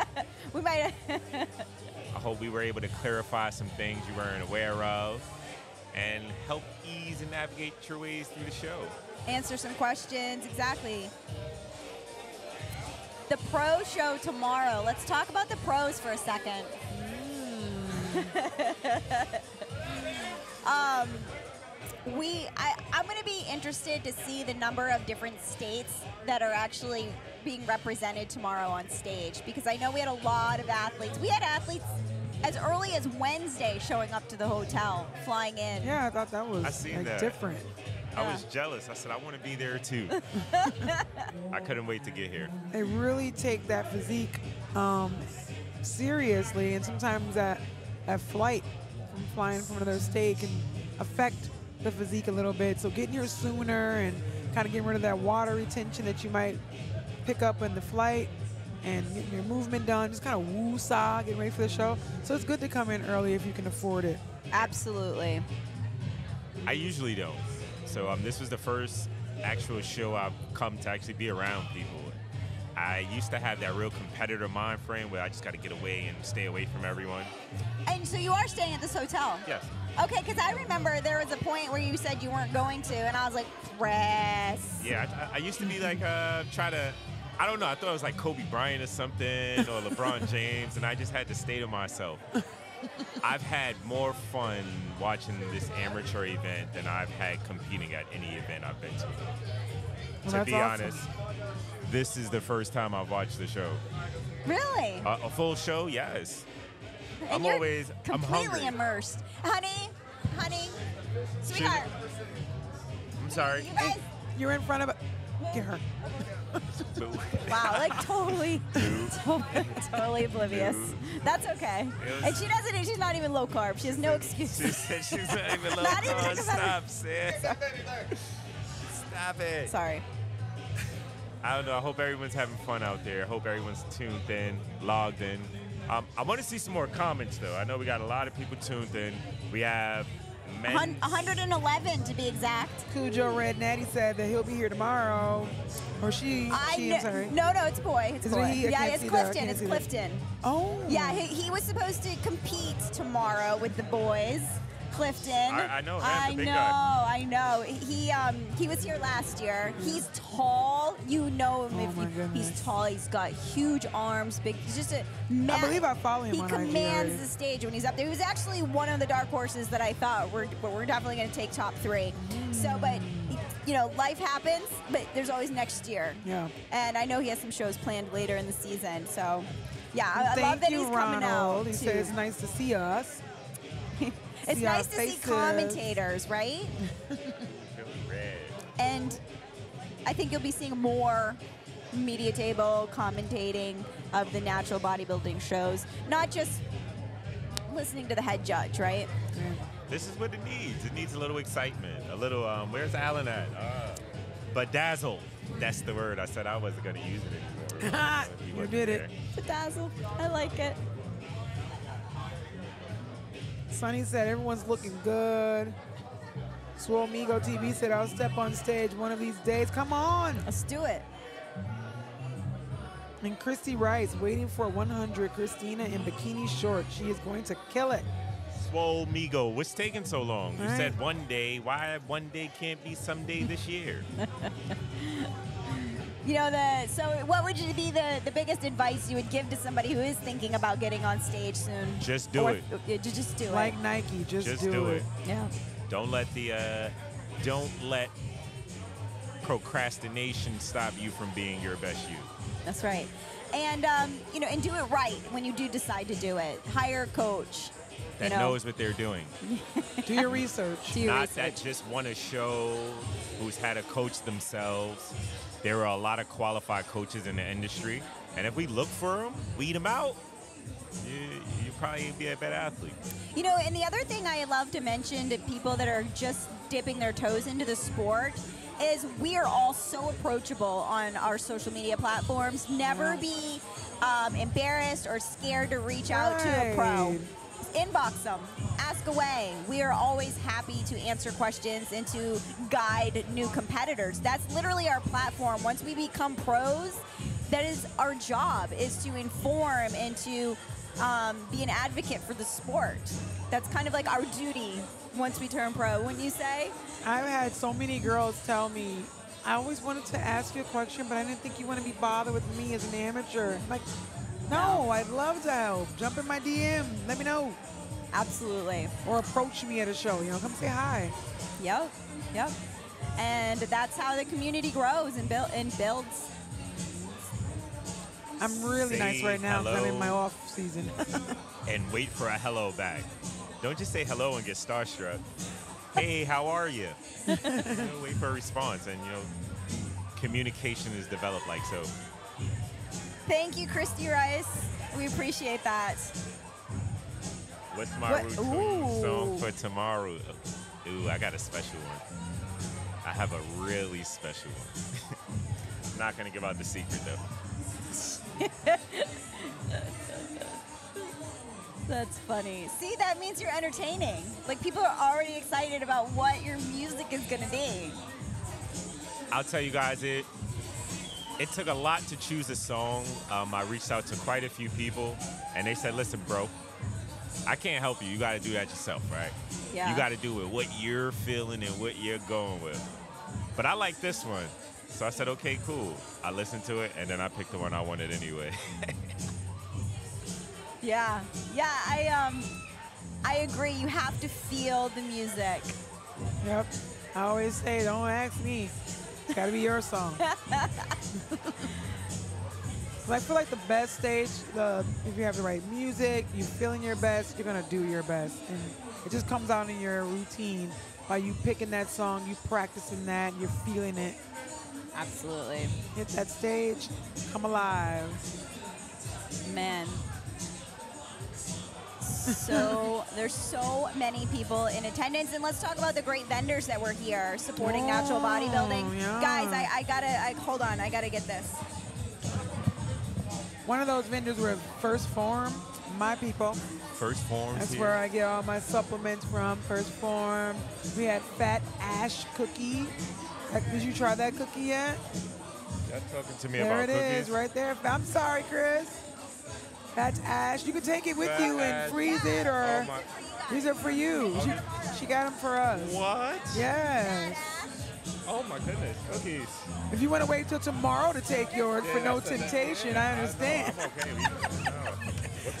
<laughs> we might. I hope we were able to clarify some things you weren't aware of and help ease and navigate your ways through the show. answer some questions. Exactly. The pro show tomorrow. Let's talk about the pros for a second. <laughs> um, we, I, I'm going to be interested to see the number of different states that are actually being represented tomorrow on stage because I know we had a lot of athletes. We had athletes as early as Wednesday showing up to the hotel, flying in. Yeah, I thought that was I seen like that. different. I was jealous. I said, I want to be there too. <laughs> I couldn't wait to get here. They really take that physique um, seriously, and sometimes that that flight from flying from another state can affect the physique a little bit. So getting here sooner and kind of getting rid of that water retention that you might pick up in the flight and getting your movement done, just kind of woo-saw, getting ready for the show. So it's good to come in early if you can afford it. Absolutely. I usually don't. So um, this was the first actual show I've come to actually be around people. I used to have that real competitor mind frame where I just got to get away and stay away from everyone. And so you are staying at this hotel? Yes. Okay, because I remember there was a point where you said you weren't going to, and I was like, press. Yeah, I, I used to be like, uh, try to, I don't know, I thought it was like Kobe Bryant or something or LeBron <laughs> James, and I just had to stay to myself. I've had more fun watching this amateur event than I've had competing at any event I've been to. Well, to be awesome. honest, this is the first time I've watched the show. Really? A, a full show, yes. and I'm you're always, I'm completely hungry. immersed. Honey, honey, sweetheart, I'm sorry. you guys, You're in front of it. Get her. Wow, like totally, totally, <laughs> totally oblivious. That's okay. And she doesn't. She's not even low carb. She has no excuse. She said <laughs> she's not even <laughs> low Not carb. because Stop, Sid. Stop it. Sorry. I don't know. I hope everyone's having fun out there. I hope everyone's tuned in, logged in. Um, I want to see some more comments, though. I know we got a lot of people tuned in. We have. Hun- 111 to be exact. Cujo Red Natty said that he'll be here tomorrow. Or she. I she, kn- I'm sorry. No, no, it's a boy. It's a Is it boy. he? I Yeah, can't it's see that. I Clifton. can't It's see that. Clifton. Oh. Yeah, he, he was supposed to compete tomorrow with the boys. Clifton. I- I know him, the I big know. guy. I know. He um he was here last year. He's tall. You know him Oh if my you, goodness. he's tall. He's got huge arms. Big. He's just a. Ma- I believe I follow him He on IG commands already. the stage when he's up there. He was actually one of the dark horses that I thought were we're definitely going to take top three. So, but you know, life happens. But there's always next year. Yeah. And I know he has some shows planned later in the season. So, yeah, I, I Thank love that you, he's coming out. He to- said it's nice to see us. It's see nice to see commentators, right? Red. and I think you'll be seeing more media table commentating of the natural bodybuilding shows, not just listening to the head judge, right? This is what it needs. It needs a little excitement, a little. Um, where's Allen at? Uh, bedazzle. That's the word. I said I wasn't gonna use it anymore. <laughs> You wasn't did it. there. Bedazzle. I like it. Sonny said everyone's looking good. Swole Migo TV said I'll step on stage one of these days. Come on. Let's do it. And Christy Rice waiting for 100. Christina in bikini shorts. She is going to kill it. Swole Migo, what's taking so long? You Right. said one day. Why one day can't be someday this year? <laughs> You know the so what would you be the the biggest advice you would give to somebody who is thinking about getting on stage soon? Just do Or- it. just do Like it. Like Nike, just, Just do, do it. it. Yeah. Don't let the uh, don't let procrastination stop you from being your best you. That's right. And um, you know, and do it right when you do decide to do it. Hire a coach. That you know, knows what they're doing. <laughs> Do your research. do your Not research. that just want to show who's had a coach themselves. There are a lot of qualified coaches in the industry, and if we look for them, weed them out, you you probably be a better athlete. You know, and the other thing I love to mention to people that are just dipping their toes into the sport is we are all so approachable on our social media platforms. Never be um, embarrassed or scared to reach out to a pro. Inbox them, ask away. We are always happy to answer questions and to guide new competitors. That's literally our platform. Once we become pros, that is our job is to inform and to um, be an advocate for the sport. That's kind of like our duty once we turn pro, wouldn't you say? I've had so many girls tell me, I always wanted to ask you a question, but I didn't think you want to be bothered with me as an amateur. Like, no, I'd love to help. Jump in my DM. Let me know. Absolutely. Or approach me at a show. You know, come say hi. Yep. Yep. And that's how the community grows and, build, and builds. I'm really nice right now because I'm in my off season. <laughs> And wait for a hello back. Don't just say hello and get starstruck. Hey, how are you? <laughs> You know, wait for a response, and you know, communication is developed like so. Thank you, Christy Rice. We appreciate that. What's my What- routine song for tomorrow? Ooh, I got a special one. I have a really special one. I'm <laughs> not gonna give out the secret though. <laughs> That's funny. See, that means you're entertaining. Like people are already excited about what your music is gonna be. I'll tell you guys it. It took a lot to choose a song. Um, I reached out to quite a few people, and they said, "Listen, bro, I can't help you. You got to do that yourself, right? Yeah. You got to do it what you're feeling and what you're going with." But I like this one, so I said, "Okay, cool." I listened to it, and then I picked the one I wanted anyway. <laughs> Yeah, yeah. I um, I agree. You have to feel the music. yep. I always say, don't ask me. It's got to be your song. <laughs> So I feel like the best stage, the if you have the right music, you feeling your best, you're gonna do your best, and it just comes out in your routine by you picking that song, you practicing that, you're feeling it. Absolutely. Hit that stage, come alive. Man. So there's so many people in attendance, and let's talk about the great vendors that were here supporting natural Oh, bodybuilding. yeah. Guys, I, I gotta I, hold on, I gotta get this. One of those vendors were First Form, my people. First form. That's here. where I get all my supplements from, First Form. We had Fat Ash Cookie. Did you try that cookie yet? Y'all talking to me There about it is, cookies? right there. I'm sorry, Chris. That's Ash. You can take it with Fat you and Ash. freeze it, or Oh these are for you. She, she got them for us. What? Yes. Oh my goodness, cookies. If you want to wait till tomorrow to take yours for no temptation, I understand. I'm okay. No.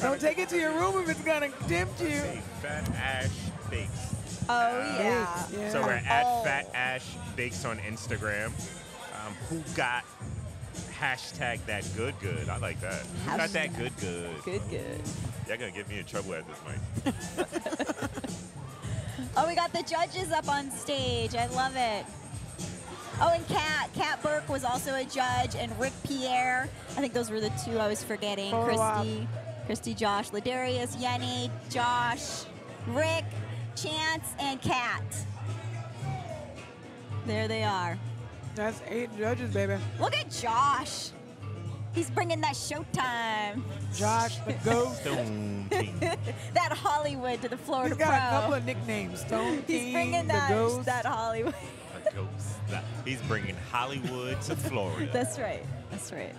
<laughs> Don't take it to your room if it's gonna tempt you. Fat Ash Bakes. Oh yeah. Yeah. So we're at Oh. Fat Ash Bakes on Instagram. Um, who got hashtag that good good? I like that. Who got that good good? Good, good. Y'all gonna get me in trouble at this mic. <laughs> Oh, we got the judges up on stage. I love it. Oh, and Kat. Kat Burke was also a judge, and Rick Pierre. I think those were the two I was forgetting. Photo op. Christy, Christy, Josh, Ladarius, Yenny, Josh, Rick, Chance, and Kat. There they are. That's eight judges, baby. Look at Josh. He's bringing that showtime, Josh the <laughs> Ghost. Stone King. <laughs> that Hollywood to the Florida He's got Pro. a couple of nicknames. Stone He's King, bringing the that Ghost. that Hollywood. A ghost. He's bringing Hollywood to Florida. <laughs> That's right. That's right.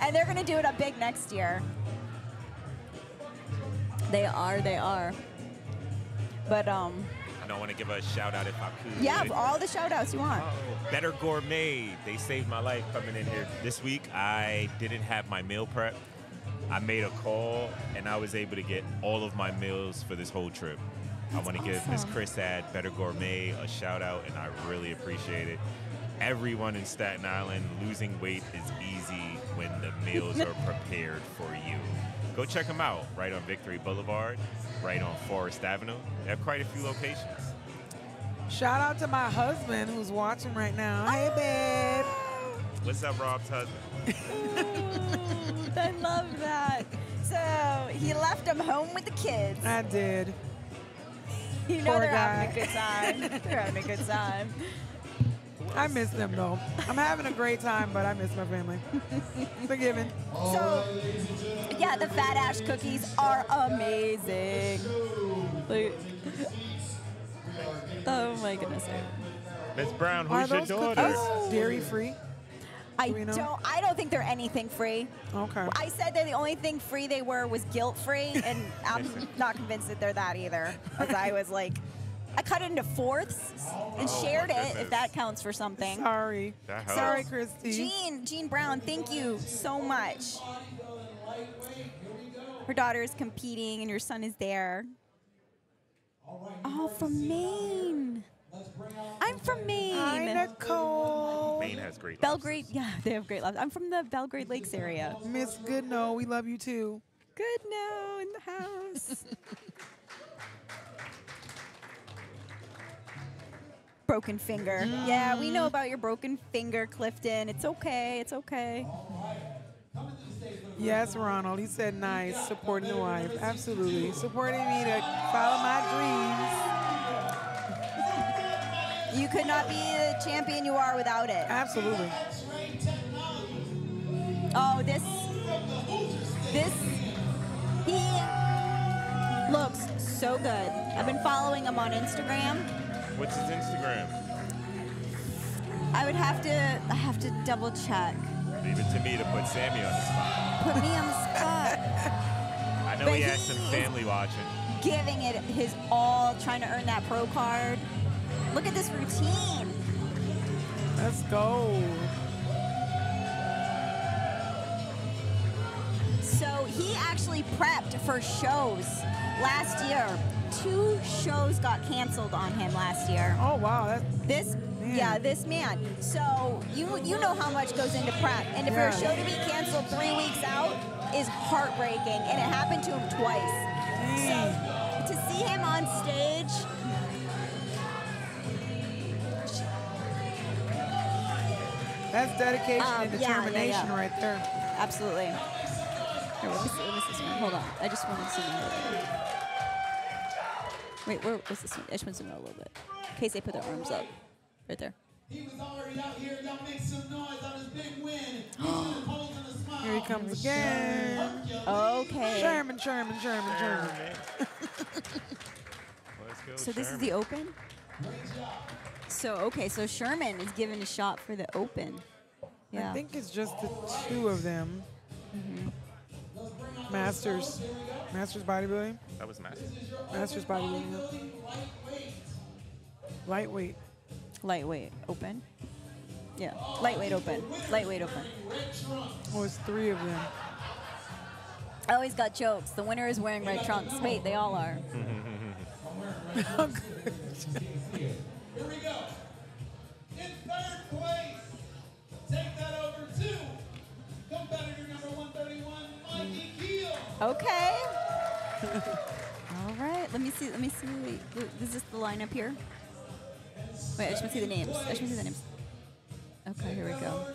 And they're gonna do it up big next year. They are. They are. But um, I want to give a shout out if I could. yeah, all the shout outs you want. Oh, Better Gourmet. They saved my life coming in here. This week, I didn't have my meal prep. I made a call, and I was able to get all of my meals for this whole trip. I want to give Miss. Chris at Better Gourmet a shout out, and I really appreciate it. Everyone in Staten Island, losing weight is easy when the meals <laughs> are prepared for you. Go check them out right on Victory Boulevard, right on Forest Avenue. They have quite a few locations. Shout out to my husband who's watching right now. Hey, babe. What's up, Rob's husband? Ooh, <laughs> I love that. So he left them home with the kids. I did. You know Poor they're guy. having a good time. <laughs> they're having a good time. I miss them though. I'm having a great time, but I miss my family. <laughs> Forgiven. So, yeah, the fat ash cookies are amazing. Like- <laughs> oh my goodness. Miss Brown, Are who's your those daughter? cookies dairy free? I Do don't. I don't think they're anything free. Okay. I said that the only thing free they were was guilt free, and I'm <laughs> not convinced that they're that either. Because I was like, I cut it into fourths and Oh, shared it, if that counts for something. Sorry. That. Sorry, Christy. Jean, Jean Brown, thank you so much. Her daughter is competing, and your son is there. Oh, from Maine. I'm from Maine. Hi, Nicole. Maine has great Belgrade, yeah, <laughs> they have great love. I'm from the Belgrade Lakes area. Miss Goodnow, we love you too. Good now in the house. <laughs> broken finger. Yeah, we know about your broken finger, Clifton. It's okay. It's okay. Yes, Ronald. He said nice. Supporting the wife. Absolutely. Supporting me to follow my dreams. You could not be the champion you are without it. Absolutely. Oh, this, this, he looks so good. I've been following him on Instagram. What's his Instagram? I would have to, I have to double check. Leave it to me to put Sammy on the spot. Put me on the spot. <laughs> I know But he has some he is- family watching. Giving it his all, trying to earn that pro card. Look at this routine. Let's go. So he actually prepped for shows last year. Two shows got canceled on him last year. Oh wow. That, This, Man. yeah, this man. So you you know how much goes into prep, and for a show to be canceled three weeks out is heartbreaking, and it happened to him twice. dang. To see him on stage. That's dedication Um, and yeah, yeah, determination yeah. right there. Absolutely. Here, let me see. Let me see. Hold on. I just wanted to know. Wait, where was this one? I just want to know a little bit. In case they put their arms up. Right there. He was already out here. Y'all make some noise on his big win. <gasps> He's gonna pose in a smile. Here he comes again. Okay. Sherman, Sherman, Sherman, Sherman. Let's go, So this is the Open? So, okay, so Sherman is given a shot for the Open. Yeah. I think it's just the two of them. Mm-hmm. Masters. Masters bodybuilding. That was massive. Masters bodybuilding. Lightweight. Lightweight Open. Yeah. Lightweight Open. Lightweight Open. Oh, it's three of them. I always got jokes. The winner is wearing red trunks. Wait, they all are. Here we go. In third place, take that over to competitor number 131, Mikey Keel. Okay. All right. Let me see. Let me see. Wait, is this the lineup here? Wait, I just want to see the names. I just want to see the names. Okay, here we go.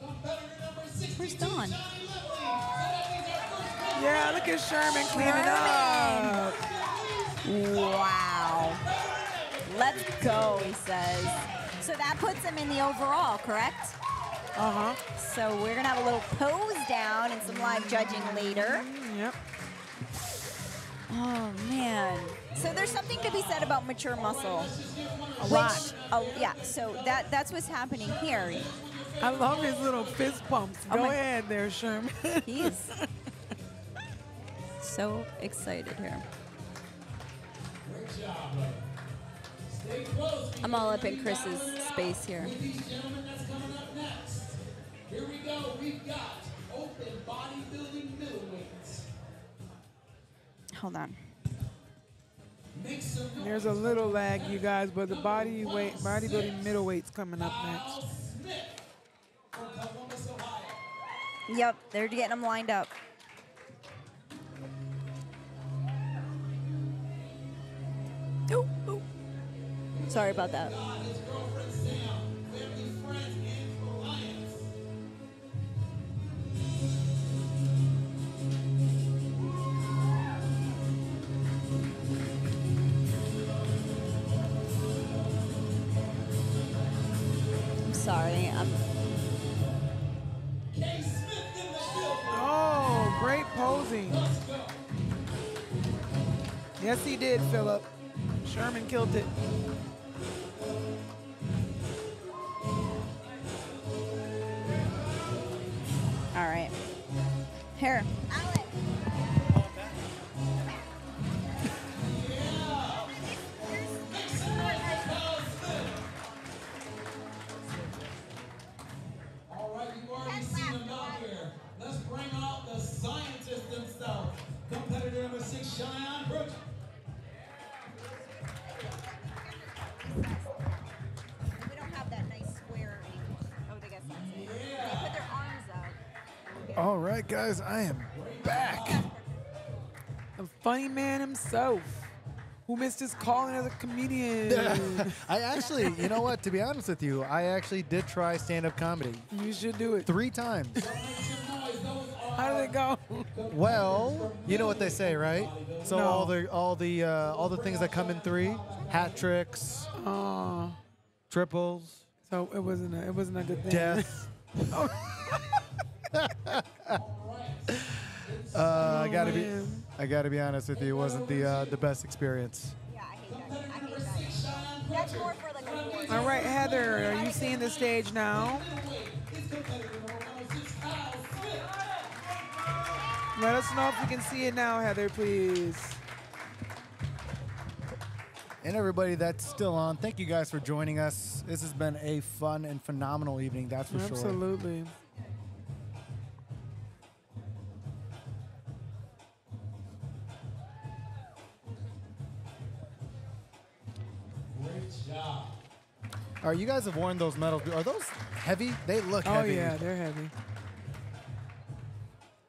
Number 62, Where's Dawn? Johnny Lefty. So that means our first place Yeah, look at Sherman cleaning up. Wow. Let's go, he says. So that puts him in the overall, correct? Uh huh. So we're gonna have a little pose down and some live judging later. Yep. Oh man. So there's something to be said about mature muscle. A lot. Oh yeah. So that that's what's happening here. I love his little fist pumps. Oh Go ahead there, Sherman. <laughs> He's so excited here. I'm all up in Chris's space here. Here we go. We've got open bodybuilding middleweights. Hold on. Make some noise. There's a little lag, you guys, but the body weight, bodybuilding middleweight's coming up next. Smith from Columbus, Ohio. Yep, they're getting them lined up. Ooh, ooh. Sorry about that. Sorry. I'm K. Smith in the building. Oh, great posing. Yes, he did, Philip. Sherman killed it. all right. Here. All right, guys, I am back. The funny man himself, who missed his calling as a comedian. <laughs> I actually, you know what? To be honest with you, I actually did try stand-up comedy you should do it. three times. How did it go? Well, you know what they say, right? So No. all the all the uh, all the things that come in three, hat tricks, Uh, triples, so it wasn't a, it wasn't a good thing. death. <laughs> uh, I gotta be, I gotta be honest with you, it wasn't the uh, the best experience. Yeah, I hate that. I hate that. That's more for like a. All right, Heather, are you seeing the stage now? Let us know if you can see it now, Heather, please. And everybody that's still on, thank you guys for joining us. This has been a fun and phenomenal evening, that's for sure. Absolutely. Job. All right, you guys have worn those medals. Are those heavy? They look Oh heavy. Oh, yeah, they're heavy.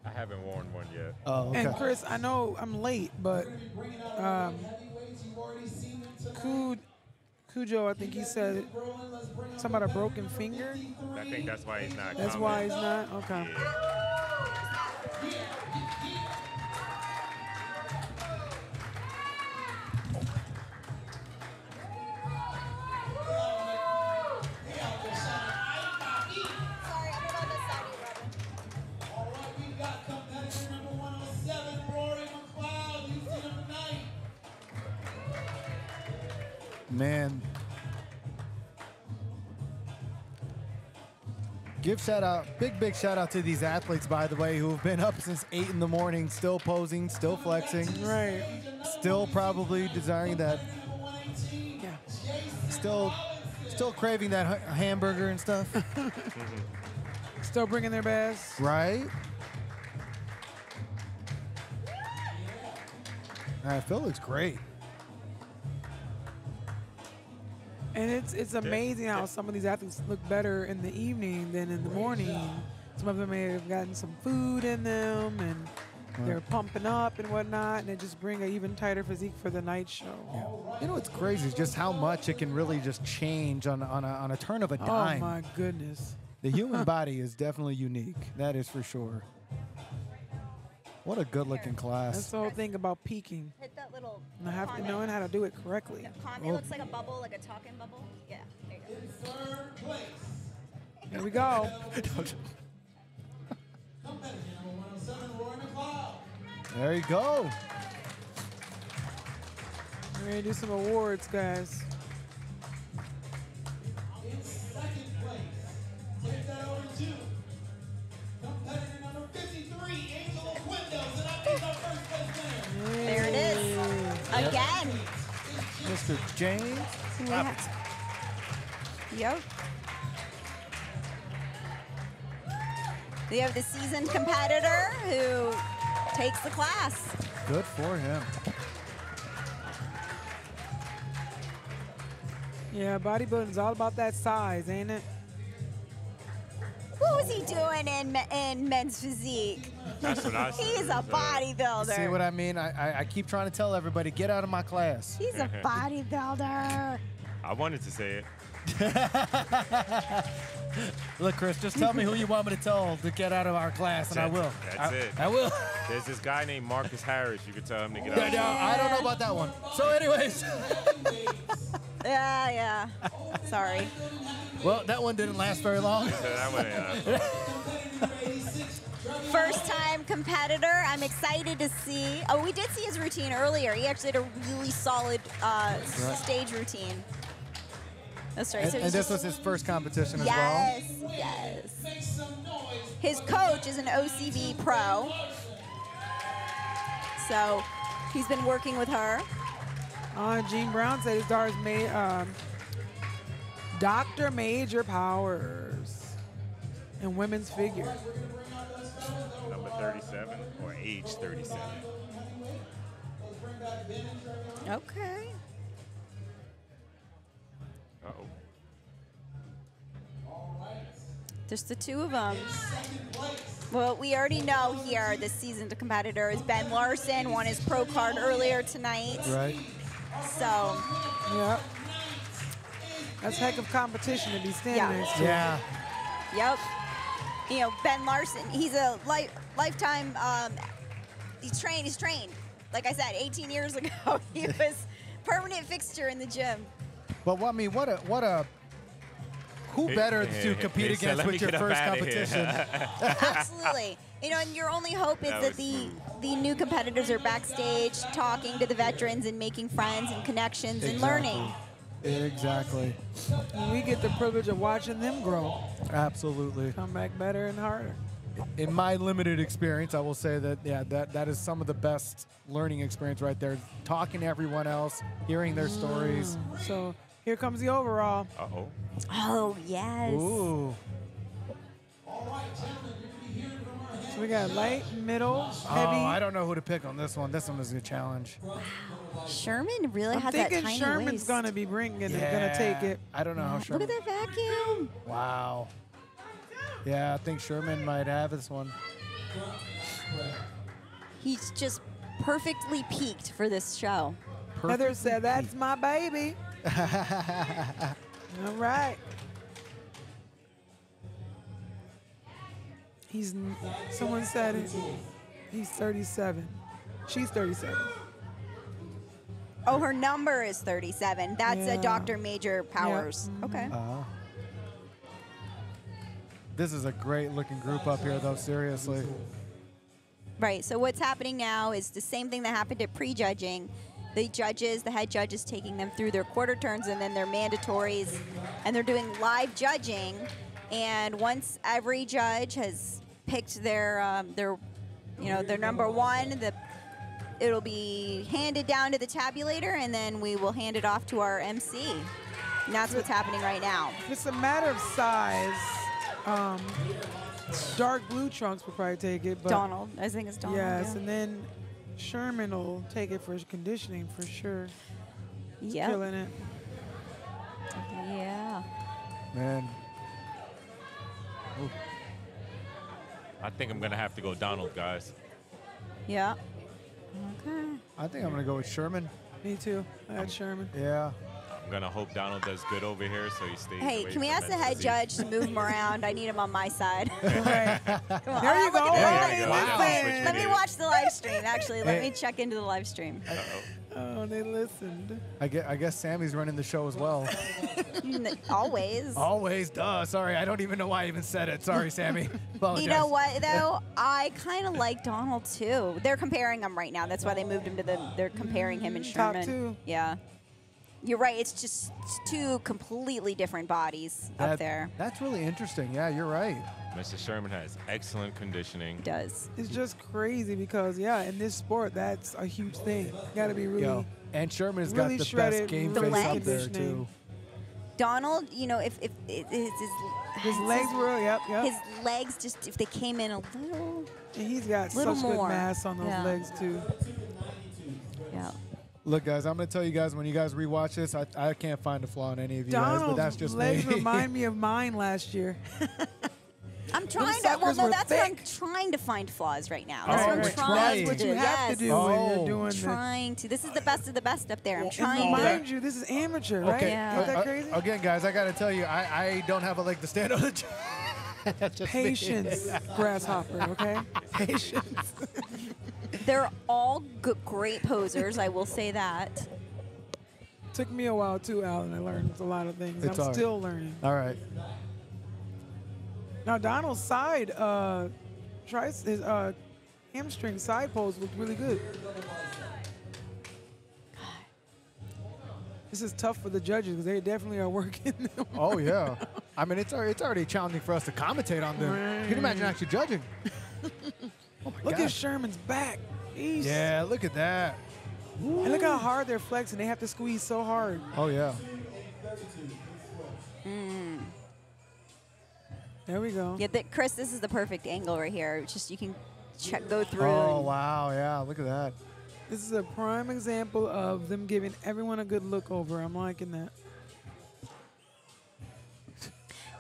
I haven't worn one yet. Oh, okay. And Chris, I know I'm late, but um, Heavyweights, you've already seen them tonight. Kud Cujo, I think he said something about a broken finger. I think that's why he's not. That's coming. why he's not. Okay. Yeah. Man. Give shout out, big, big shout out to these athletes, by the way, who have been up since 8 in the morning, still posing, still flexing, Right. still probably desiring that, Yeah. still still craving that hamburger and stuff, <laughs> Still bringing their best. right? All right, Phil looks great. And it's it's amazing how some of these athletes look better in the evening than in the morning. Some of them may have gotten some food in them and they're pumping up and whatnot, and it just bring an even tighter physique for the night show. You know what's crazy is just how much it can really just change on, on, a, on a turn of a oh dime. Oh my goodness. The human <laughs> body is definitely unique. That is for sure. What a good looking class. That's class. the whole thing about peaking. Hit that little. And I have to comment. knowing how to do it correctly. Com- Oh. It looks like a bubble, like a talking bubble. Yeah. There you go. Third place, Here we go. competitor number 107, Rory McLeod. There you go. We're gonna do some awards, guys. In second place, take that over to competitor number 53, Again. Mr. James Robinson. Yep. We have the seasoned competitor who takes the class. Good for him. Yeah, bodybuilding's all about that size, ain't it? What was he doing in in men's physique? That's what I <laughs> said. He's a bodybuilder. See what I mean? I, I, I keep trying to tell everybody get out of my class. He's a <laughs> bodybuilder. I wanted to say it. <laughs> Look, Chris, just tell me who you want me to tell to get out of our class, and I will. that's I, it. I will. There's this guy named Marcus Harris. You could tell him to get Yeah, out. no, I don't know about that one. So, anyways, Yeah, yeah. Sorry. Well, that one didn't last very long. So <laughs> that one, <laughs> First time competitor. I'm excited to see. Oh, we did see his routine earlier. He actually had a really solid uh, s- stage routine. That's right. And, so and this was his first competition as well. Yes, yes. His coach is an OCB pro. So he's been working with her. Uh, Gene Brown said his daughter's made um, Dr. Major Powers in women's figure. number 37 or age 37. Okay. Uh oh. Just the two of them. Well, we already know here the seasoned competitor is Ben Larson, won his pro card earlier tonight. Right. So, Yep. That's heck of competition to be standing Yeah. next to. Yeah. yep. You know, Ben Larson, he's a li- lifetime, um, he's trained, he's trained. Like I said, 18 years <laughs> ago, he <laughs> was permanent fixture in the gym. But what I mean, what a what a who Hey, better hey, to hey, compete hey, so against with your first competition? <laughs> Absolutely. You know, and your only hope is That that, the smooth. the new competitors are backstage talking to the veterans and making friends and connections and learning. Exactly. We get the privilege of watching them grow, Absolutely. come back better and harder. In my limited experience, I will say that yeah, that that is some of the best learning experience right there. Talking to everyone else, hearing their stories. So here comes the overall. Uh oh. Oh, yes. Ooh. So we got light, middle, Oh, heavy. I don't know who to pick on this one. This one is a challenge. Sherman really I'm has that thinking Sherman's waist. gonna be bringing it, gonna take it. I don't know how Look at that vacuum. Wow. Yeah, I think Sherman might have this one. He's just perfectly peaked for this show. Heather Perfectly said, "That's peaked. my baby." <laughs> All right. He's. n- Someone said it. He's 37. She's 37. Oh, her number is 37. That's Yeah. a Dr. Major Powers. Okay. Uh, this is a great looking group up here, though. Seriously. Right. So what's happening now is the same thing that happened at prejudging. The judges, the head judge is taking them through their quarter turns and then their mandatories, and they're doing live judging. And once every judge has picked their um, their you know their number one, the it'll be handed down to the tabulator, and then we will hand it off to our MC. And that's what's happening right now. If it's a matter of size, um, dark blue trunks will probably take it. But Donald, I think it's Donald. Yes, yeah. and then Sherman will take it for his conditioning for sure. Yep. Killing it. Yeah. Man. I think I'm gonna have to go Donald, guys. Yeah. Okay. I think I'm going to go with Sherman. Me too. I had Sherman. Yeah. I'm gonna hope Donald does good over here, so he stays. Hey, can we ask the head judge to move him around? I need him on my side. <laughs> Right. Come on. There you go. at There you go. Wow. Let me watch the live stream. Actually, let Hey. me check into the live stream. Oh, they listened. I guess, I guess Sammy's running the show as well. <laughs> Always. Always, duh. Sorry, I don't even know why I even said it. Sorry, Sammy. <laughs> Apologize. You know what though? I kind of like Donald too. They're comparing him right now. That's why they moved him to the. They're comparing him and Top Sherman. two. Yeah. You're right. It's just two completely different bodies up there. That's really interesting. Yeah, you're right. Mr. Sherman has excellent conditioning. It does. It's just crazy because yeah, in this sport, that's a huge thing. Got to be really. Yo, and Sherman's really got the shredded, best game The face up there too. Donald, you know, if if it, his, his His legs were yep, yep. his legs just if they came in a little and he's got little such more. good mass on those Yeah. legs too. yeah Look, guys, I'm gonna tell you guys when you guys rewatch this, I, I can't find a flaw in any of you guys, but that's Donald's just legs me. remind me <laughs> of mine last year. <laughs> I'm trying to well no were that's what I'm trying to find flaws right now. Oh, That's what I'm right. trying That's to what you have yes. to do when Oh. you're doing the. Trying to. This is the best of the best up there. I'm And trying mind to. you, this is amateur, right? Okay, Yeah. Ain't that uh, uh, crazy? again, guys, I gotta tell you, I, I don't have a leg to stand on the chair. <laughs> That's just me. Patience, grasshopper. Okay, patience. They're all g- great posers. I will say that. Took me a while too, Allen. I learned a lot of things. It's I'm all right. still learning. All right. Now Donald's side, uh, tries his uh, hamstring side pose looked really good. This is tough for the judges because they definitely are <laughs> working. Oh yeah. I mean, it's already, it's already challenging for us to commentate on them. Can you imagine actually judging? <laughs> Oh my look God. at Sherman's back. Jeez. Yeah, look at that. And look how hard they're flexing. They have to squeeze so hard. Oh yeah. Mm-hmm. There we go. Yeah, th- Chris, this is the perfect angle right here. It's just you can check, go through. Oh wow, yeah. Look at that. This is a prime example of them giving everyone a good look over. I'm liking that.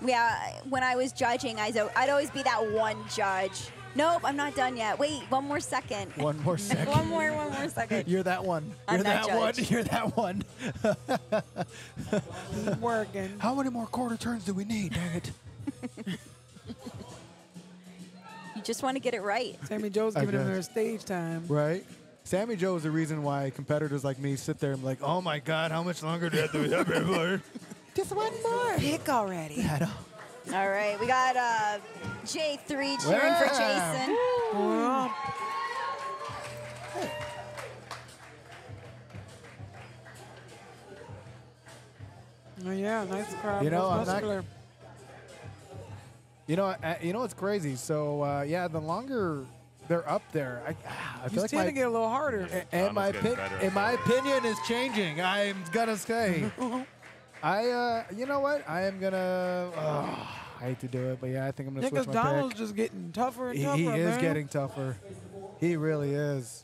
Yeah, when I was judging, I zo- I'd always be that one judge. Nope, I'm not done yet. Wait, one more second. One more <laughs> second. one more, one more second. You're that one. I'm You're that that, one. You're that one. <laughs> Working. How many more quarter turns do we need? Dang it. You just want to get it right. Sammy Jo's giving them guess. their stage time. Right. Sammy Jo is the reason why competitors like me sit there and be like, oh my God, how much longer do I have to have it for? <laughs> Just one more. Pick already. I know. All right, we got uh, J3 cheering for Jason. Well, oh, yeah, nice crowd. You know, I'm not- muscular. You know, uh, you know what's crazy? So uh, yeah, the longer they're up there, I, <sighs> I You feel like tend my, to get a little harder. a- and my Donald's getting opin- better my opinion is changing. I'm gonna say, <laughs> I uh, you know what? I am gonna. Uh, I hate to do it, but yeah, I think I'm gonna Yeah, switch because my Donald's pick. just getting tougher and He, tougher. he is man. getting tougher. He really is.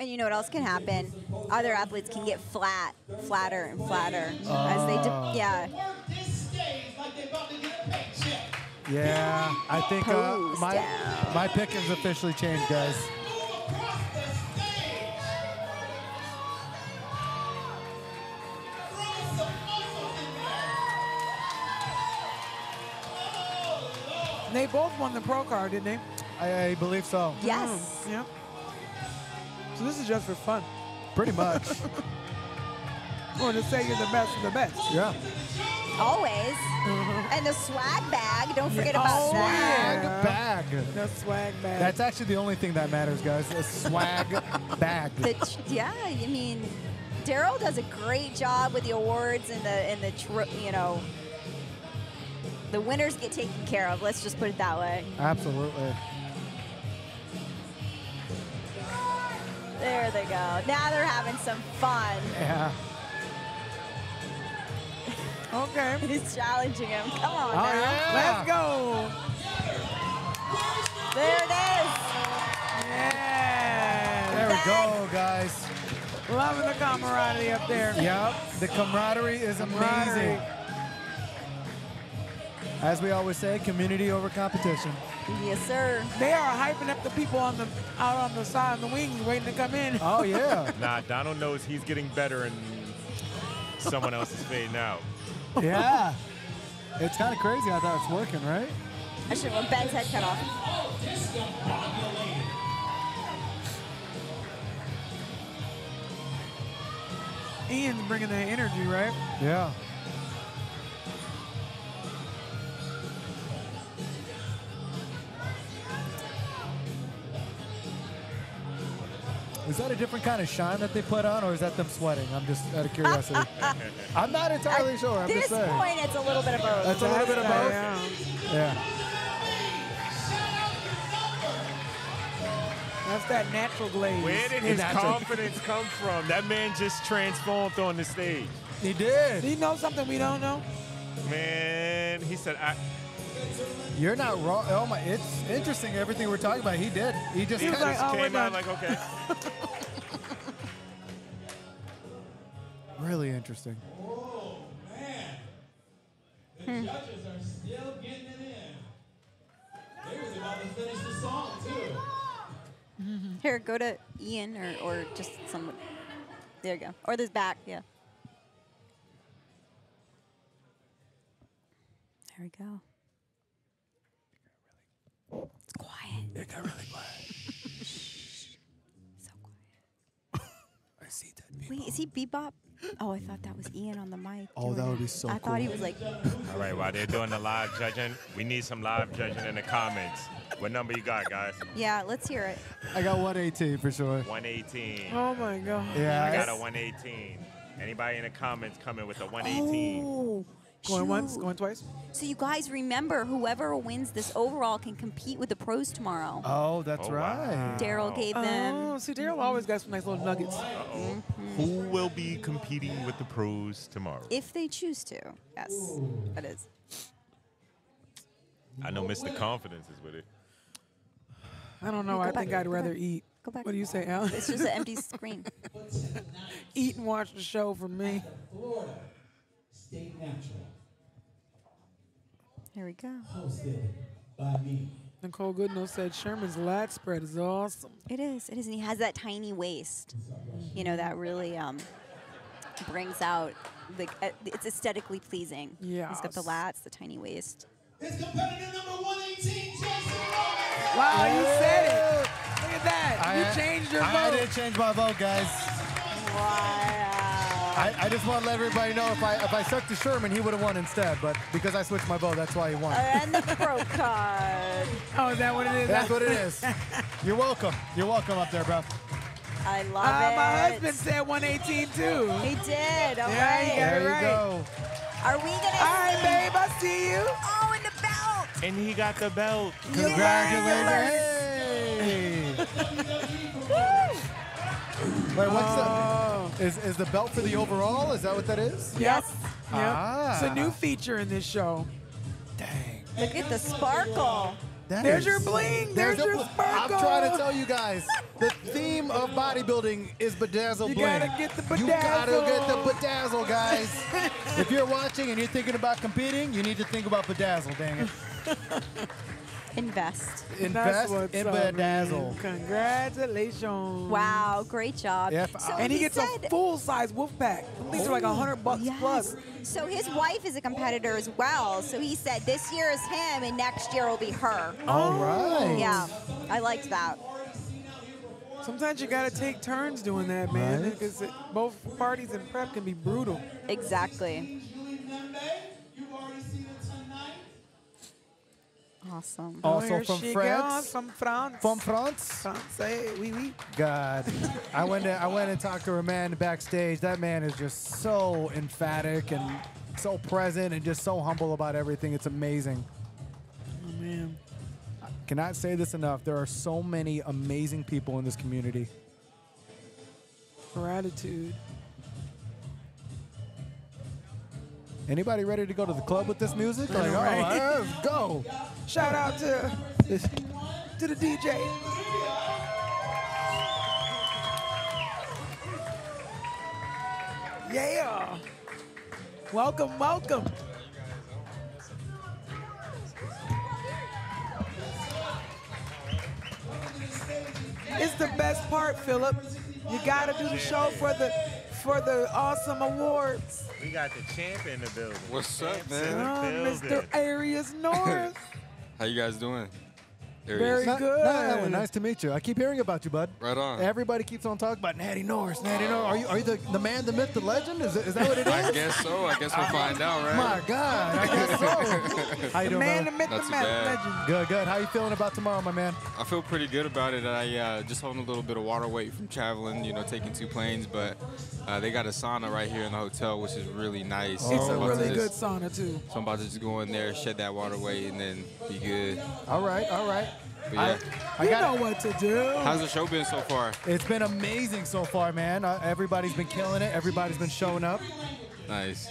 And you know what else can happen? Other athletes can get flat, flatter and flatter as they, Ah. de- yeah. Work this stage like they about to get a paycheck. Yeah, I think uh, my down. my pick has officially changed, guys. They both won the pro card, didn't they? I, I believe so. Yes. Mm, yeah. So this is just for fun. Pretty much. <laughs> Or to say you're the best of the best. yeah. Always. And the swag bag. Don't forget about Oh, that. Swag bag. The swag bag. That's actually the only thing that matters, guys. A swag <laughs> bag. The yeah, I mean, Darrell does a great job with the awards and the and the tr- you know the winners get taken care of. Let's just put it that way. Absolutely. There they go. Now they're having some fun. Yeah. okay. <laughs> He's challenging him. Come on Oh, now. yeah. Let's go. There it is. Yeah. There we go, guys. Loving the camaraderie up there. Yep. The camaraderie is Camaraderie. Amazing. As we always say, community over competition. Yes, sir. They are hyping up the people on the out on the side of the wings waiting to come in. Oh, yeah. <laughs> Nah, Donald knows he's getting better and someone else is fading out. yeah. It's kind of crazy I how that's working, right? I should want Ben's head cut off. Ian's bringing the energy, right? Yeah. Is that a different kind of shine that they put on, or is that them sweating? I'm just out of curiosity. <laughs> I'm not entirely At sure. I'm this just saying. point, it's a little bit of both. That's a little bit of both. Yeah. Yeah. That's that natural glaze. Where did his Natural. confidence come from? That man just transformed on the stage. He did. Do you know something we don't know? Man, he said, I, You're not wrong. Oh my! It's interesting. Everything we're talking about, he did. He just. he was just like, "Oh, we're came out like, okay. <laughs> really interesting. Oh, man. The Hmm. judges are still getting it in. They was about to finish the song, too. <laughs> Here, go to Ian or, or just some. There you go. Or this back, yeah. There we go. It's quiet. It got really quiet. <laughs> So quiet. <laughs> I see that. Wait, is he bebop? Oh, I thought that was Ian on the mic. Oh, doing that would be so cool. I thought he was like, <laughs> All right, while they're doing the live judging, we need some live judging in the comments. What number you got, guys? yeah, let's hear it. I got 118 for sure. 118. Oh my god. Yeah. I I- got a 118. Anybody in the comments coming with a 118? Oh, Going once, going twice. So you guys remember, whoever wins this overall can compete with the pros tomorrow. Oh, that's Oh, right. wow. Darrell gave oh, them. Oh, see, Darrell mm-hmm. always got some nice little nuggets. Uh-oh. Who will be competing with the pros tomorrow? If they choose to, yes, that is. I know Mr. Confidence is with it. I don't know. I think I'd rather back. eat. Go back. What do you say, Al? It's just an empty screen. <laughs> eat and watch the show for me. Florida State Natural, Here we go. hosted by me. Nicole Goodnow said Sherman's lat spread is awesome. It is. It is, and he has that tiny waist. You know that really um, brings out the. Uh, it's aesthetically pleasing. Yeah. He's got the lats, the tiny waist. His competitor number 118, Jason Rollins. Wow, you said it. Look at that. I- you changed your I, I vote. did change my vote, guys. Wow. I, I just want to let everybody know if I if I stuck to Sherman, he would have won instead. But because I switched my bow, that's why he won. and the pro card. <laughs> Oh, is that what it is? That's what it is. You're welcome. You're welcome up there, bro. I love Uh, it. my husband said 118 too. He did. All Yeah, right. There you right. go. Are we gonna? All right, see- babe, I see you. Oh, and the belt. And he got the belt. Congratulations. <laughs> Wait, what's Oh. the? Is, is the belt for the overall? Is that what that is? Yep. Yep. Ah. It's a new feature in this show. Dang. Look at the sparkle. That There's is- your bling. There's, the your bl- sparkle. I'm trying to tell you guys, the theme of bodybuilding is bedazzle You bling. gotta get the bedazzle. You gotta get the bedazzle. bedazzle, guys. <laughs> if you're watching and you're thinking about competing, you need to think about bedazzle, dang it. <laughs> Invest. That's Invest what's in up. Bedazzle. Congratulations. Wow, great job. Yeah, So And he gets said, a full size wolf pack. These are like a hundred bucks Yes. plus. So his wife is a competitor as well. So he said this year is him and next year will be her. All right. Yeah, I liked that. Sometimes you gotta take turns doing that, man, because it- both parties in prep can be brutal. Exactly. Awesome. Also Here from she France. goes, from France. From France. France, eh, oui, oui. God, I went to, I went and talked to her man backstage. That man is just so emphatic and so present and just so humble about everything. It's amazing. Oh, man. Cannot say this enough. There are so many amazing people in this community. Gratitude. Anybody ready to go to the club with this music? Like, all Right. right, let's go. Shout out to to the DJ. Yeah. Welcome, welcome. It's the best part, Philip. You gotta do the show for the for the awesome awards. We got the champ in the building. What's up, man? in the ah, Oh, Mr. building. Arias North. <laughs> How you guys doing? There Very he is. Not- good. not Allen, nice to meet you. I keep hearing about you, bud. Right on. Everybody keeps on talking about Natty Norris. Natty Norris. Are you are you the, the man, the myth, the legend? Is, it- is that what it is? I guess so. I guess we'll find out, right? My God, I guess so. <laughs> How you The doing, man, the myth, Not the too man, bad. legend. Good, good. How you feeling about tomorrow, my man? I feel pretty good about it. I uh, just holding a little bit of water weight from traveling, you know, taking two planes, but uh, they got a sauna right here in the hotel, which is really nice. It's So a I'm really good just- sauna too. So I'm about to just go in there, shed that water weight, and then be good. All right, all right. But yeah. I You got know what to do. How's the show been so far? It's been amazing so far, man. Uh, everybody's been killing it. Everybody's been showing up. Nice.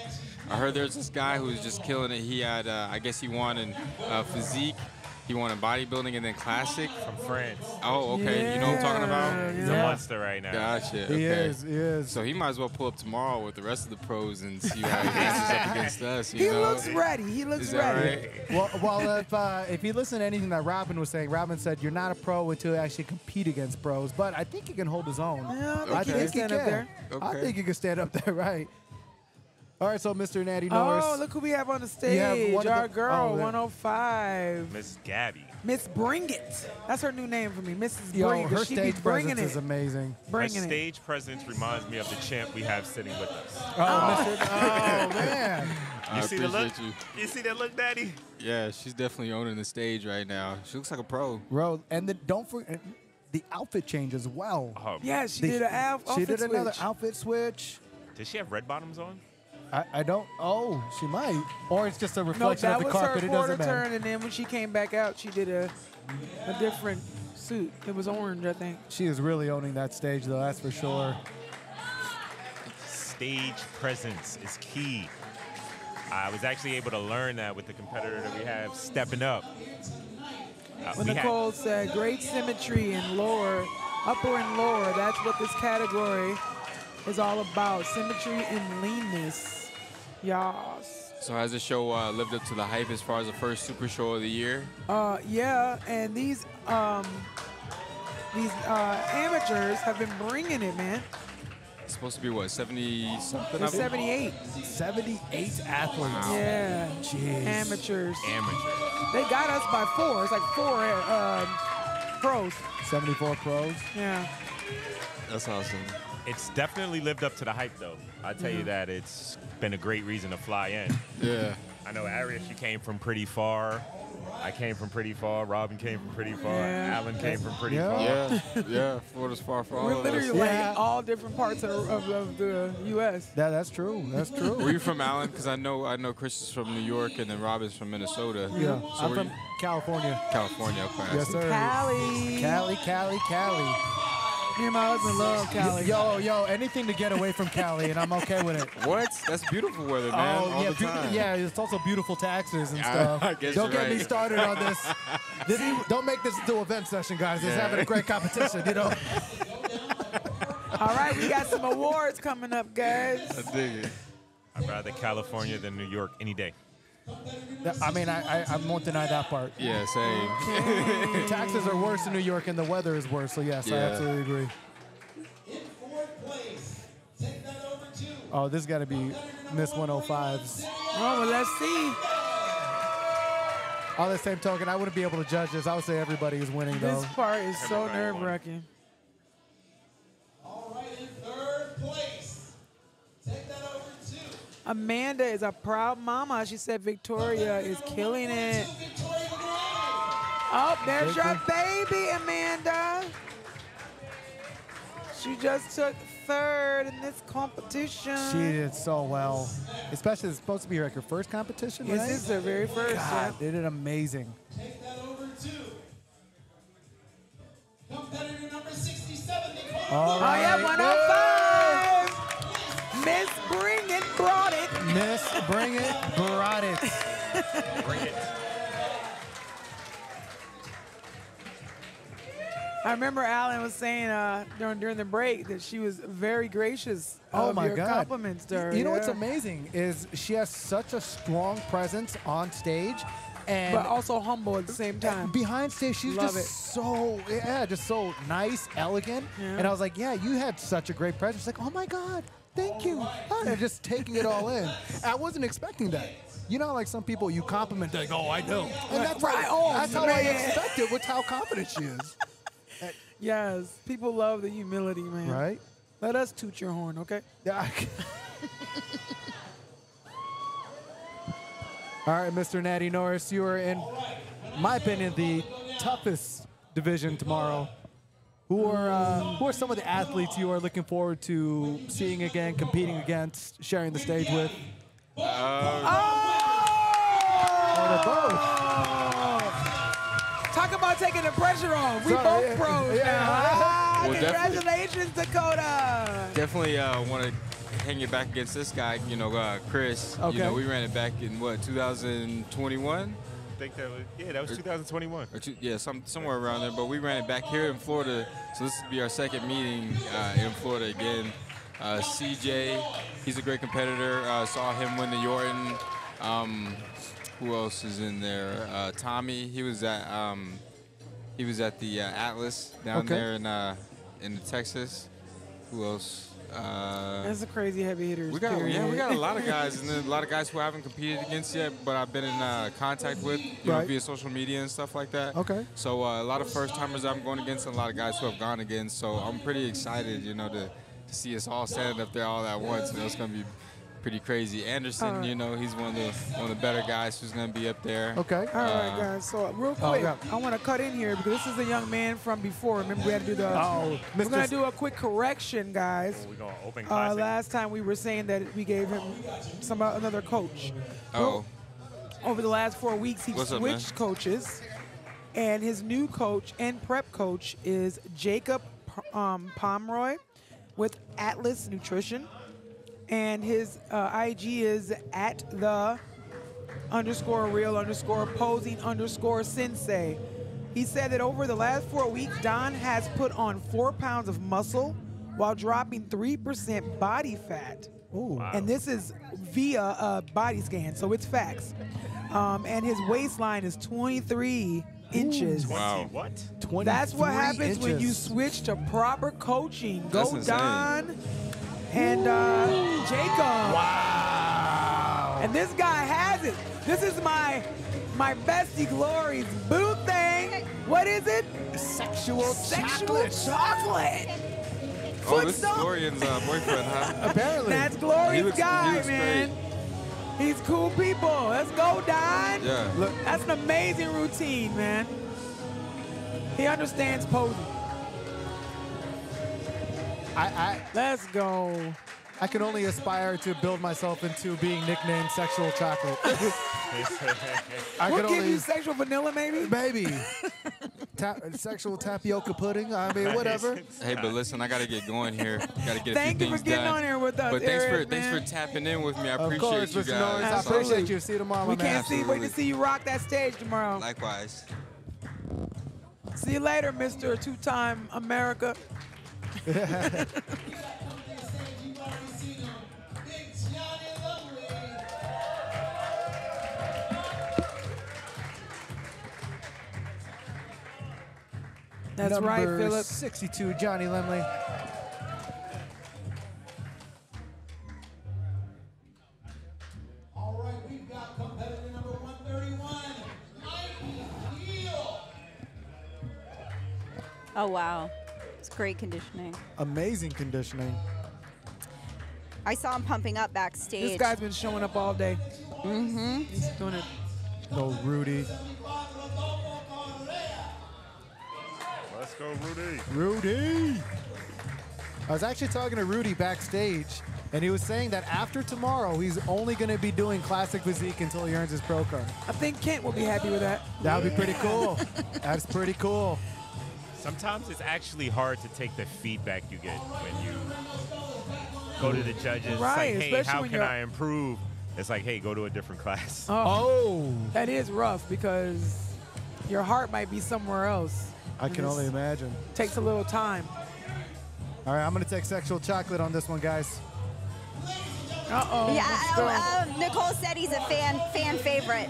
I heard there's this guy who's just killing it. He had, uh, I guess he won in uh, physique, he won in bodybuilding, and then classic. From France. Oh, okay. You know what I'm talking about? He's a monster right now. Gotcha. He okay. is, he is. So he might as well pull up tomorrow with the rest of the pros and see how he dances up against us. You He know? looks ready. He looks Is that ready. right? well, well if, uh, if you listen to anything that Robin was saying, Robin said you're not a pro until you actually compete against pros. But I think he can hold his own. Yeah, I think he can stand up can. there. I think he can stand up there, <laughs> right? All right, so Mr. Natty oh, Norris. Oh, look who we have on the stage. have one Our the- girl, oh, 105. Miss Gabby. Miss Bring It. That's her new name for me, Mrs. Yo, Bring It. her She stage presence is it. amazing. Her Bringing it. stage presence reminds me of the champ we have sitting with us. Oh, oh. Mr. <laughs> Oh, man. I You see the look? you. You see that look, Daddy? Yeah, she's definitely owning the stage right now. She looks like a pro. Bro, and then don't forget the outfit change as well. Oh, Yeah, she The- did an outfit She did another outfit switch. Did she have red bottoms on? I, I don't. Oh, she might. Or it's just a reflection that of the carpet. It doesn't matter. turn, and then when she came back out, she did a a different suit. It was orange, I think. She is really owning that stage, though. That's for sure. Stage presence is key. I was actually able to learn that with the competitor that we have stepping up. Uh, When we had- Nicole said great symmetry and lower, upper and lower, that's what this category is all about. Symmetry and leanness. Yas. So has the show uh, lived up to the hype as far as the first super show of the year? Uh, yeah, and these um, these uh, amateurs have been bringing it, man. It's supposed to be what, 70 something? They're 78. 78 athletes. Yeah. Jeez. Amateurs. Amateur. They got us by four. It's like four um, pros. 74 pros. Yeah. That's awesome. It's definitely lived up to the hype, though. I tell you that it's been a great reason to fly in. Yeah. I know Arias, you came from pretty far. I came from pretty far. Robin came from pretty far. Yeah. Allen came from pretty Yeah. far. Yeah, <laughs> yeah. Florida's far for all We're literally us. Yeah. all different parts of, of, of the U.S. That, that's true. That's true. Were you from Allen? Because I know I know Chris is from New York and then Robin's from Minnesota. yeah. So I'm were from you California. California? Okay. Yes, sir. Cali. Cali, Cali, Cali. Me and my husband love Cali. Yo, yo, anything to get away from Cali, and I'm okay with it. What? That's beautiful weather, man. oh, all yeah, the beau- time. yeah. It's also beautiful taxes and stuff. I guess don't you're get me started on this. <laughs> This- Don't make this into event session, guys. It's Yeah. having a great competition, you know. <laughs> All right, we got some awards coming up, guys. I dig it. I'd rather California than New York any day. I mean, I, I, I won't deny that part. Yeah, same. <laughs> Taxes are worse in New York and the weather is worse. So, yes, I absolutely agree. In fourth place, take that over to Oh, this got to be Miss 105's. Oh, well, let's see. On the same token, I wouldn't be able to judge this. I would say everybody is winning, though. This part is so Everybody won. nerve wracking. All right, in third place, Amanda is a proud mama. She said Victoria is killing it. Oh, there's your baby, Amanda. She just took third in this competition. She did so well. Especially, it's supposed to be like her first competition, right? This is her very first. God, yeah. they did amazing. Take that over. Competitor number 67, All right. Oh, yeah, 105. Miss Bring It brought it. Miss, bring it, brought it. Bring it. I remember Allen was saying uh, during during the break that she was very gracious Oh of my your God! compliments to her. You know what's amazing is she has such a strong presence on stage, and But also humble at the same time. behind stage she's Love just it. so yeah, just so nice, elegant. Yeah. And I was like, yeah, you had such a great presence. She's like, oh my God, thank you. And just taking it all in. I wasn't expecting that. You know, like some people you compliment, like, oh, I know. And that's Right. Oh, that's how I expect it with how confident she is. <laughs> Yes, people love the humility, man. Right? Let us toot your horn, okay? Yeah. <laughs> All right, Mr. Natty Norris, you are in my opinion, the toughest division tomorrow. Who are uh, who are some of the athletes you are looking forward to seeing again, competing against, sharing the stage with? Oh, they're both. Talk about taking the pressure off. We Sorry, both yeah, pros yeah. now. Ah, Well, congratulations, Dakota. Definitely uh, want to hang it back against this guy, you know, uh, Chris. Okay. You know, we ran it back in what 2021 I think that was yeah, that was 2021. or two, yeah, some somewhere around there. But we ran it back here in Florida, so this will be our second meeting uh, in Florida again. Uh, CJ, he's a great competitor. Uh, saw him win the Yorton. Um, who else is in there? Uh, Tommy, he was at um, he was at the uh, Atlas down Okay. there in uh, in Texas. Who else? Uh, That's a crazy heavy hitters. we got yeah, we got a lot of <laughs> guys, and then a lot of guys who I haven't competed against yet, but I've been in uh, contact with, you know, via social media and stuff like that. Okay. So uh, a lot of first timers I'm going against, and a lot of guys who have gone against. So I'm pretty excited, you know, to, to see us all standing up there all at once. You know, it's gonna be pretty crazy. Anderson, Alright. you know, he's one of the one of the better guys who's gonna be up there. Okay. All right, Uh, guys. So real Oh, quick, yeah. I want to cut in here because this is a young man from before. Remember, we had to do the. Oh, we're Mr. gonna do a quick correction, guys. We're going to open Uh, last time we were saying that we gave him some uh, another coach. Oh, Over the last four weeks, he What's up, switched coaches, and his new coach and prep coach is Jacob um, Pomeroy with Atlas Nutrition, and his uh, IG is at the underscore real underscore posing underscore sensei. He said that over the last four weeks, Don has put on four pounds of muscle while dropping 3% body fat. Ooh. And this is via a body scan, so it's facts. Um, and his waistline is 23 inches. Wow. What? 23 That's what happens when you switch to proper coaching. Go. Don and uh, Jacob. Wow. And this guy has it. This is my my bestie Glory's boo thing. What is it? Sexual Sexual chocolate. chocolate. oh, Foot this is. Glorian's uh, boyfriend, huh? <laughs> Apparently. That's He Glory's looks- guy, looks man. He's cool people. Let's go, Don. Yeah. Look, That's an amazing routine, man. He understands posing. I, I, Let's go. I can only aspire to build myself into being nicknamed sexual chocolate. <laughs> I We'll could give only, you sexual vanilla, maybe. maybe. <laughs> Ta- sexual tapioca pudding. I mean, whatever. <laughs> Hey, but listen, I gotta get going here. Gotta get a Thank few you for things getting done. on here with us, But thanks Eric, for thanks man. for tapping in with me. I Of appreciate course, you Mr. guys. Norris. I Absolutely. appreciate you. See you tomorrow, We man. can't see. Wait to see you rock that stage tomorrow. Likewise. See you later, Mr. Two-Time America. That's right, Phillips. 62, Johnny Lemley. All right, we've got competitor number 131, Mikey Heel. Oh, wow great conditioning. Amazing conditioning. I saw him pumping up backstage. This guy's been showing up all day. Mm-hmm. He's doing it. No, Rudy. Let's go, Rudy. Rudy. I was actually talking to Rudy backstage, and he was saying that after tomorrow, he's only going to be doing classic physique until he earns his pro card. I think Kent will be happy with that. That would be pretty cool. That's pretty cool. Sometimes it's actually hard to take the feedback you get when you go to the judges. It's Right, like, hey, especially how can I improve? It's like, hey, go to a different <laughs> class. Oh. That is rough because your heart might be somewhere else. I can only imagine. Takes a little time. All right, I'm going to take sexual chocolate on this one, guys. Uh-oh. Yeah, let's uh, uh, Nicole said he's a fan fan favorite.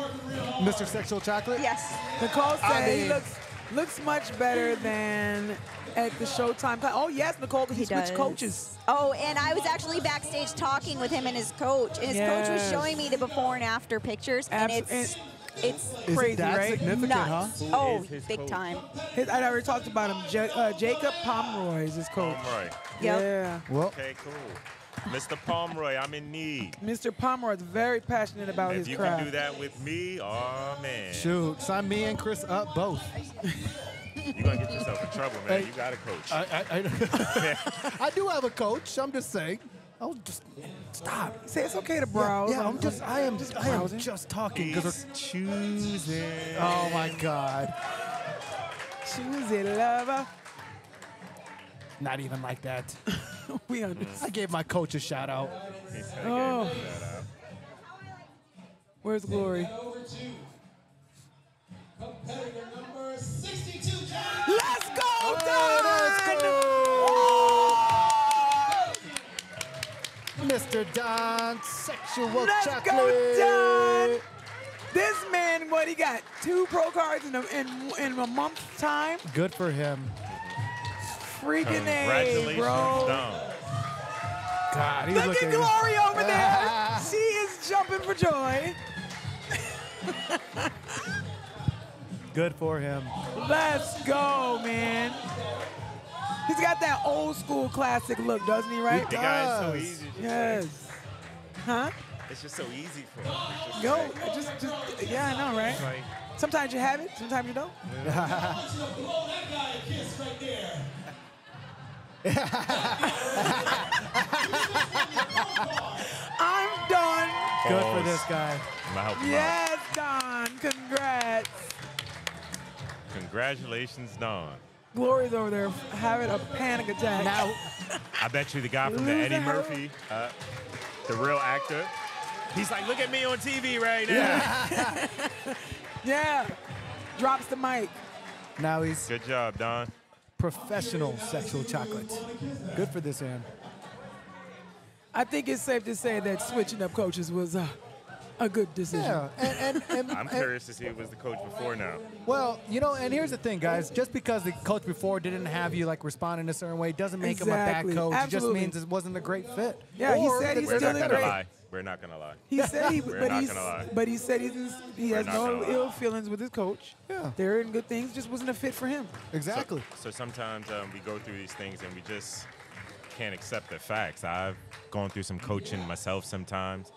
Mr. Sexual Chocolate? Yes. Nicole said I he looks looks much better than at the Showtime. Oh yes, Nicole, because he, He switched does. coaches. Oh, and I was actually backstage talking with him and his coach, and his coach was showing me the before and after pictures, and Abs- it's it's Is Crazy, that right? significant, nuts. huh? Oh, is his big coach? time. His, I already talked about him. Ja- uh, Jacob Pomeroy is his coach. Pomeroy. Yep. Yeah. Well, Okay, cool. Mr. Pomeroy, I'm in need. Mr. Pomeroy is very passionate about If his you can do that with me, oh man. shoot. Sign me and Chris up both. You're gonna get yourself in trouble, man. Hey. You got a coach. I, I, I, <laughs> I do have a coach. I'm just saying. I'll just stop. Say it's okay to browse. Yeah, on- I'm just. I am. just I am browsing. just talking because. He's choosing. Oh my God. Choose a lover. Not even like that. <laughs> we understand. I gave my coach a shout out. He said, Oh. "Okay, shut up." Where's Glory? Over to competitor number 62, John. Let's go, Oh, Don! Oh. Mr. Don, sexual Let's chocolate. go, Don! This man, what he got? Two pro cards in a, in, in a month's time? Good for him. Freaking A, Congratulations, bro. Don. God, he's Look looking. at Glory over <laughs> there. she is jumping for joy. Good for him. Let's go, man. He's got that old school classic look, doesn't he, right? The guy is so does. easy. Just Yes. Huh? It's just so easy for him. Just Go. like- Just, just, yeah, I know, right? like, Sometimes you have it, sometimes you don't. <laughs> Blow I'm done. Good for this guy. I'm gonna help him out. Yes, Don. Congrats. Congratulations, Don. Glory's over there having a panic attack. Now, I bet you the guy from the Eddie Murphy, uh, the real actor, he's like, look at me on TV right now. <laughs> yeah. Drops the mic. now he's Good job, Don. Professional sexual chocolate. Good for this man. I think it's safe to say that switching up coaches was uh, a good decision. Yeah, and, and, and, <laughs> I'm and- curious to see who was the coach before now. Well, you know, and here's the thing, guys. Just because the coach before didn't have you like respond in a certain way doesn't make Exactly. him a bad coach. It just means it wasn't a great fit. Yeah, he said he's We're still not in gonna great. lie. We're not gonna lie. He said he, We're but not he's, gonna lie. but he said he's, he has not no gonna lie. ill feelings with his coach. Yeah. They're in good things, just wasn't a fit for him. Exactly. So, so sometimes um, we go through these things and we just can't accept the facts. I've gone through some coaching myself sometimes.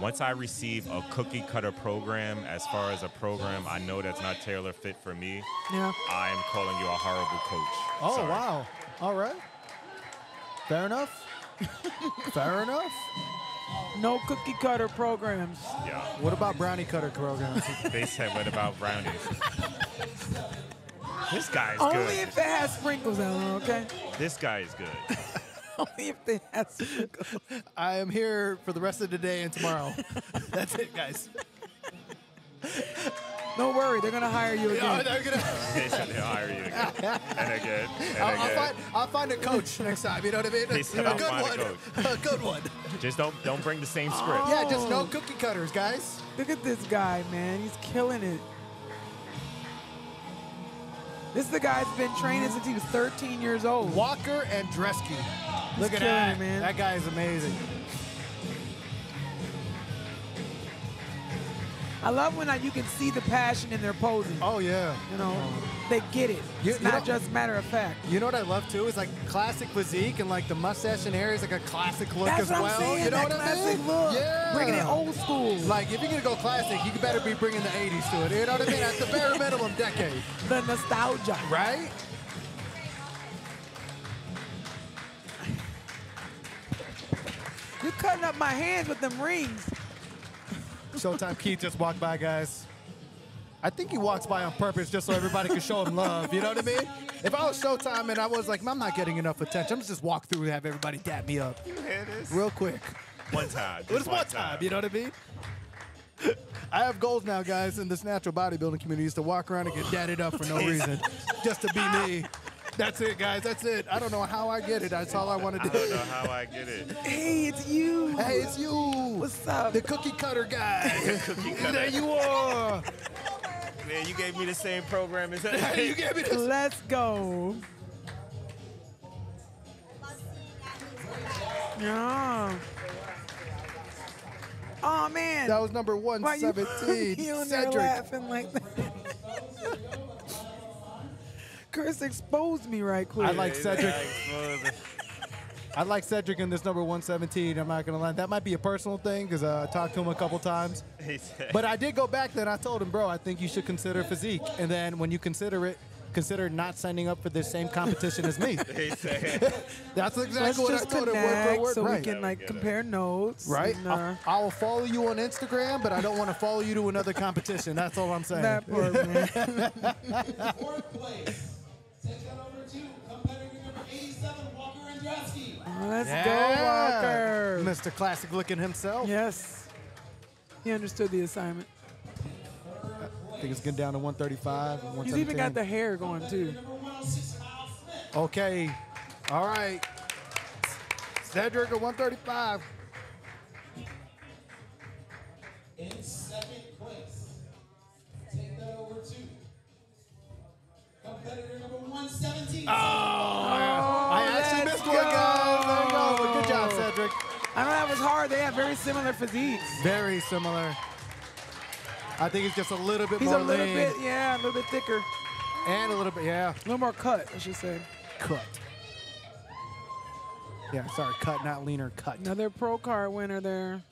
Once I receive a cookie cutter program, as far as a program I know that's not tailor fit for me, Yeah. I am calling you a horrible coach. oh Sorry. wow. All right. Fair enough. <laughs> Fair enough. No cookie cutter programs. Yeah. What about brownie cutter programs? <laughs> They said, what about brownies? this guy's Only good. Only if it has sprinkles on them, okay? This guy is good. <laughs> Only if they have sprinkles. I am here for the rest of the day and tomorrow. <laughs> That's it, guys. Don't worry, they're gonna hire you Yeah, again. they're gonna- They said hire you again. <laughs> And again. And I'll, I'll again. find, I'll find a coach next time. You know what I mean? They said a I'll good find a one. coach. <laughs> A good one. Just don't don't bring the same script. Yeah, just no cookie cutters, guys. Look at this guy, man. He's killing it. This is the guy that's been training since he was 13 years old. Walker Andreski. Look at killing that, it, man. That guy is amazing. I love when uh, you can see the passion in their posing. Oh yeah. You know, they get it. You- It's you not just matter of fact. You know what I love too is like classic physique and like the mustache and hair is like a classic look That's as well. Saying. You know what I mean? look. Yeah. Bringing it old school. Like if you're gonna go classic, you better be bringing the '80s to it. You know what I mean? At the bare minimum, decade. the nostalgia. Right? You're cutting up my hands with them rings. Showtime Keith just walked by, guys. I think he walks by on purpose just so everybody can show him love. You know what I mean? If I was Showtime and I was like, I'm not getting enough attention, I'm just walk through and have everybody dap me up real quick. One time. But it's one time, you know what I mean? I have goals now, guys, in this natural bodybuilding community is to walk around and get <sighs> dadded up for no reason, just to be me. That's it, guys. That's it. I don't know how I get it. That's all I want to do. I do. don't know how I get it. Hey, it's you. Hey, it's you. What's up? The cookie cutter guy. <laughs> Cookie cutter. there you are. Man, you gave me the same program as Hey, <laughs> you gave me this. Let's go. Yeah. Oh man. That was number Why you, 117. <laughs> you in there Cedric. laughing like that? Chris exposed me right quick. I like Cedric. <laughs> I like Cedric in this number 117. I'm not gonna lie. That might be a personal thing because uh, I talked to him a couple times. <laughs> But I did go back then. I told him, bro, I think you should consider physique. And then when you consider it, consider not signing up for the same competition as me. <laughs> He said, That's Let's exactly what I just told him. Word connect for word. so we can like get it. compare notes. Right? and, uh, I, I will follow you on Instagram, but I don't want to follow you to another competition. That's all I'm saying. that part, man. Fourth place. Take that over to competitor number 87, Walker Andreski. Let's Yeah. go, Walker. Mr. Classic looking himself. Yes. He understood the assignment. I think it's getting down to 135. and He's even got the hair going too. Number 106, Kyle Smith. Okay. All right. Cedric at 135. In second place. Take that over to competitor number 117. I actually let's missed one, guys. There you go. go. Good job, Cedric. I know that was hard. They have very similar physiques. Very similar. I think it's just a little bit He's more a little lean bit, yeah, a little bit thicker. and a little bit, yeah, A little more cut, I should say. cut. Yeah, sorry, cut, not leaner, cut. Another pro card winner there.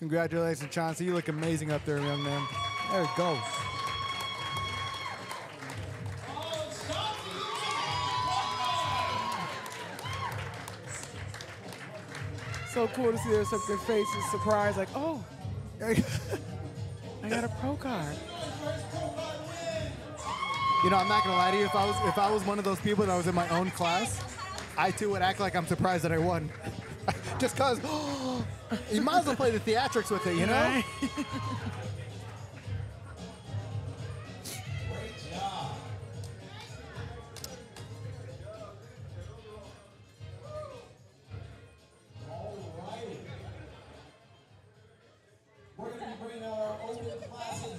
Congratulations, Chauncey. You look amazing up there, young man. There you go. So cool to see their, their faces surprised, like, oh, <laughs> I got a pro card. You know, I'm not gonna lie to you. If I was if I was one of those people that was in my own class, I too would act like I'm surprised that I won. <laughs> Just cause <gasps> you might as well play the theatrics with it, you know? <laughs> We're going to be bringing our Open Classic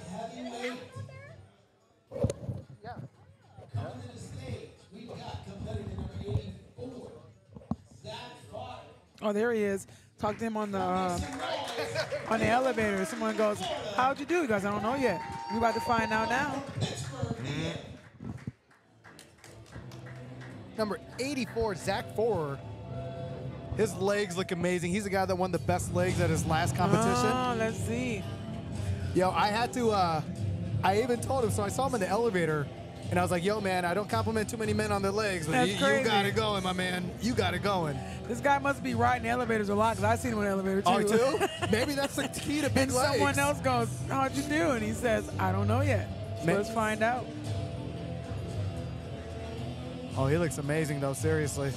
Oh, there he is. Talked to him on the uh, on the elevator. Someone goes, "How'd you do?" He goes, "I don't know yet. We about to find out now." Number 84, Zach Forer. His legs look amazing. He's the guy that won the best legs at his last competition. Oh, let's see. Yo, I had to. Uh, I even told him. So I saw him in the elevator, and I was like, "Yo, man, I don't compliment too many men on their legs, but you, you got it going, my man. You got it going." This guy must be riding elevators a lot because I seen him in the elevator too. Oh, too? <laughs> Maybe that's the key to big and legs. someone else goes, "How'd you do?" And he says, "I don't know yet. So let's find out." Oh, he looks amazing though. Seriously.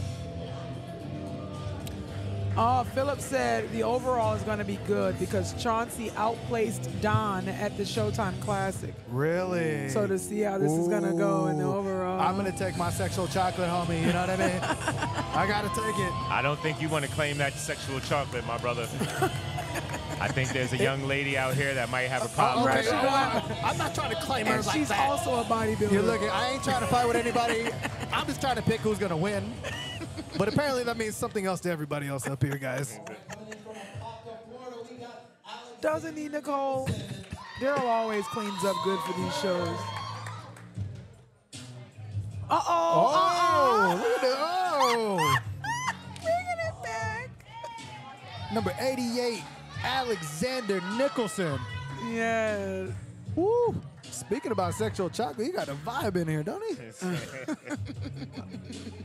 Oh, Philip said the overall is going to be good because Chauncey outplaced Don at the Showtime Classic. Really? So to see how this is going to go in the overall. I'm gonna take my sexual chocolate, homie. You know what I mean? <laughs> I gotta take it. I don't think you want to claim that sexual chocolate, my brother. <laughs> I think there's a young lady out here that might have a oh, problem Okay, with oh. I- I'm not trying to claim her And like she's that. also a bodybuilder. You're looking. I ain't trying to fight with anybody. I'm just trying to pick who's gonna win. But apparently that means something else to everybody else up here, guys. Doesn't he, Nicole? Darrell always cleans up good for these shows. Uh oh. Oh, look at that. Oh. Bringing it back. Number 88, Alexander Nicholson. Yeah. Woo. Speaking about sexual chocolate, he got a vibe in here, don't he? <laughs>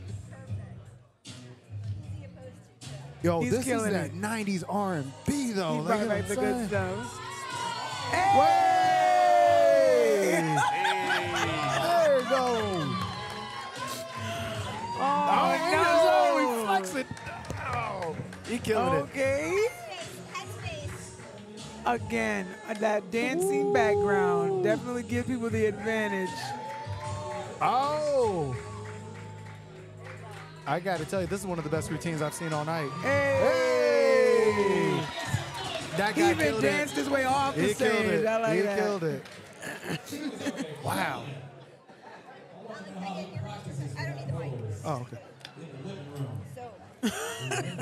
Yo, He's this is that it. 90s R&B though. He brought back the good stuff. Way! There you go. Oh, Oh, no. Oh, he flexing. Oh, he killing it. Okay. Again, that dancing background definitely gives people the advantage. Oh. I got to tell you, this is one of the best routines I've seen all night. Hey! That He guy even danced it. his way off the He killed stage. it. I like he that. killed it. wow. I don't need the mic. Oh, okay. So,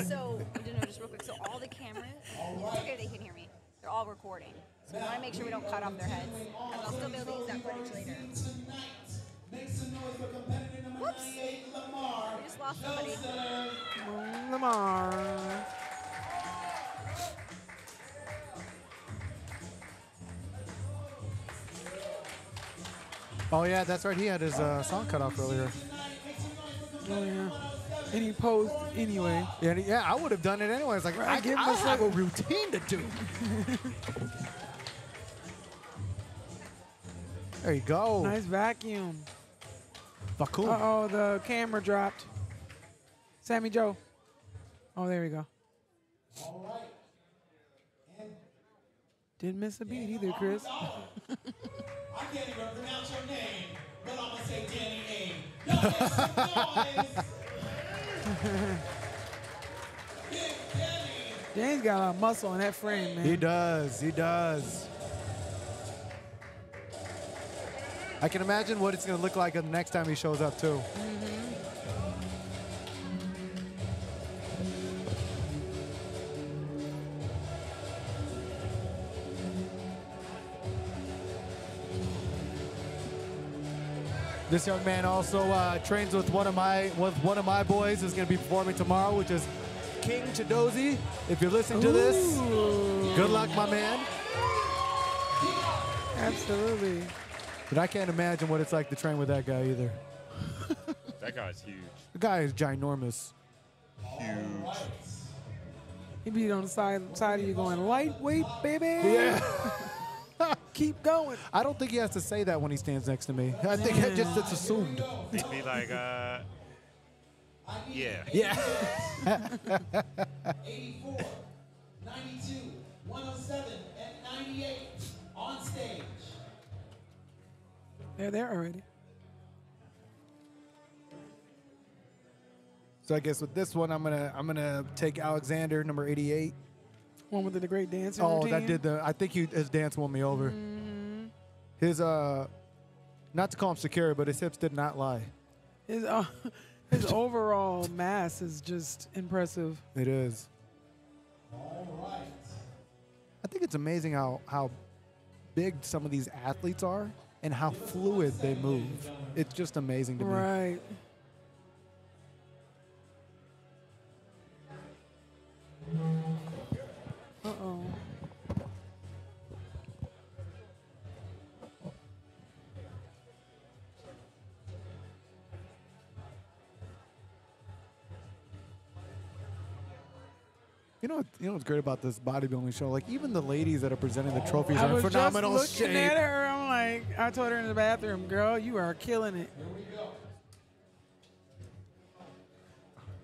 so you know, just real quick. So all the cameras, it's okay they can hear me. They're all recording. So we want to make sure we don't cut off their heads, and I'll still be able to use that footage later. Make some noise for competitor number Whoops. Lamar. We just lost somebody. Lamar. Oh, yeah, that's right. He had his uh, song cut off earlier. Oh yeah. And he posed anyway. Yeah, yeah, I would have done it anyway. It's Like, Right, I, give him I a have a routine to do. <laughs> there you go. Nice vacuum. Vacuum. Uh oh, the camera dropped. Sammy Jo. Oh, there we go. Didn't miss a beat either, Chris. <laughs> I can't even pronounce your name, but I'm gonna say Danny A. Y'all make some noise. Big Danny. James got a lot of muscle in that frame, man. He does. He does. I can imagine what it's going to look like the next time he shows up, too. This young man also uh, trains with one of my with one of my boys. Is going to be performing tomorrow, which is King Chidozi. If you're listening to this, good luck, my man. Absolutely. But I can't imagine what it's like to train with that guy either. <laughs> That guy's huge. The guy is ginormous. Huge. He be on the side side of you going, lightweight, baby. Yeah. <laughs> Keep going. I don't think he has to say that when he stands next to me. I think it just it's assumed. He'd be like, uh, yeah. Yeah. <laughs> 84, 92, 107, and 98 on stage. They're there already. So I guess with this one, I'm gonna I'm gonna take Alexander, number 88. One with the great dancing Oh, routine. that did the. I think he, his dance won me over. His uh, not to call him secure, but his hips did not lie. His, uh, <laughs> his overall mass is just impressive. It is. All right. I think it's amazing how how big some of these athletes are and how fluid they move. It's just amazing to me. Right. You know, what, you know what's great about this bodybuilding show? Like even the ladies that are presenting the trophies I are in phenomenal just looking shape. at her. I'm like, I told her in the bathroom, girl, you are killing it.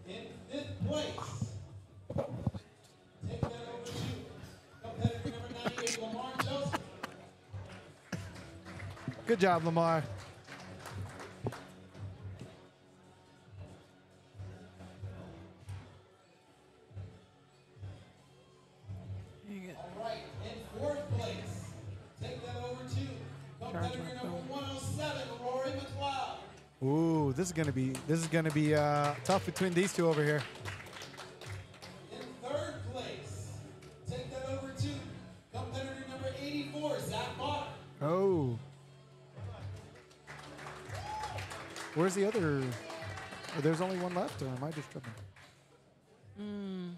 In fifth place, take that over to competitor number 98, Lamar Joseph. Good job, Lamar. This is gonna be this is gonna be uh, tough between these two over here. In third place, take that over to competitor number 84, Zach Potter. Oh. Where's the other? oh, there's only one left, or am I just tripping?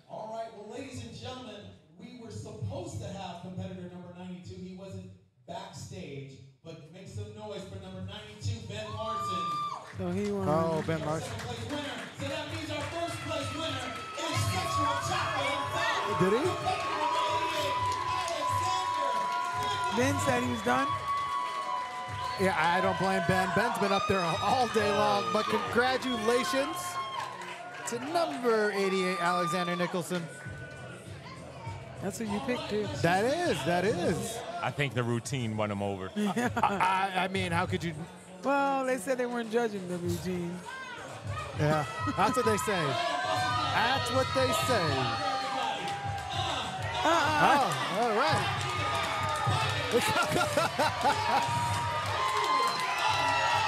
All right, well, ladies and gentlemen, we were supposed to have competitor number 92. He wasn't backstage, but make some noise for number 92, Ben Larson. So he won. Oh, Ben Our Larson. second place winner. So that means our first place winner is Sexual Chocolate. In fact, Did he? competitor number 88, Alexander. Ben said he was done. Yeah, I don't blame Ben. Ben's been up there all day long, but congratulations to number 88, Alexander Nicholson. That's who you picked, too. That is, that is. I think the routine won him over. <laughs> I, I, I mean, how could you? Well, they said they weren't judging the routine. Yeah, that's what they say. That's what they say. Uh-uh. Oh, all right.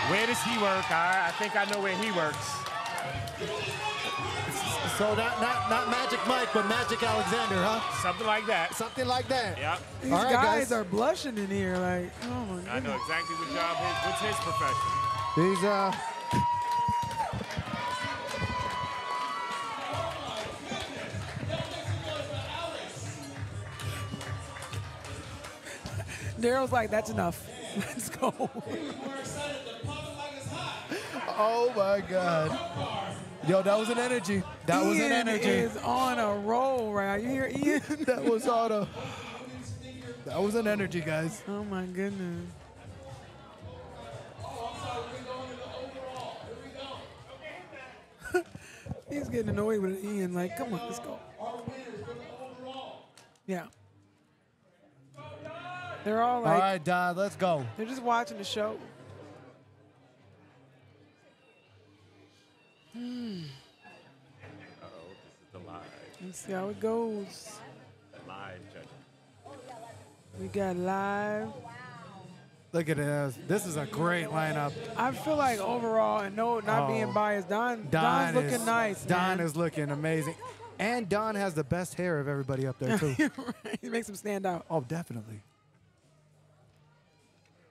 Where does he work? I, I think I know where he works. So not not not Magic Mike, but Magic Alexander, huh? Something like that. Something like that. Yep. These All right, guys, guys. are blushing in here, like, oh my god. I know exactly what job his, what's his profession. These uh. <laughs> Darrell's like, that's enough. <laughs> Let's go. Oh my God. Yo, that was an energy. That was an Ian energy. is on a roll right. You hear Ian? <laughs> That was on a. That was an energy, guys. oh my goodness. <laughs> He's getting annoyed with Ian. Like, come on, let's go. Yeah. They're all All like, right, Don, let's go. they're just watching the show. Uh-oh, this is the live, Let's see how it goes. live judging. We got live. Look at this. This is a great lineup. I feel like overall, and no, not being Oh. biased, Don, Don Don's looking nice. Don man. is looking amazing. And Don has the best hair of everybody up there, <laughs> too. he makes him stand out. oh, definitely.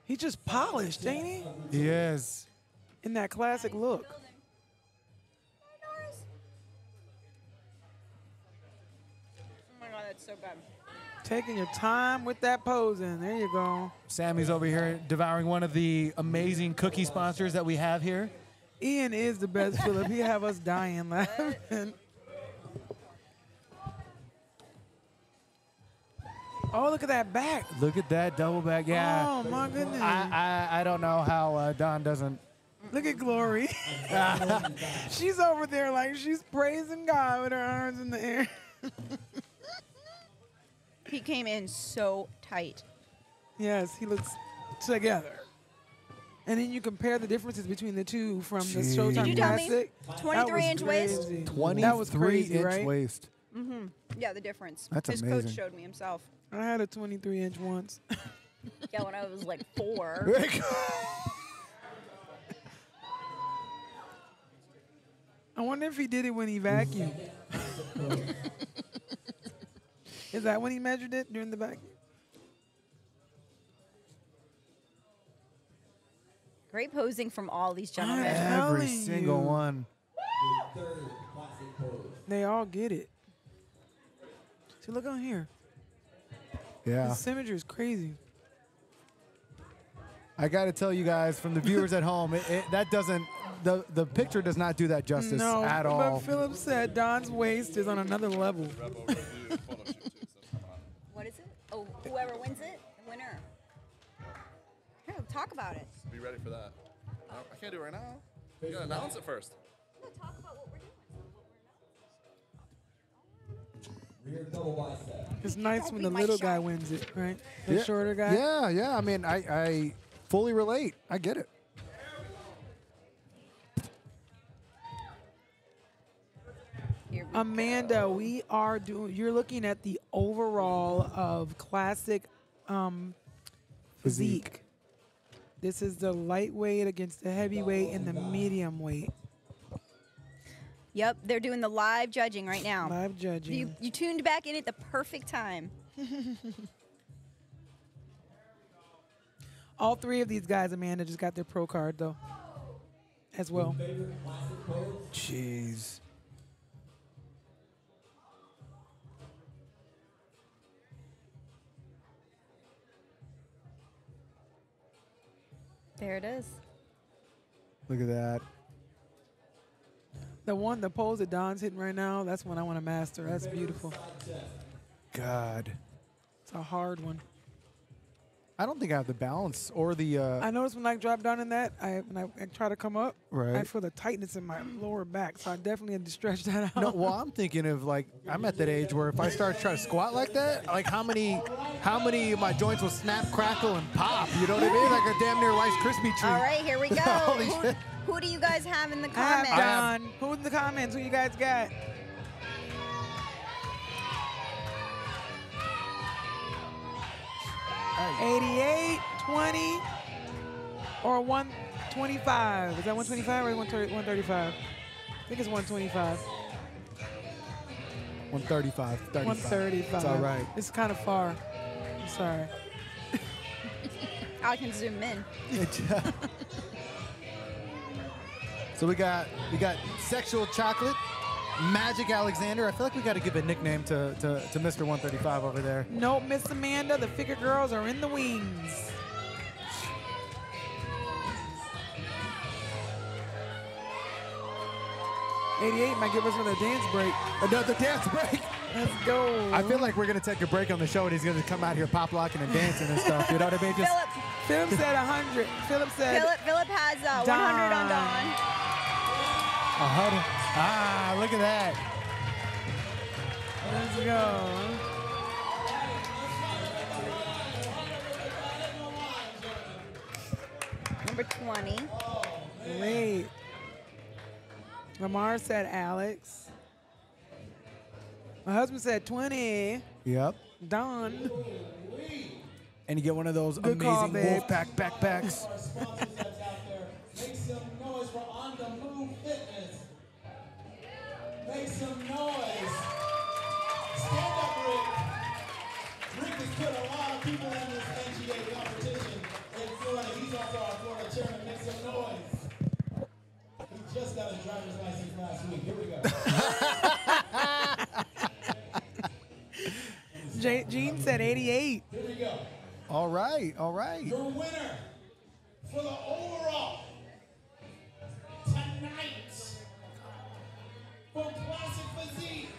He's just polished, ain't he? He is. In that classic look. So good. Taking your time with that posing. There you go. Sammy's over here devouring one of the amazing cookie sponsors that we have here. Ian is the best, Philip. He have us dying laughing. Oh, look at that back. Look at that double back. Yeah. Oh, my goodness. I, I, I don't know how uh, Don doesn't. Look at Glory. <laughs> she's over there like she's praising God with her arms in the air. <laughs> He came in so tight. Yes, he looks together. And then you compare the differences between the two from the Jeez. Showtime Did you tell me? Classic. That 23 was inch waist? 23 That was crazy, inch right? waist. Mm-hmm. Yeah, the difference. That's His amazing. coach showed me himself. I had a 23 inch once. <laughs> Yeah, when I was like four. <laughs> I wonder if he did it when he vacuumed. <laughs> Is that when he measured it during the back? Great posing from all these gentlemen. Every single you. one. They all get it. See, look on here. Yeah. The symmetry is crazy. I got to tell you guys, from the viewers at home, it, it, that doesn't. The, the picture does not do that justice no, at all but all. Philip said Don's waist is on another level. <laughs> talk about it. Be ready for that. I I can't do it right now. You gotta announce it first. No, talk about what we're doing. Rear double bicep. It's nice when the little shot. guy wins it, right? The Yeah. shorter guy. Yeah, yeah. I mean, I, I fully relate. I get it. We Amanda, we are doing. You're looking at the overall of classic um, physique. This is the lightweight against the heavyweight and the medium weight. Yep, they're doing the live judging right now. Live judging. You, you tuned back in at the perfect time. <laughs> All three of these guys, Amanda, just got their pro card though, as well. Jeez. There it is. Look at that. The one, the pose that Don's hitting right now, that's one I want to master. That's beautiful. God. It's a hard one. I don't think I have the balance or the. Uh, I noticed when I drop down in that, I when I, I try to come up, right. I feel the tightness in my lower back, so I definitely had to stretch <laughs> that out. no, well, I'm thinking of like I'm at that age where if I start trying to squat like that, like how many, how many of my joints will snap, crackle, and pop? You know what I mean? Like a damn near Rice Krispie treat. All right, here we <laughs> go. Holy who, shit. who do you guys have in the comments? I have comments? Don. Who in the comments? Who you guys got? Eighty-eight, twenty, or one twenty-five. Is that one twenty-five or one thirty-five? I think it's one twenty-five. 135. 35. One thirty-five. It's all right. It's kind of far. I'm sorry. I can zoom in. <laughs> so we got we got sexual chocolate, Magic Alexander. I feel like we got to give a nickname to, to, to Mr. 135 over there. Nope, Miss Amanda. The figure girls are in the wings. Eighty-eight might give us another dance break. Another dance break. Let's go. I feel like we're gonna take a break on the show, and he's gonna come out here pop locking and dancing and stuff. You know what I mean? Just Philip, Philip said 100. Philip said Philip, Philip has uh, 100 on Don. A huddle. Ah, look at that. Let's go. Number 20. Wait. Lamar said Alex. My husband said 20. Yep. Done. And you get one of those Good call, amazing babe. Wolfpack backpacks. <laughs> Make some noise for On the Move Fitness. Make some noise. Stand up, Rick. Rick has put a lot of people in this NGA competition in Florida. He's also our Florida chairman. Make some noise. He just got his driver's license last week. Here we go. <laughs> J- Gene said 88. Here we go. All right, all right. Your winner for the overall tonight for Classic Physique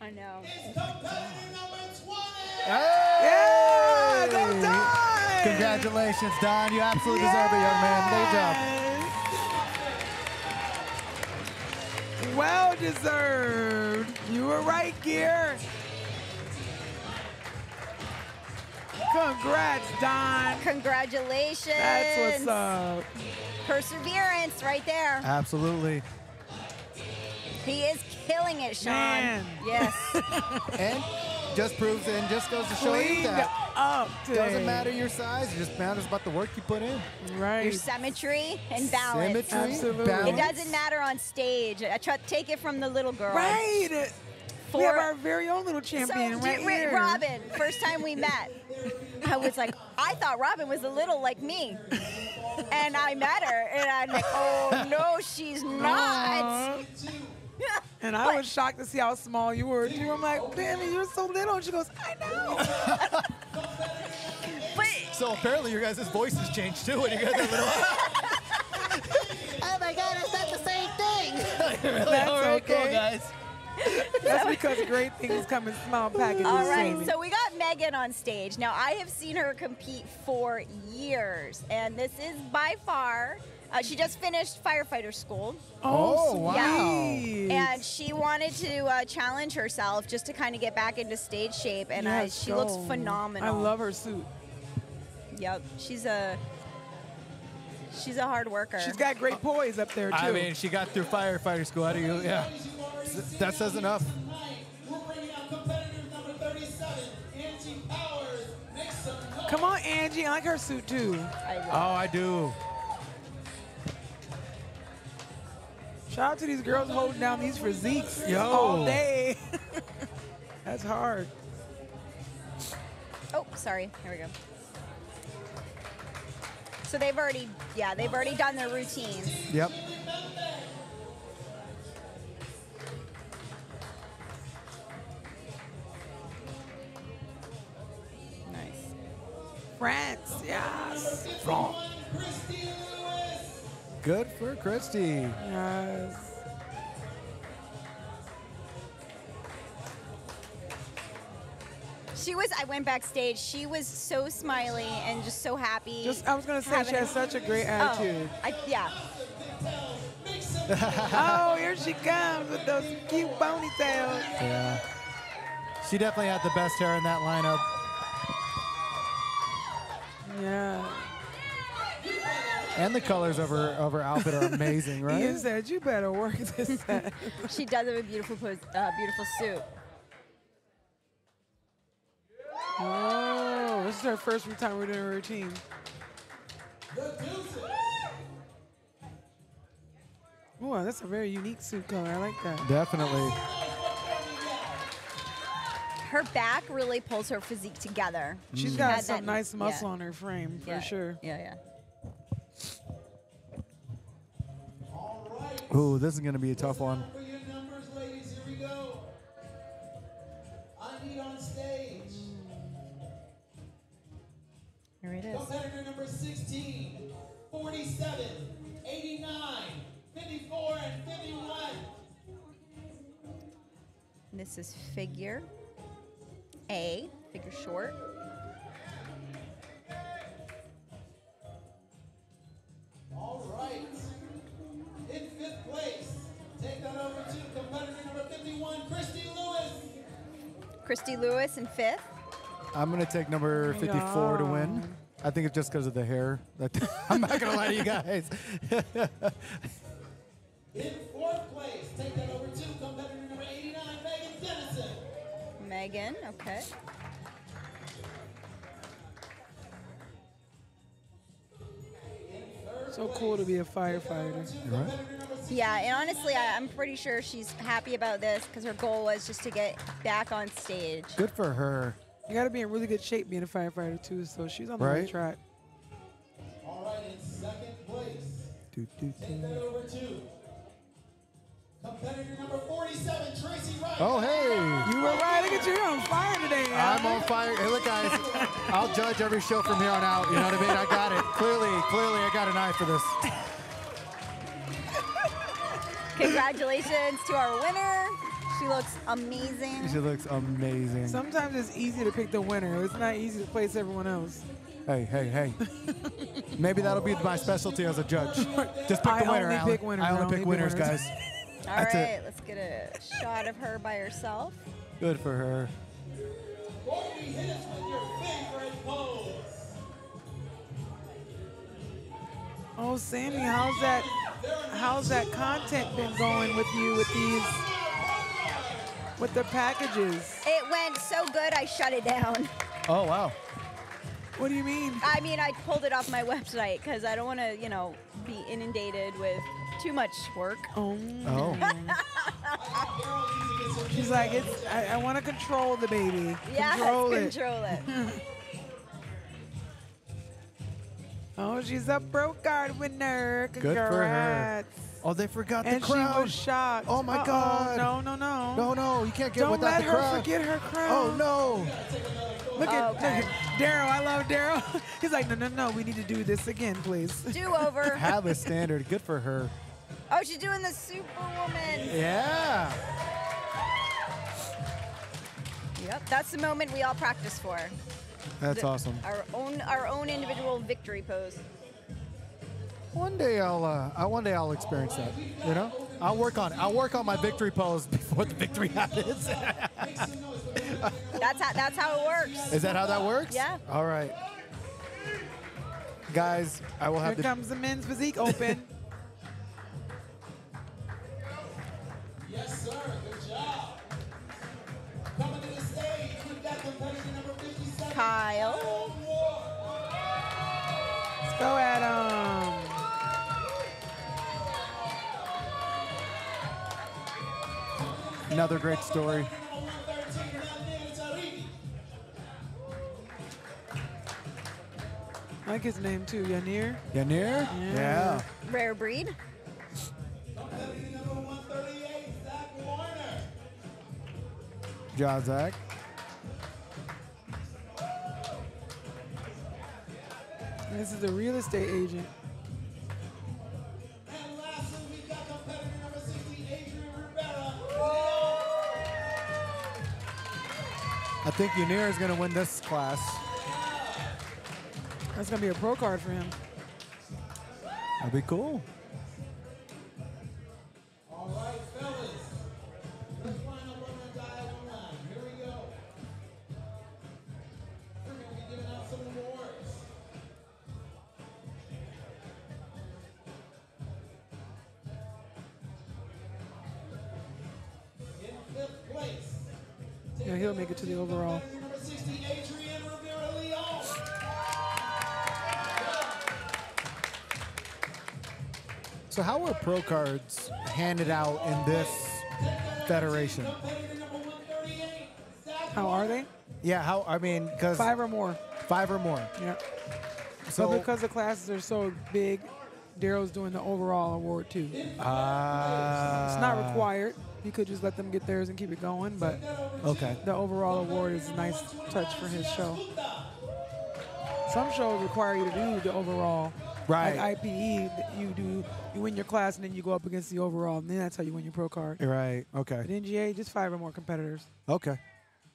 I know. is competitor number 20. Yeah, go Don! Congratulations, Don. You absolutely deserve it, young man. Great job. Well deserved. You were right, Gear. Congrats, Don. Congratulations. That's what's up. Perseverance right there. Absolutely. He is killing it, Sean. Man. Yes. <laughs> And just proves and just goes to show you that up doesn't matter your size. It just matters about the work you put in. Right. Your symmetry and balance. Symmetry, Absolutely. balance. It doesn't matter on stage. I try take it from the little girl. Right. we have our very own little champion so, right here. Robin, first time we met, I was like, I thought Robin was a little like me. And I met her, and I'm like, oh no, she's not. <laughs> And I was shocked to see how small you were too. I'm like, Pammy, you're so little. And she goes, I know. <laughs> But So apparently your guys' voices changed too when you guys are little. <laughs> Oh my god, it's not the same thing. That's All right, cool, guys. That's because great things come in small packages. All right, so we got Megan on stage. Now, I have seen her compete for years, and this is by far, uh, she just finished firefighter school. oh, wow. sweet. And she wanted to uh, challenge herself just to kind of get back into stage shape, and uh, Yes, she looks phenomenal. I love her suit. Yep, she's a she's a hard worker. She's got great poise up there too. I mean, she got through firefighter school. How do you? Yeah. That says enough. Tonight, we're bringing out competitor number 37, Angie Powers. Make some noise. Come on, Angie. I like her suit too. Oh, I do. Shout out to these girls holding down these physiques Yo. all day. <laughs> That's hard. Oh, sorry. Here we go. So they've already, yeah, they've already done their routines. Yep. Nice. France, yes. France. Good for Christy. Yes. She was, I went backstage. She was so smiley and just so happy. Just, I was gonna say she having- has such a <laughs> great oh, attitude. Oh, I, yeah. oh, here she comes with those cute ponytails. Yeah. She definitely had the best hair in that lineup. Yeah. And the colors of her of her outfit are amazing, <laughs> right? Ian said, "You better work this <laughs> she does have a beautiful, pose, uh, beautiful suit. oh, this is her first time we're doing a routine. Ooh, that's a very unique suit color. I like that. Definitely. Her back really pulls her physique together. She's Mm. got some nice muscle yeah. on her frame for Yeah, sure. Yeah, yeah. Ooh, this is gonna be a tough one. For your numbers, ladies, here. I need on stage. Here it is. Competitor number 16, 47, 89, 54, and 51. This is figure A, figure short. All right. In fifth place, take that over to competitor number 51, Christy Lewis. Christy Lewis in fifth. I'm gonna take number 54 to win. I think it's just because of the hair. <laughs> I'm not gonna lie to you guys. <laughs> In fourth place, take that over to competitor number 89, Megan Dennison. Megan, okay. So cool to be a firefighter. Yeah, and honestly, I, I'm pretty sure she's happy about this because her goal was just to get back on stage. Good for her. You got to be in really good shape being a firefighter too. So she's on the Right. right track. All right, in second place, Do, do, take do. that over to competitor number 47, Tracy Wright. Oh hey, You were right. Look at you. You're on fire today. I'm on fire. Hey, look, guys, I'll judge every show from here on out. You know what I mean? I got it. Clearly, clearly, I got an eye for this. <laughs> Congratulations to our winner. She looks amazing. She looks amazing. Sometimes it's easy to pick the winner. It's not easy to place everyone else. Hey, hey, hey. Maybe that'll be my specialty as a judge. <laughs> Just pick I the winner, only Allen. pick winners. I I only only pick pick winners, winners. guys. All That's right, it. let's get a shot of her by herself. Good for her. Courtney, hit us with your favorite pose. Oh, Sammy, how's that? How's that content been going with you with these, with the packages? It went so good, I shut it down. Oh wow. What do you mean? I mean, I pulled it off my website because I don't want to, you know, be inundated with too much work. Oh. Oh. <laughs> She's like, it's. I, I want to control the baby. Yes, control it. control it. <laughs> Oh, she's a pro card winner. Good for her. Congrats. Oh, they forgot And the she crowd. was shocked. Oh my Uh-oh. God. No, no, no. No, no, you can't get Don't without let the her forget her Oh no. Look at, look at <laughs> Darrell. I love Darrell. <laughs> He's like, no, no, no. We need to do this again, please. Do over. <laughs> Have a standard. Good for her. Oh, she's doing the Superwoman. Yeah. Yep, that's the moment we all practice for. That's The- awesome. Our own, our own individual victory pose one day I'll uh, one day I'll experience that. You know, I'll work on it. I'll work on my victory pose <laughs> before the victory happens. that's how that's how it works. Is that how that works? Yeah. All right, guys. I will have. Here comes the men's physique open. <laughs> yes, sir. Good job. Coming to the stage, we've got competitor number 57. Kyle. Let's go, Adam. Another great story. I like his name too, Yanir. Yanir? Yeah. Rare breed. John Zach. This is a real estate agent. I think Yanir is going to win this class. That's gonna be a pro card for him. That'd be cool. All right, Yeah, he'll make it to the overall. number 60, Adrian Rivera Leon. So how are pro cards handed out in this federation? How are they? Yeah, how I mean, because Five or more. five or more. Yeah. So but because the classes are so big, Darrell's doing the overall award too. Ah. It's not required. You could just let them get theirs and keep it going, but Okay. the overall award is a nice touch for his show. Some shows require you to do the overall. Right. Like IPE, you do you win your class and then you go up against the overall, and then that's how you win your pro card. Right. Okay. But. NGA, just five or more competitors. Okay.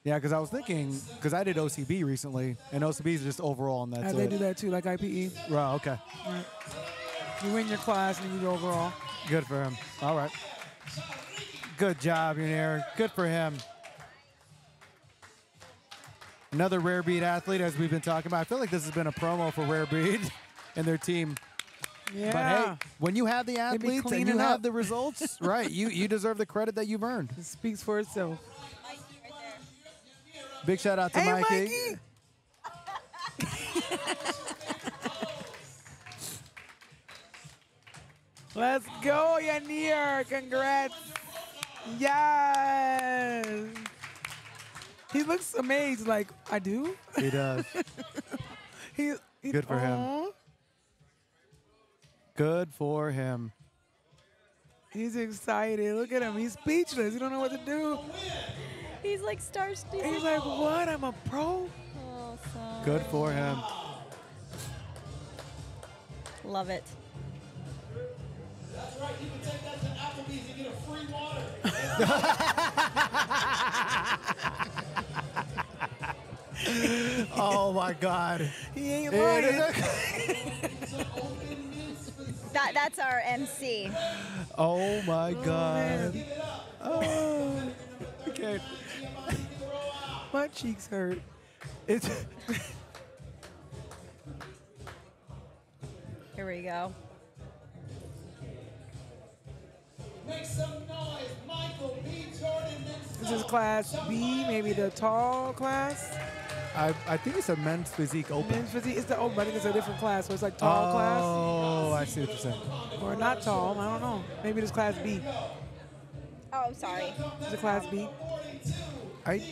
Yeah, because I was thinking, because I did OCB recently, and OCB is just overall, and that's they it. do that too, like IPE. Right. Okay. Right. You win your class and then you go overall. Good for him. All right. Good job, Yanir. Good for him. Another Rare Beat athlete, as we've been talking about. I feel like this has been a promo for Rare Beat <laughs> and their team. Yeah. But hey, when you have the athletes and you have up. the results, <laughs> right, you, you deserve the credit that you've earned. it speaks for itself. Big shout out to Hey, Mikey. Mikey! <laughs> Let's go, Yanir. Congrats. Yes. He looks amazed, like, I do? He does. <laughs> He, he- Good for him. Good for him. He's excited. Look at him. He's speechless. He don't know what to do. He's like starstruck. He's like, what? I'm a pro? Awesome. Good for him. Love it. That's right. You can take that to Applebee's and get a free water. <laughs> Oh my God. He ain't It lying. <laughs> That that's our MC. oh my oh, God. Oh. <laughs> Okay. My cheeks hurt. It's Here we go. This is class B, maybe the tall class. I, I think it's a men's physique open. Men's physique. It's the open, but I think it's a different class. So it's like tall oh, class Oh, I see what you're saying. or not tall. I don't know. Maybe it's class B. Oh, I'm sorry. Is it class B? I,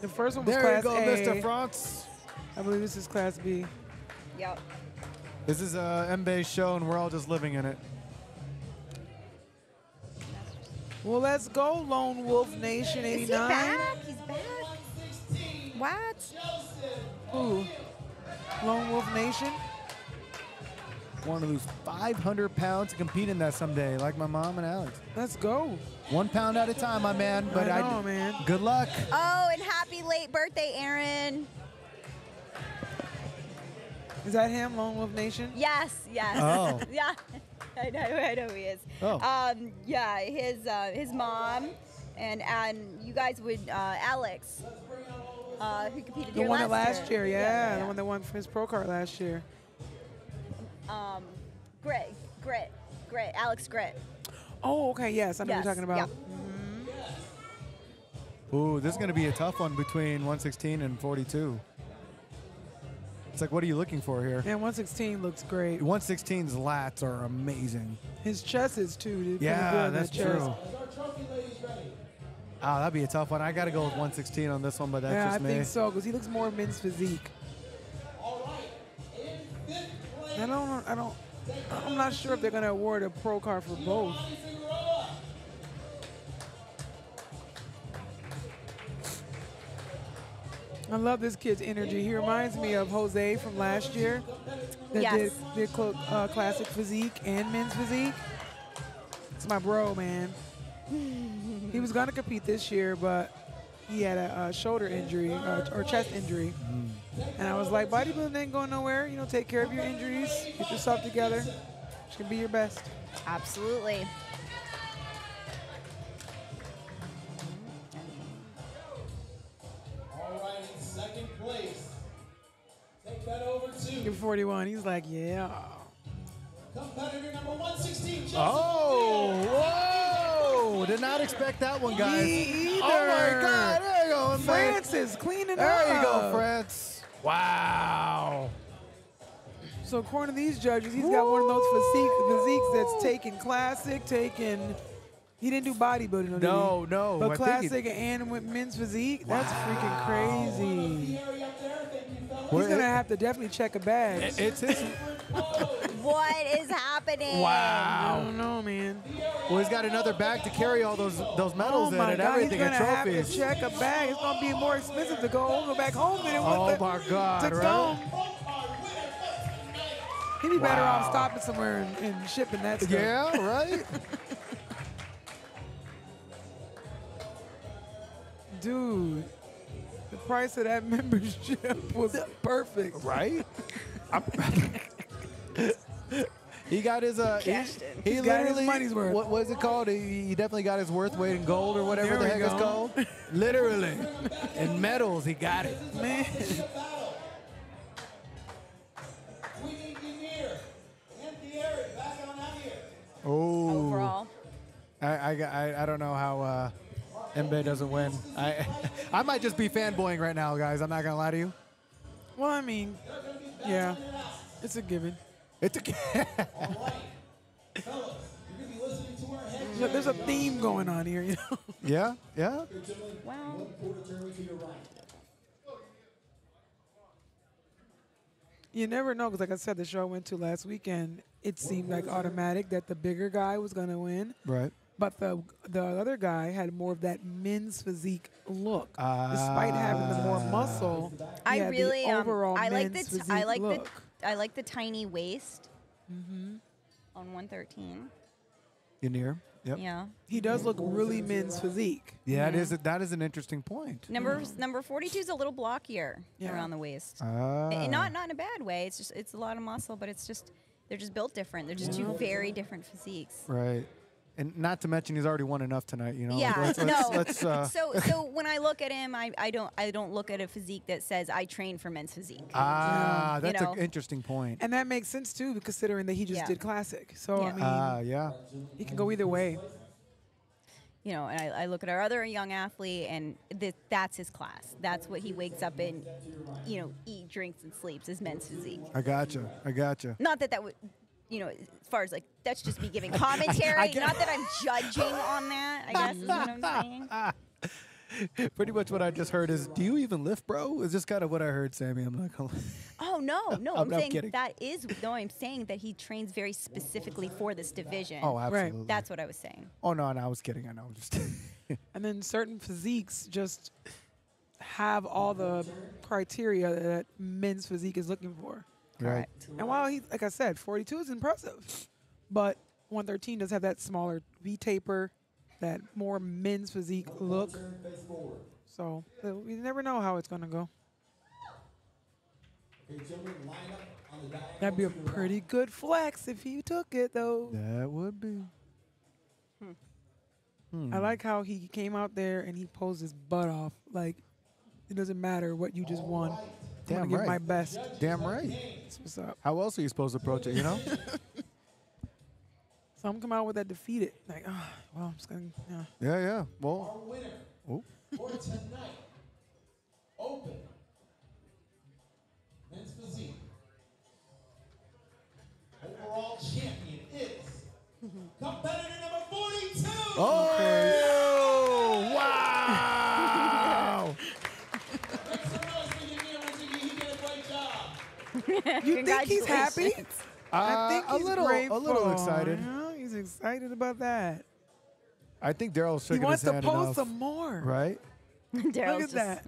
The first one was there you go, A. Mr. France. I believe this is class B. Yep. This is a M-based show, and we're all just living in it. Well, let's go, Lone Wolf Nation Is he 89. back? He's back. What? Who? Lone Wolf Nation. Want to lose 500 pounds to compete in that someday, like my mom and Alex. Let's go. One pound at a time, my man. But I I, know, man. good luck. Oh, and happy late birthday, Aaron. Is that him, Lone Wolf Nation? Yes, yes. Oh. <laughs> yeah. <laughs> I know, I know he is. Oh. Um, yeah, his uh, his mom and and you guys would uh, Alex, uh, who competed The here one last that last year, yeah, yeah. the one that won for his pro card last year. Um, Grit, Grit, Grit, Alex Grit. Oh, okay, yes, I know what you're talking about. Ooh, this is going to be a tough one between 116 and 42. It's like, what are you looking for here? And 116 looks great. 116's lats are amazing. His chest is too. Dude. Yeah, that's that true. our trophy ladies ready? Oh, that'd be a tough one. I got to go with 116 on this one, but that's yeah, I just me. think so because he looks more men's physique. All right. In fifth I don't. I don't. I'm not sure if they're gonna award a pro card for both. I love this kid's energy. He reminds me of Jose from last year that Yes. did, did cl- uh, classic physique and men's physique. It's my bro, man. <laughs> he was going to compete this year, but he had a, a shoulder injury uh, or chest injury. And I was like, bodybuilding ain't going nowhere. You know, take care of your injuries, get yourself together. You can be your best. Absolutely. Second place. Take that over to. You're 41. He's like, yeah. competitor number 116, Joseph Oh, whoa! Did not expect that one, guys. Me Oh my. God! There you go, man. Francis, cleaning There up. There you go, France. Wow. So according to these judges, he's got one of those physique, physiques that's taken classic, taken. He didn't do bodybuilding, no, did No, he? no, But I think he- classic and with men's physique, that's freaking crazy. Area up there. Thank you, fellas. He's gonna have to definitely check a bag. It's his. What is happening? Wow. I don't know, man. Well, he's got another bag to carry all those those medals oh in my and God, everything he's and gonna have to check a bag. It's gonna be more expensive to go go back home than it Oh was to, my God, to right? come. He'd be better off stopping somewhere and, and shipping that stuff. Yeah, right. <laughs> Dude, the price of that <laughs> membership was perfect. right. <laughs> <laughs> he got his uh. He, he He's got his literally. money's worth. What was it called? He, he definitely got his worth weight in gold or whatever There the we heck it's go. called. literally, in medals, he got it. Man, We need Yanir. Empty area. Back on out here. Oh. Overall. I, I, I, I don't know how uh, Mbe doesn't win. I <laughs> I might just be fanboying right now, guys. I'm not gonna lie to you. well, I mean, yeah, it's a given. It's a Fellas, <laughs> you're going to be listening to our head Look, There's a theme going on here, you know. <laughs> yeah, yeah. Well, quarter turn to your right. You never know, because like I said, the show I went to last weekend, it seemed like automatic that the bigger guy was going to win, Right. But the the other guy had more of that men's physique look, despite having the more muscle. he I had the really um, overall I like the t- I like look. the I like the tiny waist Mm-hmm. on 113. Yanir? Yep. Yeah. He does look really men's physique. Yeah, it is. That is an interesting point. Number number 42 is a little blockier Yeah. around the waist. Ah. And not not in a bad way. It's just it's a lot of muscle, but it's just they're just built different. They're just two very different physiques. Right. And not to mention, he's already won enough tonight. You know. Yeah, Let's, no. let's, let's, uh, so so when I look at him, I, I don't I don't look at a physique that says I train for men's physique. ah, You that's know. an interesting point. And that makes sense too, considering that he just Yeah. did classic. So I mean, Ah, yeah. he can go either way. you know, and I, I look at our other young athlete, and th- that's his class. That's what he wakes up and, you know, eat, drinks, and sleeps is men's physique. I gotcha. I gotcha. Not that that would, you know, as far as like that's just me giving <laughs> commentary. get- not that I'm judging on that. I guess is what I'm saying. <laughs> Pretty much what I just heard is, do you even lift, bro? Is just kind of what I heard, Sammy. I'm not gonna. Oh no, <laughs> no, I'm I'm, not saying kidding. that is no. I'm saying that he trains very specifically for this division. Oh, absolutely. Right. That's what I was saying. Oh no, no, I was kidding. I know. I'm Just. And then certain physiques just have all the criteria that men's physique is looking for. right. And while he, like I said, 42 is impressive, but 113 does have that smaller V taper, that more men's physique look. So we never know how it's gonna go. Okay, gentlemen, line up on the diagonal That'd be a pretty good flex if you took it though. That would be. Hmm. Hmm. I like how he came out there and he posed his butt off. Like it doesn't matter what you just won. I'm Damn gonna give right. my best. Damn right. That's what's up. How else are you supposed to approach it? You know. <laughs> I'm coming out with that defeated. Like, oh, well, I'm just gonna. Yeah, yeah. yeah. Well. Our winner oh. for tonight, open men's physique overall champion is competitor number 42. Oh, okay. wow! <laughs> you think he's happy? Uh, I think he's a little, a little excited. You know, he's excited about that. I think Darrell's He wants his to hand post enough, some more. right? <laughs> Darrell's Look at just- that.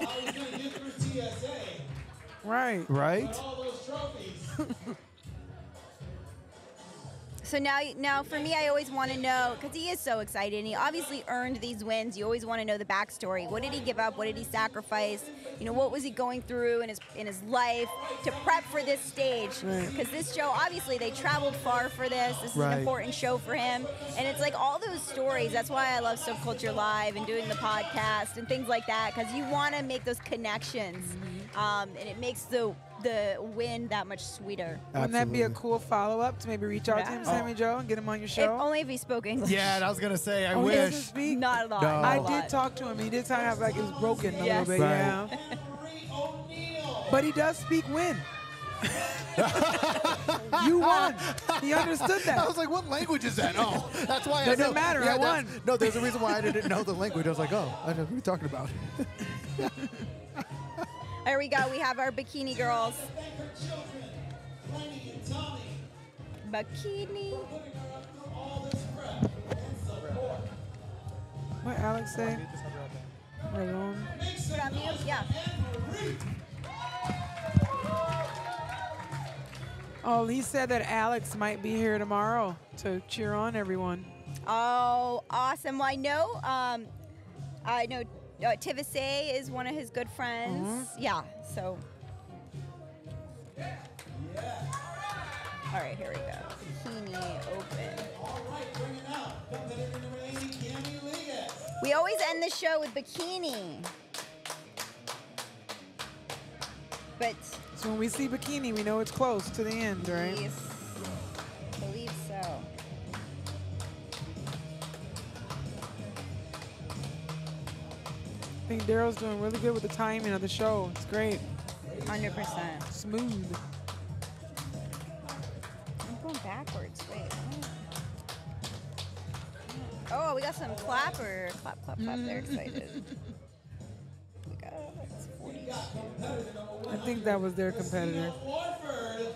I was get through TSA, Right. Right? all those trophies. <laughs> So now, now for me, I always want to know because he is so excited. and He obviously earned these wins. You always want to know the backstory. What did he give up? What did he sacrifice? You know, what was he going through in his in his life to prep for this stage? Right. Because this show, obviously, they traveled far for this. This is Right. an important show for him, and it's like all those stories. That's why I love Subculture Live and doing the podcast and things like that because you want to make those connections, um, and it makes the the win that much sweeter. Wouldn't that be a cool follow up to maybe reach out to him, Yeah. Sammy oh. Jo, and get him on your show? If, only if he spoke English. Yeah, I was gonna say. I Oh, he doesn't wish. speak? Not a lot. No. not I a did talk to him. He did sound have like it was broken a little bit, Right. yeah. <laughs> But he does speak win. you won. He understood that. I was like, what language is that? Oh, that's why I Doesn't know. matter, I won. No, there's a reason why I didn't know the language. I was like, oh, I know what are you talking about. <laughs> There we go. We have our bikini girls. Thank her children, Lenny and Tommy, Bikini. putting her up through all this prep and support. What Alex say? Ramon. Put on. Yeah. Oh, he said that Alex might be here tomorrow to cheer on everyone. Oh, awesome. Well, I know. Um, I know. Uh, Tivase is one of his good friends. Yeah. So. All right. Here we go. Bikini open. All right, bringing out competitor number 80, Cami Ligas. We always end the show with bikini. But So when we see bikini, we know it's close to the end, right? Yes. Think Darrell's doing really good with the timing of the show. It's great. 100%. Smooth. I'm going backwards. Wait. Oh, we got some clapper. Clap, clap, clap. They're excited. <laughs> we got it's 42. I think that was their competitor. Warford.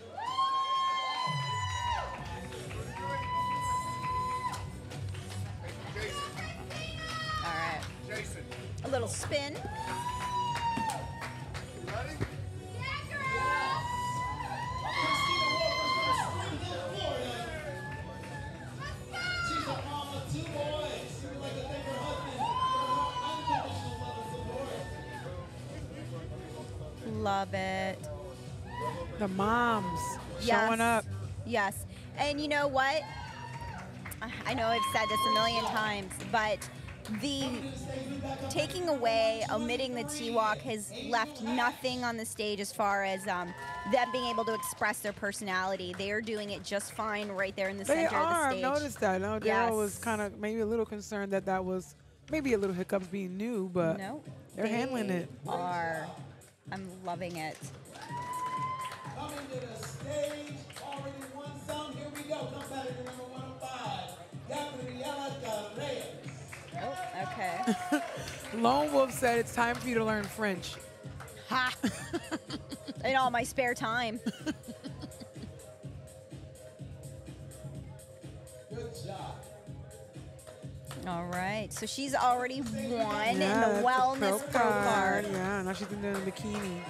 All right. A little spin. She's a mom of two boys. She would like to thank her husband for her unconditional love. Love it. The moms Yes. showing up. Yes. And you know what? I know I've said this a million times, but the taking away, omitting the T-Walk has left nothing on the stage as far as um, them being able to express their personality. They are doing it just fine right there in the They center of the are. I've stage. noticed that. No, Darrell Yes. was kind of maybe a little concerned that that was maybe a little hiccups being new, but No, they're handling it. Are I'm loving it. Coming to the stage, already won some. Here we go. Competitor number 105, Gabriela Carrera. Oh, okay. <laughs> Lone Wolf said it's time for you to learn French. ha! <laughs> In all my spare time. Good job. All right. So she's already won yeah, in the wellness pro card. Yeah, now she's in the bikini.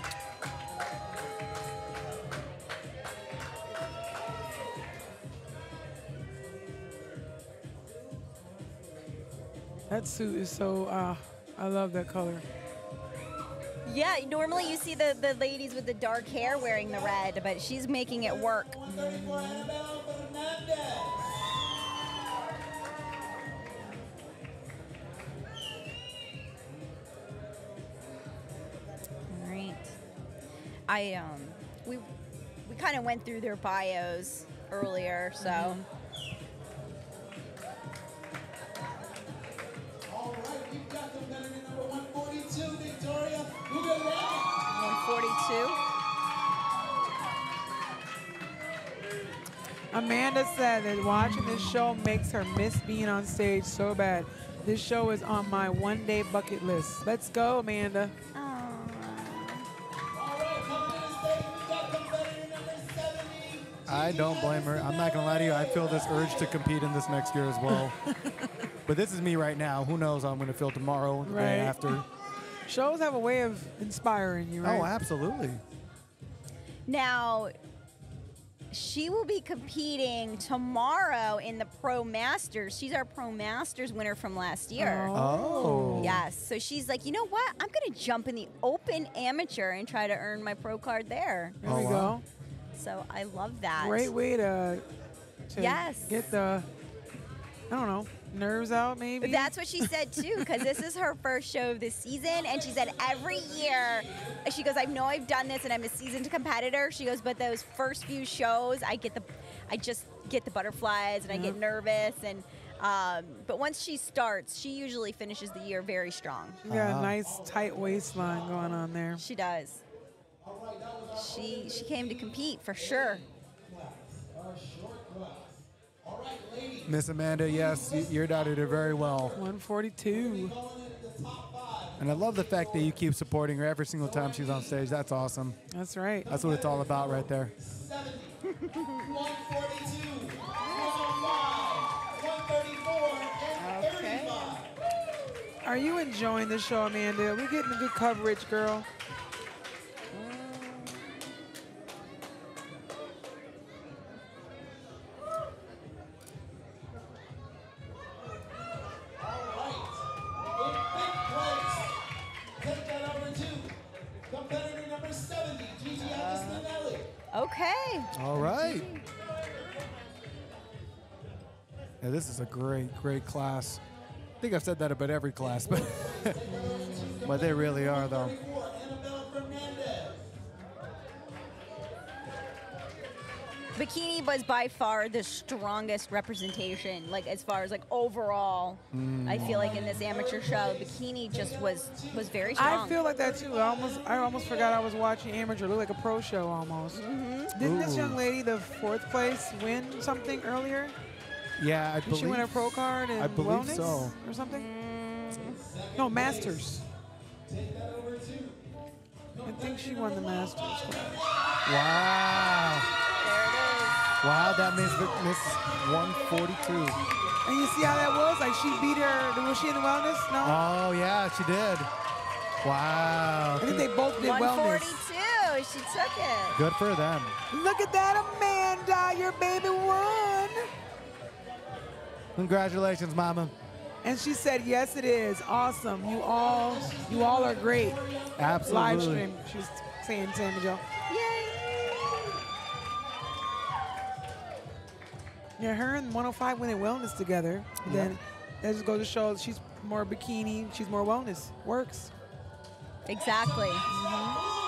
That suit is so, uh, I love that color. Yeah, normally you see the, the ladies with the dark hair wearing the red, but she's making it work. 134, Annabelle Fernandez. All right. I um we we kind of went through their bios earlier, so All we've got competitor number 142, Victoria Ugalele. 142. Amanda said that watching this show makes her miss being on stage so bad. This show is on my one day bucket list. Let's go, Amanda. I don't blame her. I'm not gonna lie to you. I feel this urge to compete in this next year as well. <laughs> but this is me right now. Who knows how I'm gonna feel tomorrow, the Right. day after. <laughs> Shows have a way of inspiring you, right? Oh, absolutely. Now, she will be competing tomorrow in the Pro Masters. She's our Pro Masters winner from last year. Oh. Yes. So she's like, you know what? I'm going to jump in the Open Amateur and try to earn my pro card there. There we oh, go. So I love that. Great way to, to Yes. get the, I don't know, nerves out maybe. That's what she said too, because this is her first show of the season, and she said every year, she goes, I know I've done this, and I'm a seasoned competitor. She goes, but those first few shows, I get the, I just get the butterflies, and I get nervous, and um, but once she starts, she usually finishes the year very strong. You got a nice tight waistline going on there. She does. She she came to compete for sure. Miss Amanda, yes, y- your daughter did very well. 142. And I love the fact that you keep supporting her every single time she's on stage. That's awesome. That's right. That's what it's all about right there. 142, 105, 134, and 35. Are you enjoying the show, Amanda? Are we getting a good coverage, girl? Okay. All right. Yeah, this is a great, great class. I think I've said that about every class, but <laughs> but they really are though. Bikini was by far the strongest representation, like as far as like overall. I feel like in this amateur show, bikini just was was very strong. I feel like that too. I almost, I almost forgot I was watching amateur. It looked like a pro show almost. Mm-hmm. Didn't this young lady, the fourth place, win something earlier? Yeah, I Did believe. she win a pro card in I believe wellness so. or something? No, Masters. I think she won the Masters class. Wow. Wow, that means that Miss 142. And you see how that was? Like she beat her. Was she in the wellness? No. Oh yeah, she did. Wow. I think they both did wellness. 142. She took it. Good for them. Look at that, Amanda. Your baby won. Congratulations, Mama. And she said, "Yes, it is awesome. You all, you all are great." Absolutely. Live stream. She was saying, Sammy Jo. Yeah, her and 105 went in wellness together. Yeah. Then that just goes to show she's more bikini. She's more wellness. Works. Exactly. Mm-hmm.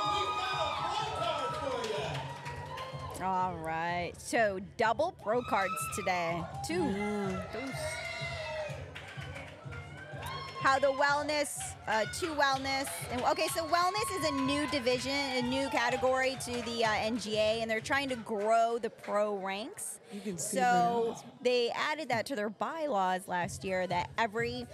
All right. So double pro cards today. Two. Mm-hmm. Deuce. How the wellness, uh, two wellness. And, okay, so wellness is a new division, a new category to the uh, NGA, and they're trying to grow the pro ranks. You can see So they added that to their bylaws last year that every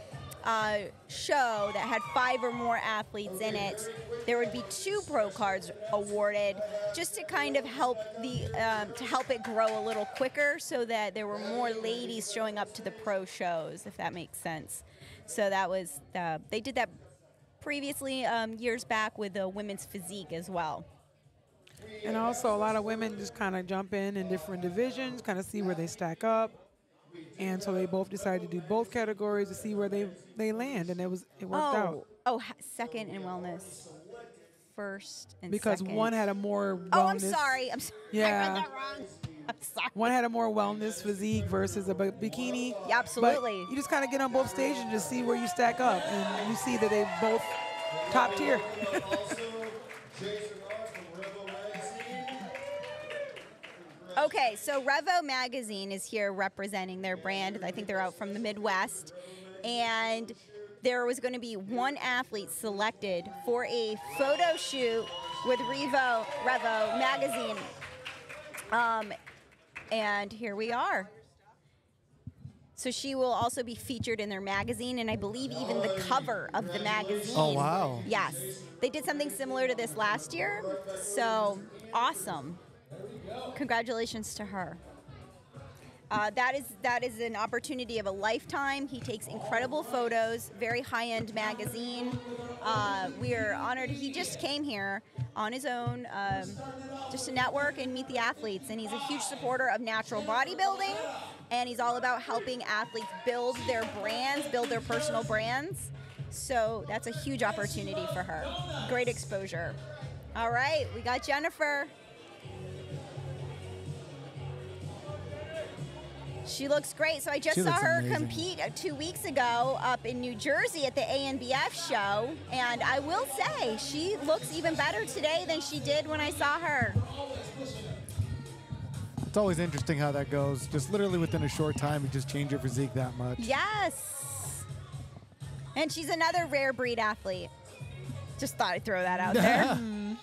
uh, show that had five or more athletes in it, there would be two pro cards awarded, just to kind of help the um, to help it grow a little quicker, so that there were more ladies showing up to the pro shows, if that makes sense. So that was uh, they did that previously um, years back with the women's physique as well. And also, a lot of women just kind of jump in in different divisions, kind of see where they stack up. And so they both decided to do both categories to see where they, they land, and it was it worked oh, out oh, second in wellness, first and because second. one had a more wellness. Oh, I'm sorry. I'm sorry. I Yeah. read that wrong. <laughs> One had a more wellness physique versus a bikini. Yeah, absolutely. But you just kind of get on both stages and just see where you stack up, and you see that they both top tier. <laughs> Okay, so Revo Magazine is here representing their brand. I think they're out from the Midwest. And there was going to be one athlete selected for a photo shoot with Revo, Revo Magazine. Um, and here we are. So she will also be featured in their magazine, and I believe even the cover of the magazine. Oh, wow. Yes. They did something similar to this last year. So awesome. congratulations to her. Uh, that is that is an opportunity of a lifetime. He takes incredible photos, very high-end magazine. Uh, we are honored. He just came here on his own, um, just to network and meet the athletes. And he's a huge supporter of natural bodybuilding, and he's all about helping athletes build their brands, build their personal brands. So that's a huge opportunity for her. Great exposure. All right, we got Jennifer. She looks great. So I just She saw her amazing. compete uh, two weeks ago up in New Jersey at the ANBF show, and I will say she looks even better today than she did when I saw her. It's always interesting how that goes. Just literally within a short time, you just change your physique that much. Yes. And she's another rare breed athlete. Just thought I'd throw that out there. <laughs>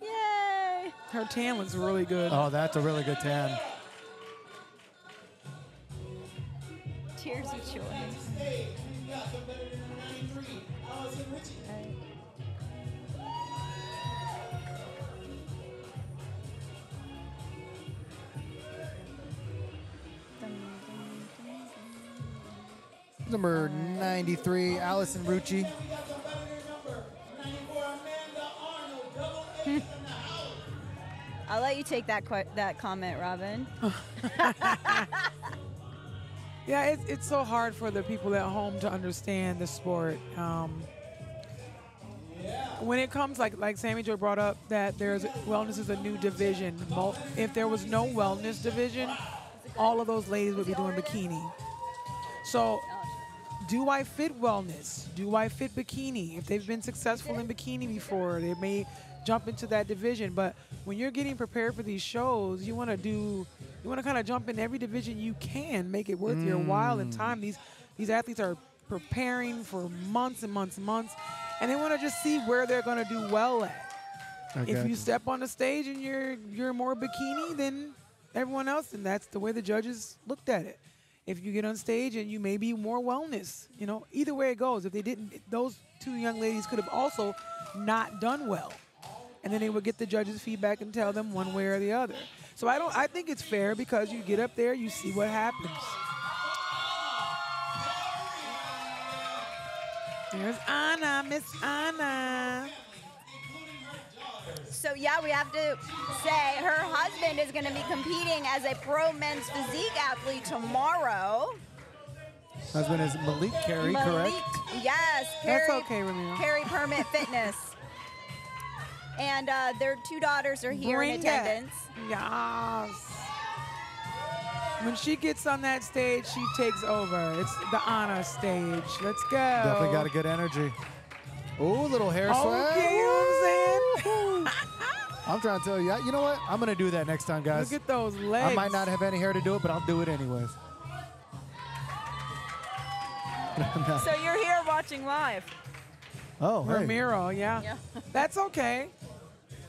<laughs> Yay. Her tan looks really good. Oh, that's a really good tan. Tears of joy. Number 93, Allison Rucci. <laughs> I'll let you take that that comment, Robin. <laughs> Yeah, it's, it's so hard for the people at home to understand the sport. Um, when it comes, like like Sammy Jo brought up, that there's wellness is a new division. If there was no wellness division, all of those ladies would be doing bikini. So, do I fit wellness? Do I fit bikini? If they've been successful in bikini before, they may jump into that division. But when you're getting prepared for these shows, you want to do, you want to kind of jump in every division you can, make it worth your while and time. These these athletes are preparing for months and months and months, and they want to just see where they're going to do well at. Okay. If you step on the stage and you're you're more bikini than everyone else, then that's the way the judges looked at it. If you get on stage and you may be more wellness, you know, either way it goes. If they didn't, those two young ladies could have also not done well, and then they would get the judges' feedback and tell them one way or the other. So I don't. I think it's fair because you get up there, you see what happens. There's Anna, Miss Anna. So yeah, we have to say her husband is going to be competing as a pro men's physique athlete tomorrow. Husband is Malik Carey, Malik- correct? Yes, Carey, That's okay, Ramiro. Carey Permit Fitness. And uh, their two daughters are here Bring in it. attendance. Yes. When she gets on that stage, she takes over. It's the honor stage. Let's go. Definitely got a good energy. Ooh, little hair swag. Okay, you know I'm saying? I'm trying to tell you. You know what? I'm going to do that next time, guys. Look at those legs. I might not have any hair to do it, but I'll do it anyways. <laughs> So you're here watching live. Oh, hey. Ramiro, yeah. Yeah. <laughs> That's okay.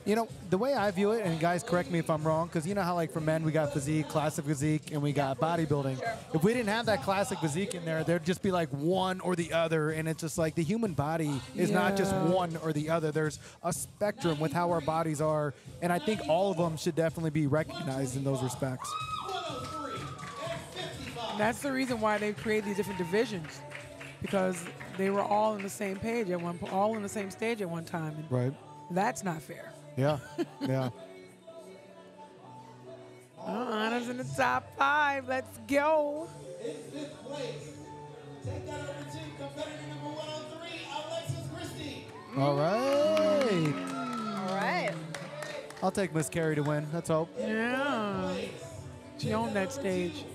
You know, the way I view it, and guys, correct me if I'm wrong, because you know how, like, for men, we got physique, classic physique, and we got bodybuilding. If we didn't have that classic physique in there, there'd just be like one or the other, and it's just like the human body is not just one or the other. There's a spectrum with how our bodies are, and I think all of them should definitely be recognized in those respects. That's the reason why they created these different divisions, because they were all on the same page at one, all on the same stage at one time. And Right. That's not fair. Yeah. Yeah. <laughs> Anna's in the top five. Let's go. In fifth place, take that over to competitor number 103, Alexis Christie. All right. Mm. All right. I'll take Miss Carey to win. Let's hope. Yeah. She owned that stage.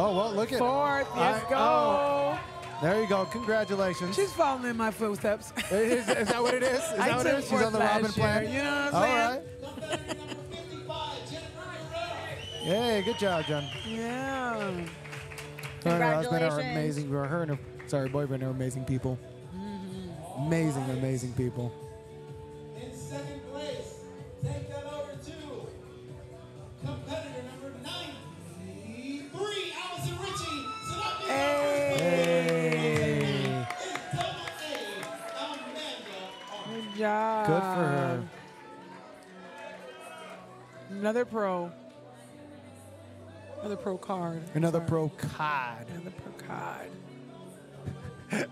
Oh, well, look at Fourth. Let's I- go. oh, there you go. Congratulations. She's following in my footsteps. <laughs> is, is that what it is? Is I that what it took is? She's on the Robin last year, plan. you know what I'm All saying? right. Hey, good job, Jen. Yeah. Her and her husband are amazing. Her and her, sorry, boyfriend are amazing people. Mm-hmm. Amazing, amazing people. In second place, take that over to competitor job. Good for her. Another pro. Another pro card. Another pro card. Another pro card.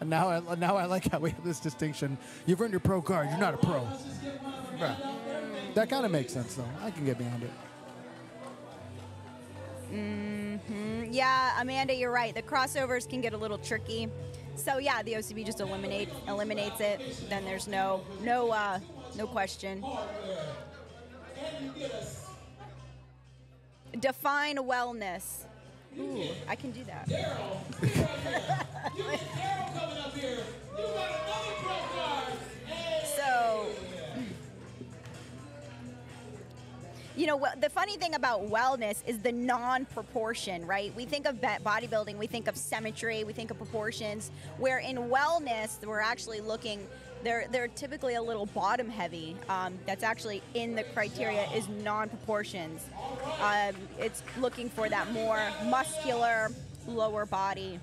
and <laughs> now, I, now I like how we have this distinction. You've earned your pro card. You're not a pro. That kind of makes sense, though. I can get behind it. Mm-hmm. Yeah, Amanda, you're right. The crossovers can get a little tricky. So yeah, the OCB just eliminate eliminates it. Then there's no no uh, no question. Define wellness. Ooh, I can do that. <laughs> you know, the funny thing about wellness is the non-proportion, right? We think of bodybuilding, we think of symmetry, we think of proportions. Where in wellness, we're actually looking. They're they're typically a little bottom heavy. Um, that's actually in the criteria is non-proportions. Um, it's looking for that more muscular lower body.